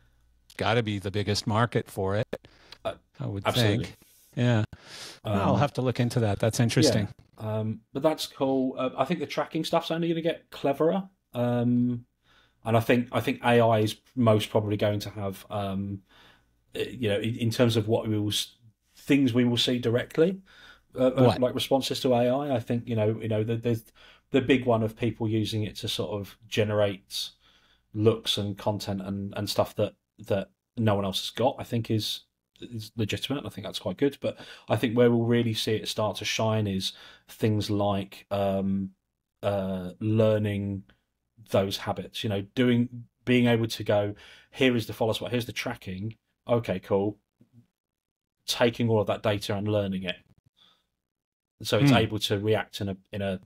got to be the biggest market for it. Uh, I would absolutely. think. Yeah, I'll Um, have to look into that. That's interesting. Um, but that's cool. Uh, I think the tracking stuff's only going to get cleverer, um, and I think I think AI is most probably going to have, um, uh, you know, in, in terms of what we will things we will see directly, uh, uh, like responses to AI. I think you know, you know, the, there's the big one of people using it to sort of generate looks and content and, and stuff that that no one else has got. I think is is legitimate. I think that's quite good. But I think where we'll really see it start to shine is things like um, uh, learning those habits. You know, doing being able to go here is the follow spot, here's the tracking. Okay, cool. Taking all of that data and learning it, so it's Hmm. able to react in a in a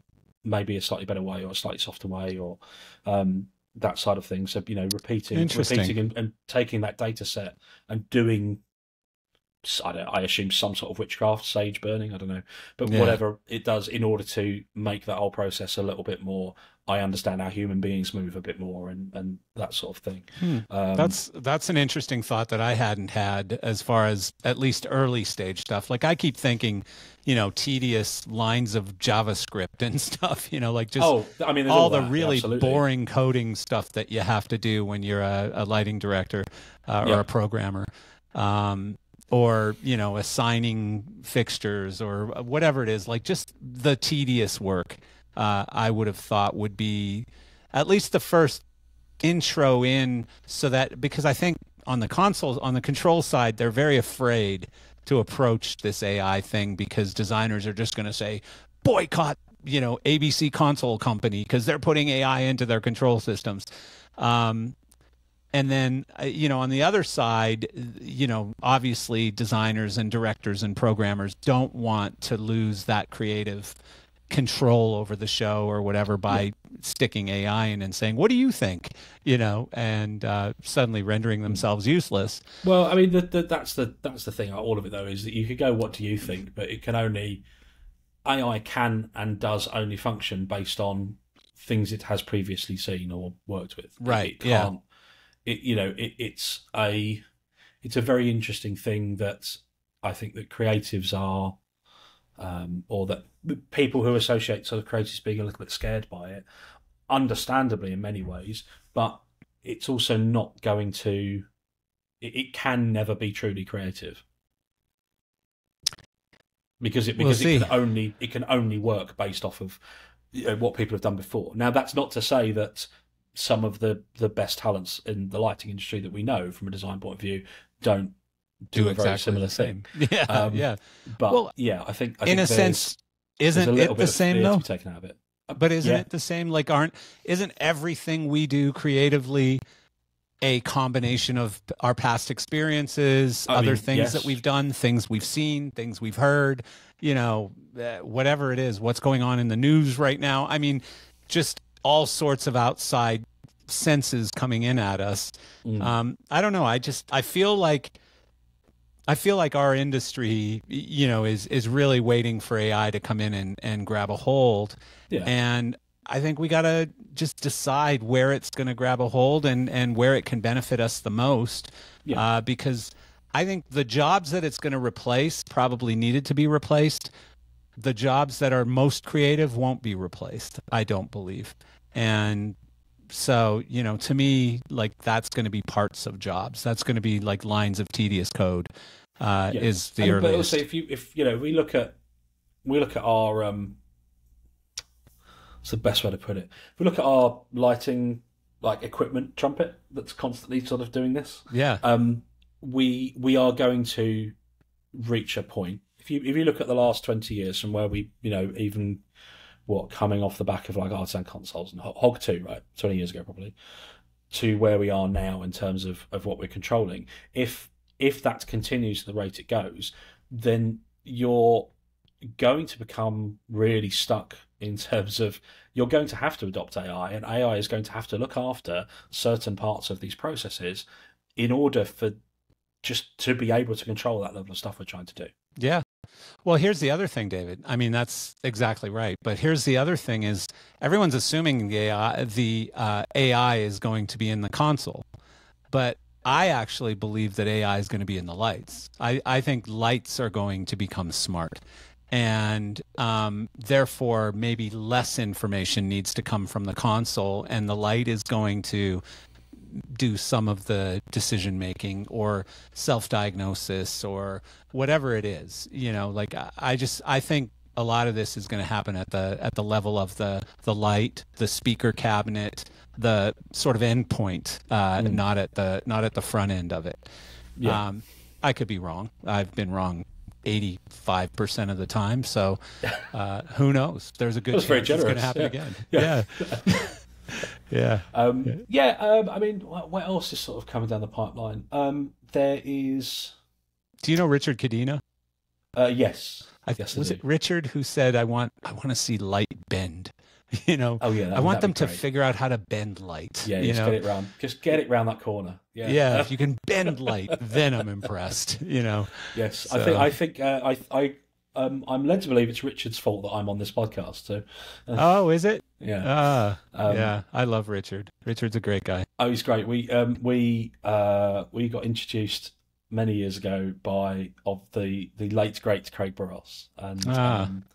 maybe a slightly better way or a slightly softer way or um, that side of things. So you know, repeating, repeating, and, and taking that data set and doing. I. I assume some sort of witchcraft, sage burning. I don't know, but Yeah. whatever it does in order to make that whole process a little bit more. I understand how human beings move a bit more and and that sort of thing. Hmm. Um, That's that's an interesting thought that I hadn't had as far as at least early stage stuff. Like I keep thinking, you know, tedious lines of JavaScript and stuff. You know, like just oh, I mean, there's all the really absolutely. boring coding stuff that you have to do when you're a, a lighting director uh, or Yeah. a programmer. Um, or you know assigning fixtures or whatever it is like just the tedious work uh, i would have thought would be at least the first intro in so that because i think on the console on the control side they're very afraid to approach this ai thing because designers are just going to say boycott you know abc console company because they're putting ai into their control systems. Um, and then uh, you know on the other side you know obviously designers and directors and programmers don't want to lose that creative control over the show or whatever by sticking ai in and saying what do you think you know and uh, suddenly rendering themselves useless Well, I mean, the, the, that's the that's the thing. All of it though is that you could go, "What do you think?" But it can only AI can and does only function based on things it has previously seen or worked with. It- Right, It, yeah. It you know it, it's a it's a very interesting thing that I think that creatives are, um, or that people who associate sort of creatives being a little bit scared by it, understandably in many ways, but it's also not going to. It, it can never be truly creative because it We'll because it can only it can only work based off of you know, what people have done before. Now that's not to say that some of the the best talents in the lighting industry that we know from a design point of view don't do, Do a very exactly similar the thing. Yeah, Um, yeah. But Well, yeah, I think I In think a sense, isn't a it the same though? taken out of it. But isn't Yeah. it the same? Like, aren't isn't everything we do creatively a combination of our past experiences, I other mean, things yes. that we've done, things we've seen, things we've heard, you know, uh, whatever it is, what's going on in the news right now? I mean, just all sorts of outside senses coming in at us. Mm. Um, I don't know. I just I feel like I feel like our industry, you know, is is really waiting for AI to come in and and grab a hold. Yeah. And I think we got to just decide where it's going to grab a hold and and where it can benefit us the most. Yeah. Uh, because I think the jobs that it's going to replace probably needed to be replaced. The jobs that are most creative won't be replaced. I don't believe. And so, you know, to me, like that's going to be parts of jobs. That's going to be like lines of tedious code. Uh, Yeah. Is the And- but also, if you if you know, we look at we look at our um, what's the best way to put it? If we look at our lighting like equipment trumpet that's constantly sort of doing this, yeah. um, we we are going to reach a point. If you if you look at the last twenty years from where we you know even what coming off the back of like artisan consoles and Hog Two right twenty years ago probably to where we are now in terms of of what we're controlling. If if that continues the rate it goes, then you're going to become really stuck in terms of you're going to have to adopt AI, and AI is going to have to look after certain parts of these processes in order for just to be able to control that level of stuff we're trying to do. Yeah. Well, here's the other thing, David. I mean, that's exactly right. But here's the other thing: is everyone's assuming the AI, the uh, AI is going to be in the console, but I actually believe that AI is going to be in the lights. I, I think lights are going to become smart, and um, therefore maybe less information needs to come from the console, and the light is going to do some of the decision making or self diagnosis or whatever it is you know like I- just i think a lot of this is going to happen at the at the level of the the light the speaker cabinet the sort of endpoint uh Mm. not at the not at the front end of it. Yeah. um i could be wrong. I've been wrong 85% of the time. So uh who knows? There's a good chance it's going to happen yeah. again. Yeah. Yeah Um, yeah, um, I mean, what, what else is sort of coming down the pipeline? Um, there is, do you know richard cadena uh, yes, I, Yes, was do. it Richard who said, "I want, I want to see light bend." You know, oh yeah, that, I want them to figure out how to bend light. Yeah, you just know, get it round, just get it round that corner. Yeah, yeah. If you can bend light, then I'm impressed. You know, yes. I think I think uh, I I um, I'm led to believe it's Richard's fault that I'm on this podcast. So oh, is it? Yeah, Ah, Um, yeah. I love Richard. Richard's a great guy. Oh, he's great. We um we uh we got introduced many years ago by of the the late great Craig Burrows, and Ah. um,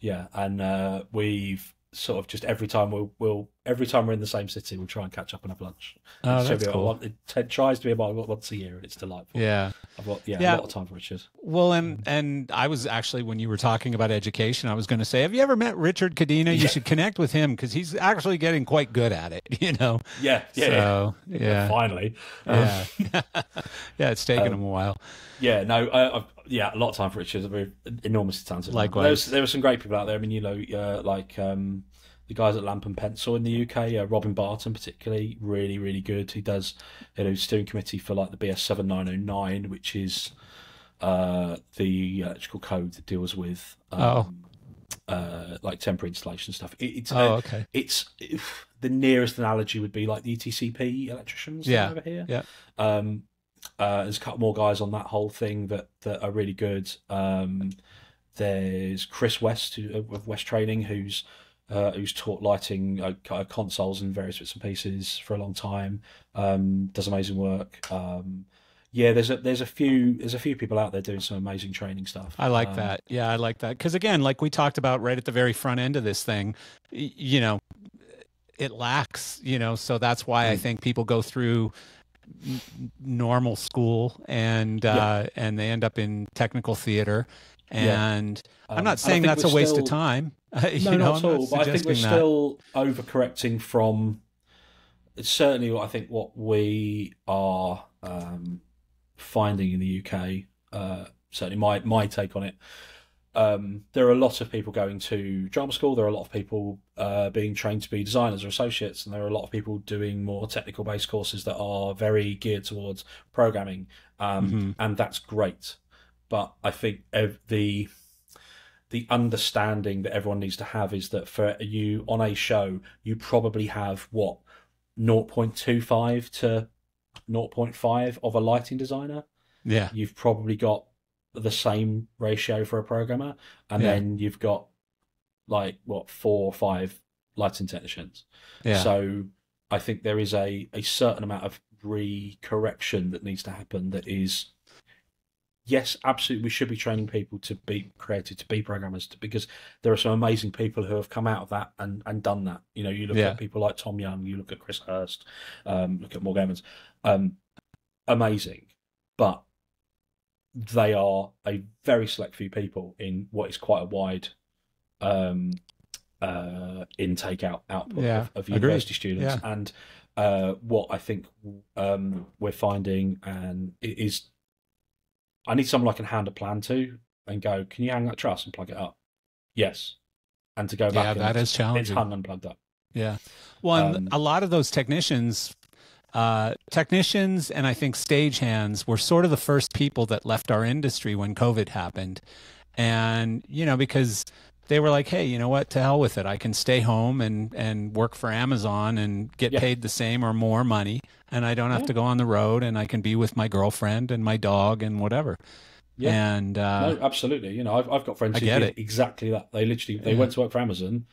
yeah, and uh, we've sort of just every time we'll we'll every time we're in the same city, we'll try and catch up and have lunch. Oh, It that's cool. It t- tries to be about once a year, and it's delightful. Yeah. I've got yeah, Yeah. a lot of time for Richard. Well, and and I was actually when you were talking about education, I was going to say, have you ever met Richard Cadena? You Yeah. should connect with him because he's actually getting quite good at it. You know. Yeah, yeah, yeah. So yeah. Finally, Um, Yeah. yeah. It's taken Um, him a while. Yeah, no, I've, yeah, a lot of time for Richard. We're enormously talented. Likewise. There was, there were some great people out there. I mean, you know, uh, like um, the guys at Lamp and Pencil in the UK, uh, Robin Barton particularly, really, really good. He does, you know, steering committee for like the BS seven nine oh nine, which is uh, the electrical code that deals with um, Oh. uh, like temporary installation stuff. It, it's Oh, okay. it's the nearest analogy would be like the ETCP electricians Yeah, over here. yeah. Um, uh, there's a couple more guys on that whole thing that, that are really good. Um, there's Chris West who, of West Training, who's uh, who's taught lighting uh, consoles and various bits and pieces for a long time. Um, does amazing work. Um, yeah, there's a there's a few there's a few people out there doing some amazing training stuff. I like Um, that. Yeah, I like that because again, like we talked about right at the very front end of this thing, you know, it lacks. You know, so that's why I Mm. think people go through normal school and Yeah. uh, and they end up in technical theater. Yeah. And um, I'm not saying that's a waste still- of time. you No, know, not at all. But I think we're that. still overcorrecting from. It's certainly, I think, what we are um, finding in the UK. Uh, certainly, my my take on it. Um, there are a lot of people going to drama school. There are a lot of people uh, being trained to be designers or associates, and there are a lot of people doing more technical based courses that are very geared towards programming, um, Mhm. and that's great. But I think ev- the the understanding that everyone needs to have is that for you on a show, you probably have what 0.25 to 0.5 of a lighting designer. Yeah, You've probably got the same ratio for a programmer, and Yeah. then you've got like what four or five lighting technicians. yeah, So I think there is a, a certain amount of re-correction that needs to happen that is yes, absolutely we should be training people to be creative, to be programmers, to, because there are some amazing people who have come out of that and, and done that. You know, you look Yeah. at people like Tom Young, you look at Chris Hurst, um, look at Morgan Evans, um, amazing. But they are a very select few people in what is quite a wide um, uh, intake out output Yeah, of, of agreed. university students. And uh, what I think um, we're finding and it is, I need someone I can hand a plan to and go, can you hang that truss and plug it up? Yes. And to go back, yeah, that it's- challenging. It's hung and plugged up. Yeah. Well, Um, a lot of those technicians, uh, technicians, and I think stagehands were sort of the first people that left our industry when COVID happened. And, you know, because they were like, hey, you know what? To hell with it. I can stay home and, and work for Amazon and get Yeah. paid the same or more money. And I don't have Yeah. to go on the road and I can be with my girlfriend and my dog and whatever. Yeah. And, uh, no, absolutely. You know, I've, I've got friends I who get did it. exactly that. They literally they Yeah. went to work for Amazon.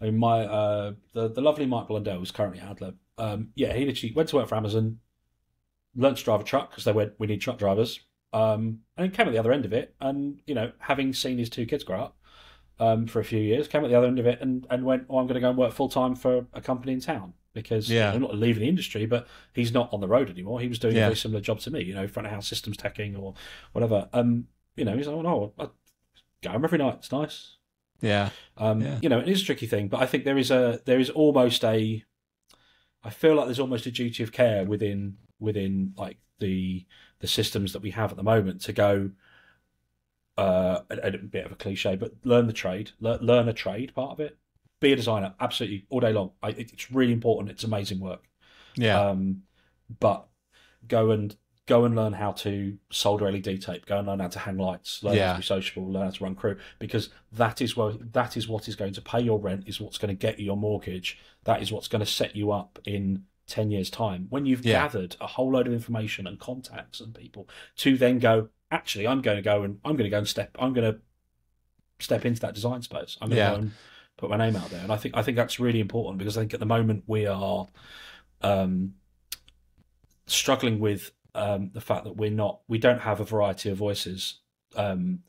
I mean, my uh, the the lovely Mike Blundell who's currently at Adlib. Um, yeah, he literally went to work for Amazon, learned to drive a truck because they went, we need truck drivers. Um, and came at the other end of it, and you know, having seen his two kids grow up um, for a few years, came at the other end of it, and and went, oh, I'm going to go and work full time for a company in town because Yeah. I'm not leaving the industry, but he's not on the road anymore. He was doing Yeah. a very similar job to me, you know, front of house systems teching or whatever. Um, you know, he's like, oh no, I go home every night. It's nice. yeah. Um, Yeah. You know, it is a tricky thing, but I think there is a there is almost a, I feel like there's almost a duty of care within within like the the systems that we have at the moment to go. Uh, a, a bit of a cliche, but learn the trade, learn, learn a trade part of it. Be a designer, absolutely all day long. I, it's really important. It's amazing work. Yeah. Um, but go and go and learn how to solder LED tape. Go and learn how to hang lights. Learn Yeah. how to be sociable. Learn how to run crew. Because that is what that is what is going to pay your rent. Is what's going to get you your mortgage. That is what's going to set you up in ten years' time when you've Yeah. gathered a whole load of information and contacts and people to then go. Actually, I'm going to go and I'm going to go and step. I'm going to step into that design space. I'm going Yeah. to go and put my name out there. And I think I think that's really important because I think at the moment we are um, struggling with um, the fact that we're not we don't have a variety of voices um,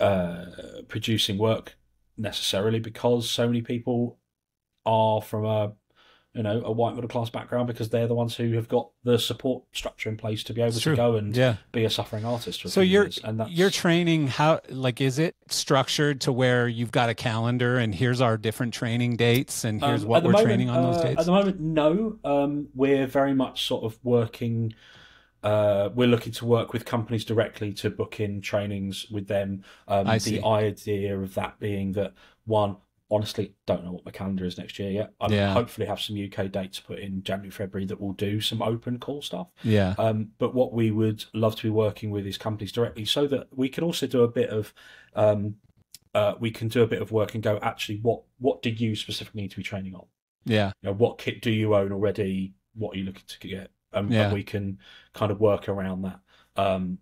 uh, producing work necessarily because so many people are from a you know a white middle class background because they're the ones who have got the support structure in place to be able It's to true. go and yeah. be a suffering artist So you're and that's you're training how like is it structured to where you've got a calendar and here's our different training dates and here's Um, what we're moment, training on those uh, dates? At the moment, no. Um, we're very much sort of working. Uh, we're looking to work with companies directly to book in trainings with them. Um, I the idea of that being that one, honestly, don't know what my calendar is next year yet. I Yeah. hopefully have some UK dates put in January, February that will do some open call stuff. yeah. Um, but what we would love to be working with is companies directly so that we can also do a bit of um, uh, we can do a bit of work and go actually what what do you specifically need to be training on Yeah. you know, what kit do you own already what are you looking to get um, Yeah. and we can kind of work around that um,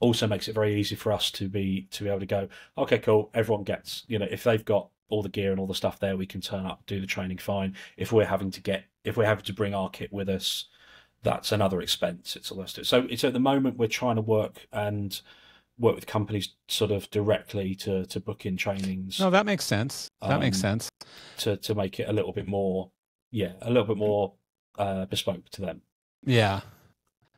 also makes it very easy for us to be to be able to go okay cool everyone gets you know if they've got all the gear and all the stuff there, we can turn up, do the training fine. If we're having to get, if we're having to bring our kit with us, that's another expense. It's all this. So it's at the moment we're trying to work and work with companies sort of directly to to book in trainings. No, that makes sense. That makes Um, sense. to to make it a little bit more, yeah, a little bit more uh, bespoke to them. Yeah.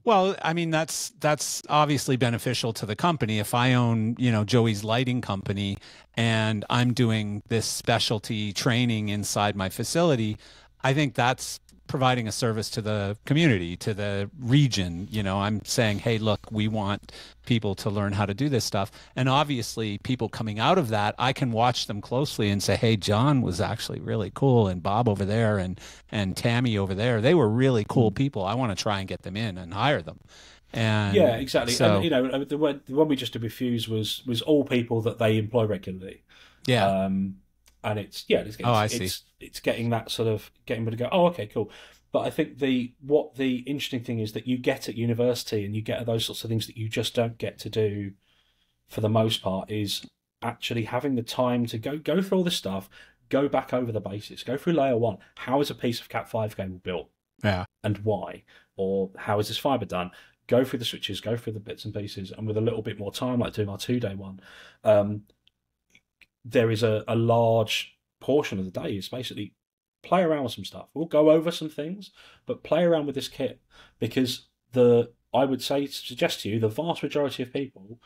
Well, I mean that's that's obviously beneficial to the company. If I own, you know, Joey's lighting company and I'm doing this specialty training inside my facility, I think that's providing a service to the community, to the region. You know, I'm saying, hey, look, we want people to learn how to do this stuff. And obviously, people coming out of that, I can watch them closely and say, hey, John was actually really cool, and Bob over there, and and Tammy over there, they were really cool people. I want to try and get them in and hire them. And yeah, exactly. So, and you know, the one, the one we just did was was all people that they employ regularly. yeah, Um, and it's yeah, it's, it's, Oh, I see. it's it's getting that sort of getting them to go. Oh, okay, cool. But I think the what the interesting thing is that you get at university and you get those sorts of things that you just don't get to do for the most part is actually having the time to go go through all this stuff, go back over the basics, go through layer one. How is a piece of Cat five cable built? yeah, and why, or how is this fiber done? Go through the switches, go through the bits and pieces, and with a little bit more time, like doing our two day one, um, there is a, a large portion of the day is basically play around with some stuff. We'll go over some things, but play around with this kit because the I would say suggest to you the vast majority of people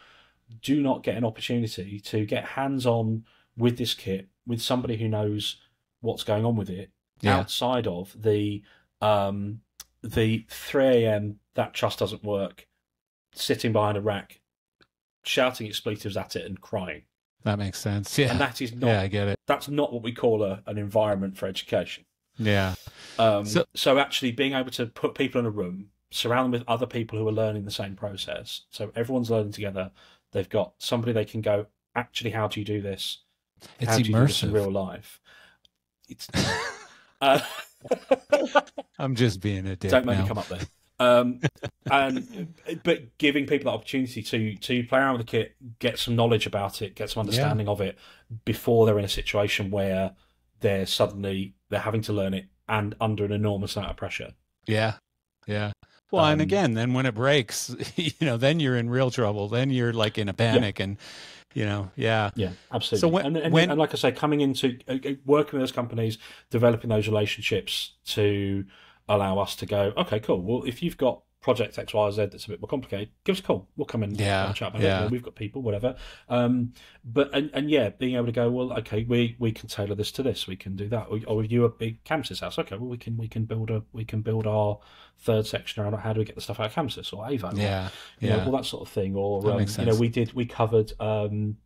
do not get an opportunity to get hands on with this kit with somebody who knows what's going on with it yeah, outside of the um the 3 a.m. that trust doesn't work, sitting behind a rack, shouting expletives at it and crying, that makes sense. Yeah, and that is not yeah, I get it. that's not what we call a, an environment for education. Yeah, Um, So- so, actually, being able to put people in a room, surround them with other people who are learning the same process, so everyone's learning together. They've got somebody they can go. Actually, how do you do this? it's how do you do this in immersive. real life? It's. uh, I'm just being a dick Don't make now. me come up there. Um, and but giving people that opportunity to to play around with the kit, get some knowledge about it, get some understanding of it before they're in a situation where they're suddenly they're having to learn it and under an enormous amount of pressure. Yeah. Yeah. Well, and Um, again, then when it breaks, you know, then you're in real trouble. Then you're like in a panic and, you know, yeah. Yeah, absolutely. So when- and, and, when- and like I say, coming into uh, uh, working with those companies, developing those relationships to allow us to go, okay, cool. Well, if you've got project X, Y, Z that's a bit more complicated, give us a call. We'll come in and Yeah, have a chat about yeah. it. We've got people, whatever. Um, but and, and yeah, being able to go, well, okay, we we can tailor this to this. We can do that. Or, or you a big campuses house? Okay, well, we can we can build a we can build our third section around how do we get the stuff out of campuses or Avo. or Yeah. know, Yeah. all that sort of thing. Or um, you know, we did we covered um,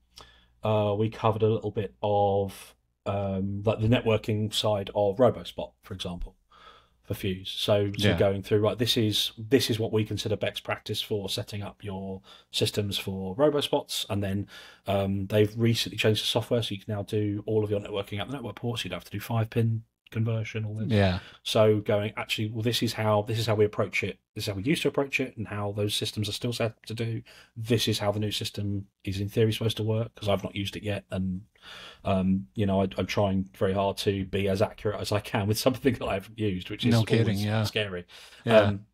uh, we covered a little bit of um, like the networking side of RoboSpot, for example, for Fuse. So, so Yeah. going through right, this is this is what we consider best practice for setting up your systems for RoboSpots, and then um, they've recently changed the software, so you can now do all of your networking at the network ports. You don't have to do five pin conversion, all this. Yeah. So going actually, well, this is how this is how we approach it. This is how we used to approach it, and how those systems are still set up to do. This is how the new system is in theory supposed to work because I've not used it yet, and um, you know I, I'm trying very hard to be as accurate as I can with something that I haven't used, which is No kidding, yeah. scary. Yeah. Um,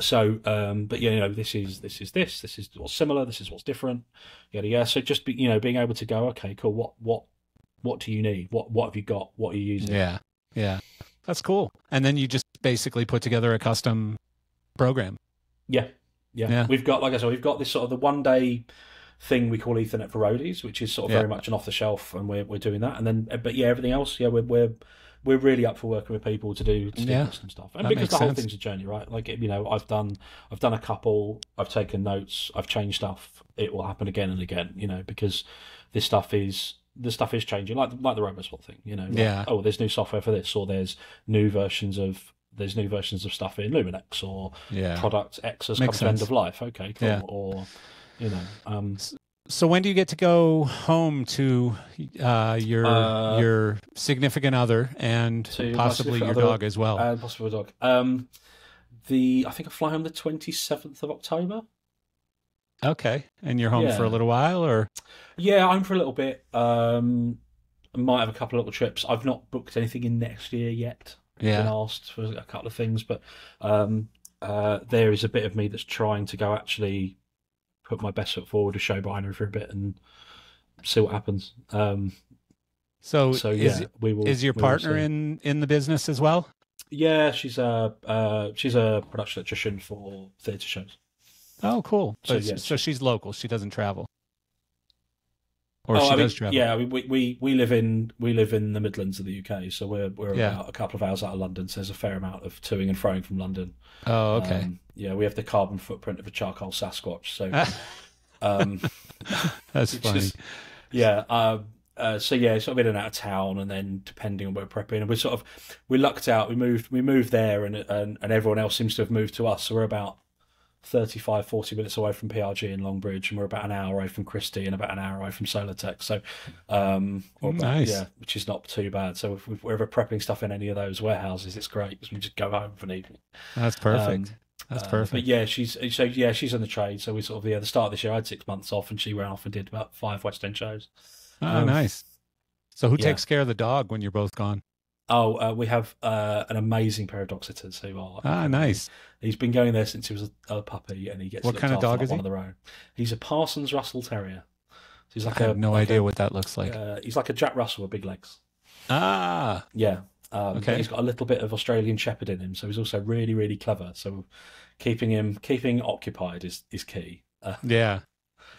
so, um, but yeah, you know, this is this is this. This is what's similar. This is what's different. Yada yada. So just be, you know, being able to go, okay, cool. What what what do you need? What what have you got? What are you using? yeah. Yeah. That's cool. And then you just basically put together a custom program. Yeah, yeah. Yeah. We've got, like I said, we've got this sort of the one day thing we call Ethernet for roadies, which is sort of Yeah. very much an off the shelf, and we're we're doing that. And then, but yeah, everything else, yeah, we're we're we're really up for working with people to do to do Yeah. custom stuff. And That because the whole sense. thing's a journey, right? Like you know, I've done I've done a couple, I've taken notes, I've changed stuff. It will happen again and again, you know, because this stuff is the stuff is changing, like like the RoboSpot thing, you know. like, Yeah. oh, there's new software for this, or there's new versions of there's new versions of stuff in Luminex, or Yeah. product X has come Makes to end of life. Okay, cool. Yeah. Or you know, um, So when do you get to go home to uh, your Uh, your significant other and possibly your dog as well? and possible dog. Um, the I think I fly home the twenty seventh of October. Okay, and you're home for a little while, or Yeah, I'm for a little bit. Um, might have a couple of little trips. I've not booked anything in next year yet. I've been asked for a couple of things, but um, uh, there is a bit of me that's trying to go actually put my best foot forward to show binary for a bit and see what happens. Um, So, so yeah, is we will. is your partner in in the business as well? Yeah, she's a uh, she's a production electrician for theatre shows. Oh, cool. So, But, yeah, so she's local. She doesn't travel. Or oh, she I mean, does travel. yeah. I mean, we, we we live in we live in the Midlands of the UK, so we're we're Yeah. about a couple of hours out of London. So there's a fair amount of toing and froing from London. Oh, okay. Um, yeah, we have the carbon footprint of a charcoal Sasquatch. So, um, That's funny. just- yeah. Um, uh, so yeah, sort of in and out of town, and then depending on where we're prepping, and we're sort of we lucked out. We moved we moved there, and and, and everyone else seems to have moved to us. So we're about 35, 40 minutes away from PRG in Longbridge, and we're about an hour away from Christie, and about an hour away from Solotech. So, um, about- Nice. yeah, which is not too bad. So if, we're ever prepping stuff in any of those warehouses, it's great because we just go home for an evening. That's perfect. Um, That's uh, perfect. But yeah, she's so yeah, she's in the trade. So we sort of yeah, the start of this year, I had six months off, and she went off and did about five West End shows. oh, um, nice. So who yeah. takes care of the dog when you're both gone? Oh, uh, we have uh, an amazing pair of dog sitters who are. Ah, nice. He's been going there since he was a, a puppy, and he gets What kind of dog is one he? of their own. He's a Parsons Russell Terrier. So he's like I a have no like idea a- what that looks like. uh, he's like a Jack Russell with big legs. ah, Yeah. Um, Okay. He's got a little bit of Australian Shepherd in him, so he's also really, really clever. So keeping him keeping occupied is is key. Uh, yeah.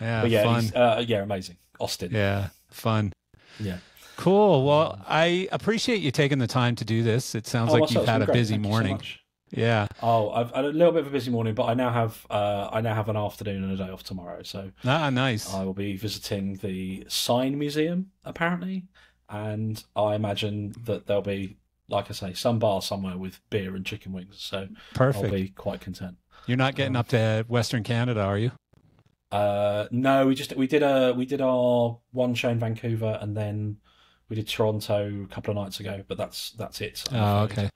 Yeah, yeah, uh, yeah, amazing. Austin. Yeah, fun. Yeah. Cool. Well, I appreciate you taking the time to do this. It sounds Oh, like you've had a great. busy Thank so morning. much. yeah. Oh, I've had a little bit of a busy morning, but I now have uh, I now have an afternoon and a day off tomorrow, so Ah, nice. I will be visiting the Sign Museum apparently, and I imagine that there'll be, like I say, some bar somewhere with beer and chicken wings. So Perfect. I'll be quite content. You're not getting up to Western Canada, are you? Uh, no, we just we did a we did our one show in Vancouver, and then we did Toronto a couple of nights ago, but that's that's it. I'm Oh, afraid. okay.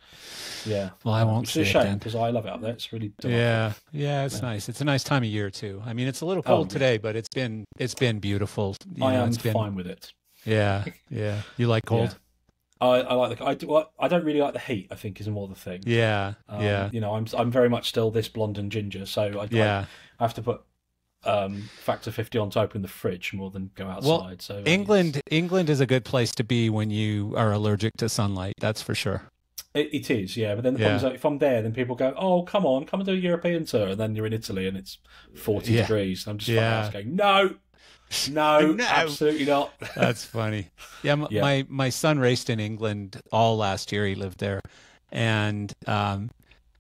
Yeah. Well, I won't see it shame because I love it up there. It's really delightful. Yeah, yeah, it's Yeah. nice. It's a nice time of year too. I mean, it's a little Oh, cold yeah. today, but it's been it's been beautiful. You I know, am it's been, fine with it. Yeah, yeah. You like cold? I, I like the I do I, I don't really like the heat. I think is more the thing. Yeah, Um, yeah, You know, I'm I'm very much still this blonde and ginger, so I, yeah. I have to put um, factor fifty on to open the fridge more than go outside. so it's- England, England is a good place to be when you are allergic to sunlight. That's for sure. It, it is, yeah. But then the Yeah. problem is, like, if I'm there, then people go, "Oh, come on, come and do a European tour," and then you're in Italy and it's forty Yeah. degrees, and I'm just Yeah. going, "No, no, No. absolutely not." That's funny. Yeah, m- Yeah. my my son raced in England all last year. He lived there, and um,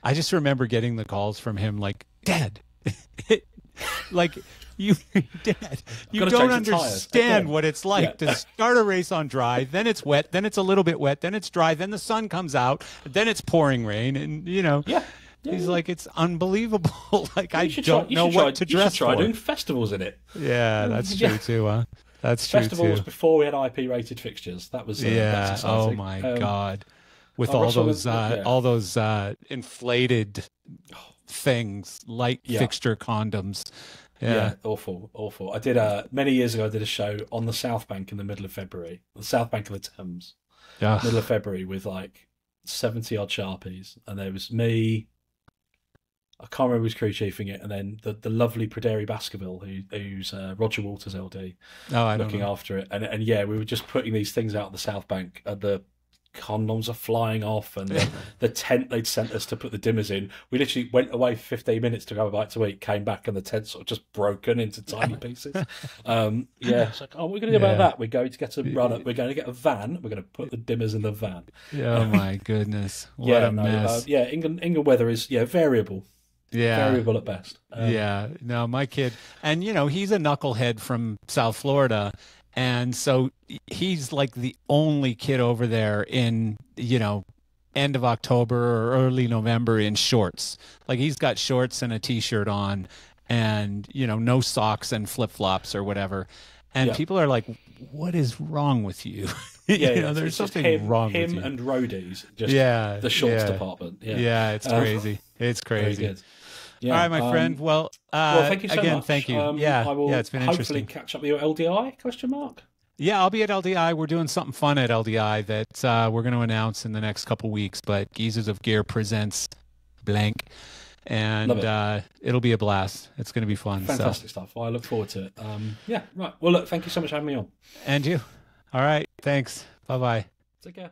I just remember getting the calls from him like, "Dad, like you, Dad, you don't change the tires." understand what it's like Yeah. to start a race on dry. Then it's wet. Then it's a little bit wet. Then it's dry. Then the sun comes out. Then it's pouring rain, and you know." Yeah, yeah, He's yeah. like, it's unbelievable. like, I You should don't try, know what try, to you dress should try for. doing festivals in it. Yeah, that's Yeah. true too, huh? That's true festivals too. before we had IP rated fixtures. That was uh, yeah. That's Oh my Um, god. With uh, all those uh, all those uh, inflated things, light Yeah. fixture condoms. Yeah. Yeah. awful, awful. I did a many years ago. I did a show on the South Bank in the middle of February, the South Bank of the Thames, Ugh. middle of February, with like seventy odd sharpies, and there was me. I can't remember who's crew chiefing it, and then the, the lovely Praderi Baskerville, who, who's uh, Roger Waters LD, Oh, looking know. after it, and and yeah, we were just putting these things out on the South Bank, at the condoms are flying off, and the, the tent they'd sent us to put the dimmers in. We literally went away for fifteen minutes to go a bite to eat, came back, and the tent sort of just broken into tiny pieces. Um, yeah, it's like, oh, what are we going to do Yeah. about that? We're going to get a runner. We're going to get a van. We're going to put the dimmers in the van. Oh my goodness. What yeah, a no, mess. uh, yeah, England, England weather is yeah variable, yeah. variable at best. Um, yeah, no, my kid, and you know, he's a knucklehead from South Florida, and so he's like the only kid over there in you know end of October or early November in shorts. Like he's got shorts and a t-shirt on, and you know, no socks and flip flops or whatever. And Yeah. people are like, "What is wrong with you?" yeah, you yeah, know, there's something him, wrong him with you. and roadies. Just yeah, the shorts yeah. department. Yeah, Yeah, it's Um, crazy. It's crazy. Yeah, All right, my um, friend. Well, uh, well, thank you so again, much. thank you. Um, yeah, I will yeah, it's been hopefully interesting. catch up with you at LDI? Question mark. Yeah, I'll be at LDI. We're doing something fun at LDI that uh, we're going to announce in the next couple weeks. But Geezers of Gear presents blank, and it. uh, it'll be a blast. It's going to be fun. So, Fantastic stuff. Well, I look forward to it. Um, yeah, right. Well, look, thank you so much for having me on. and you. All right. Thanks. Bye bye. Take care.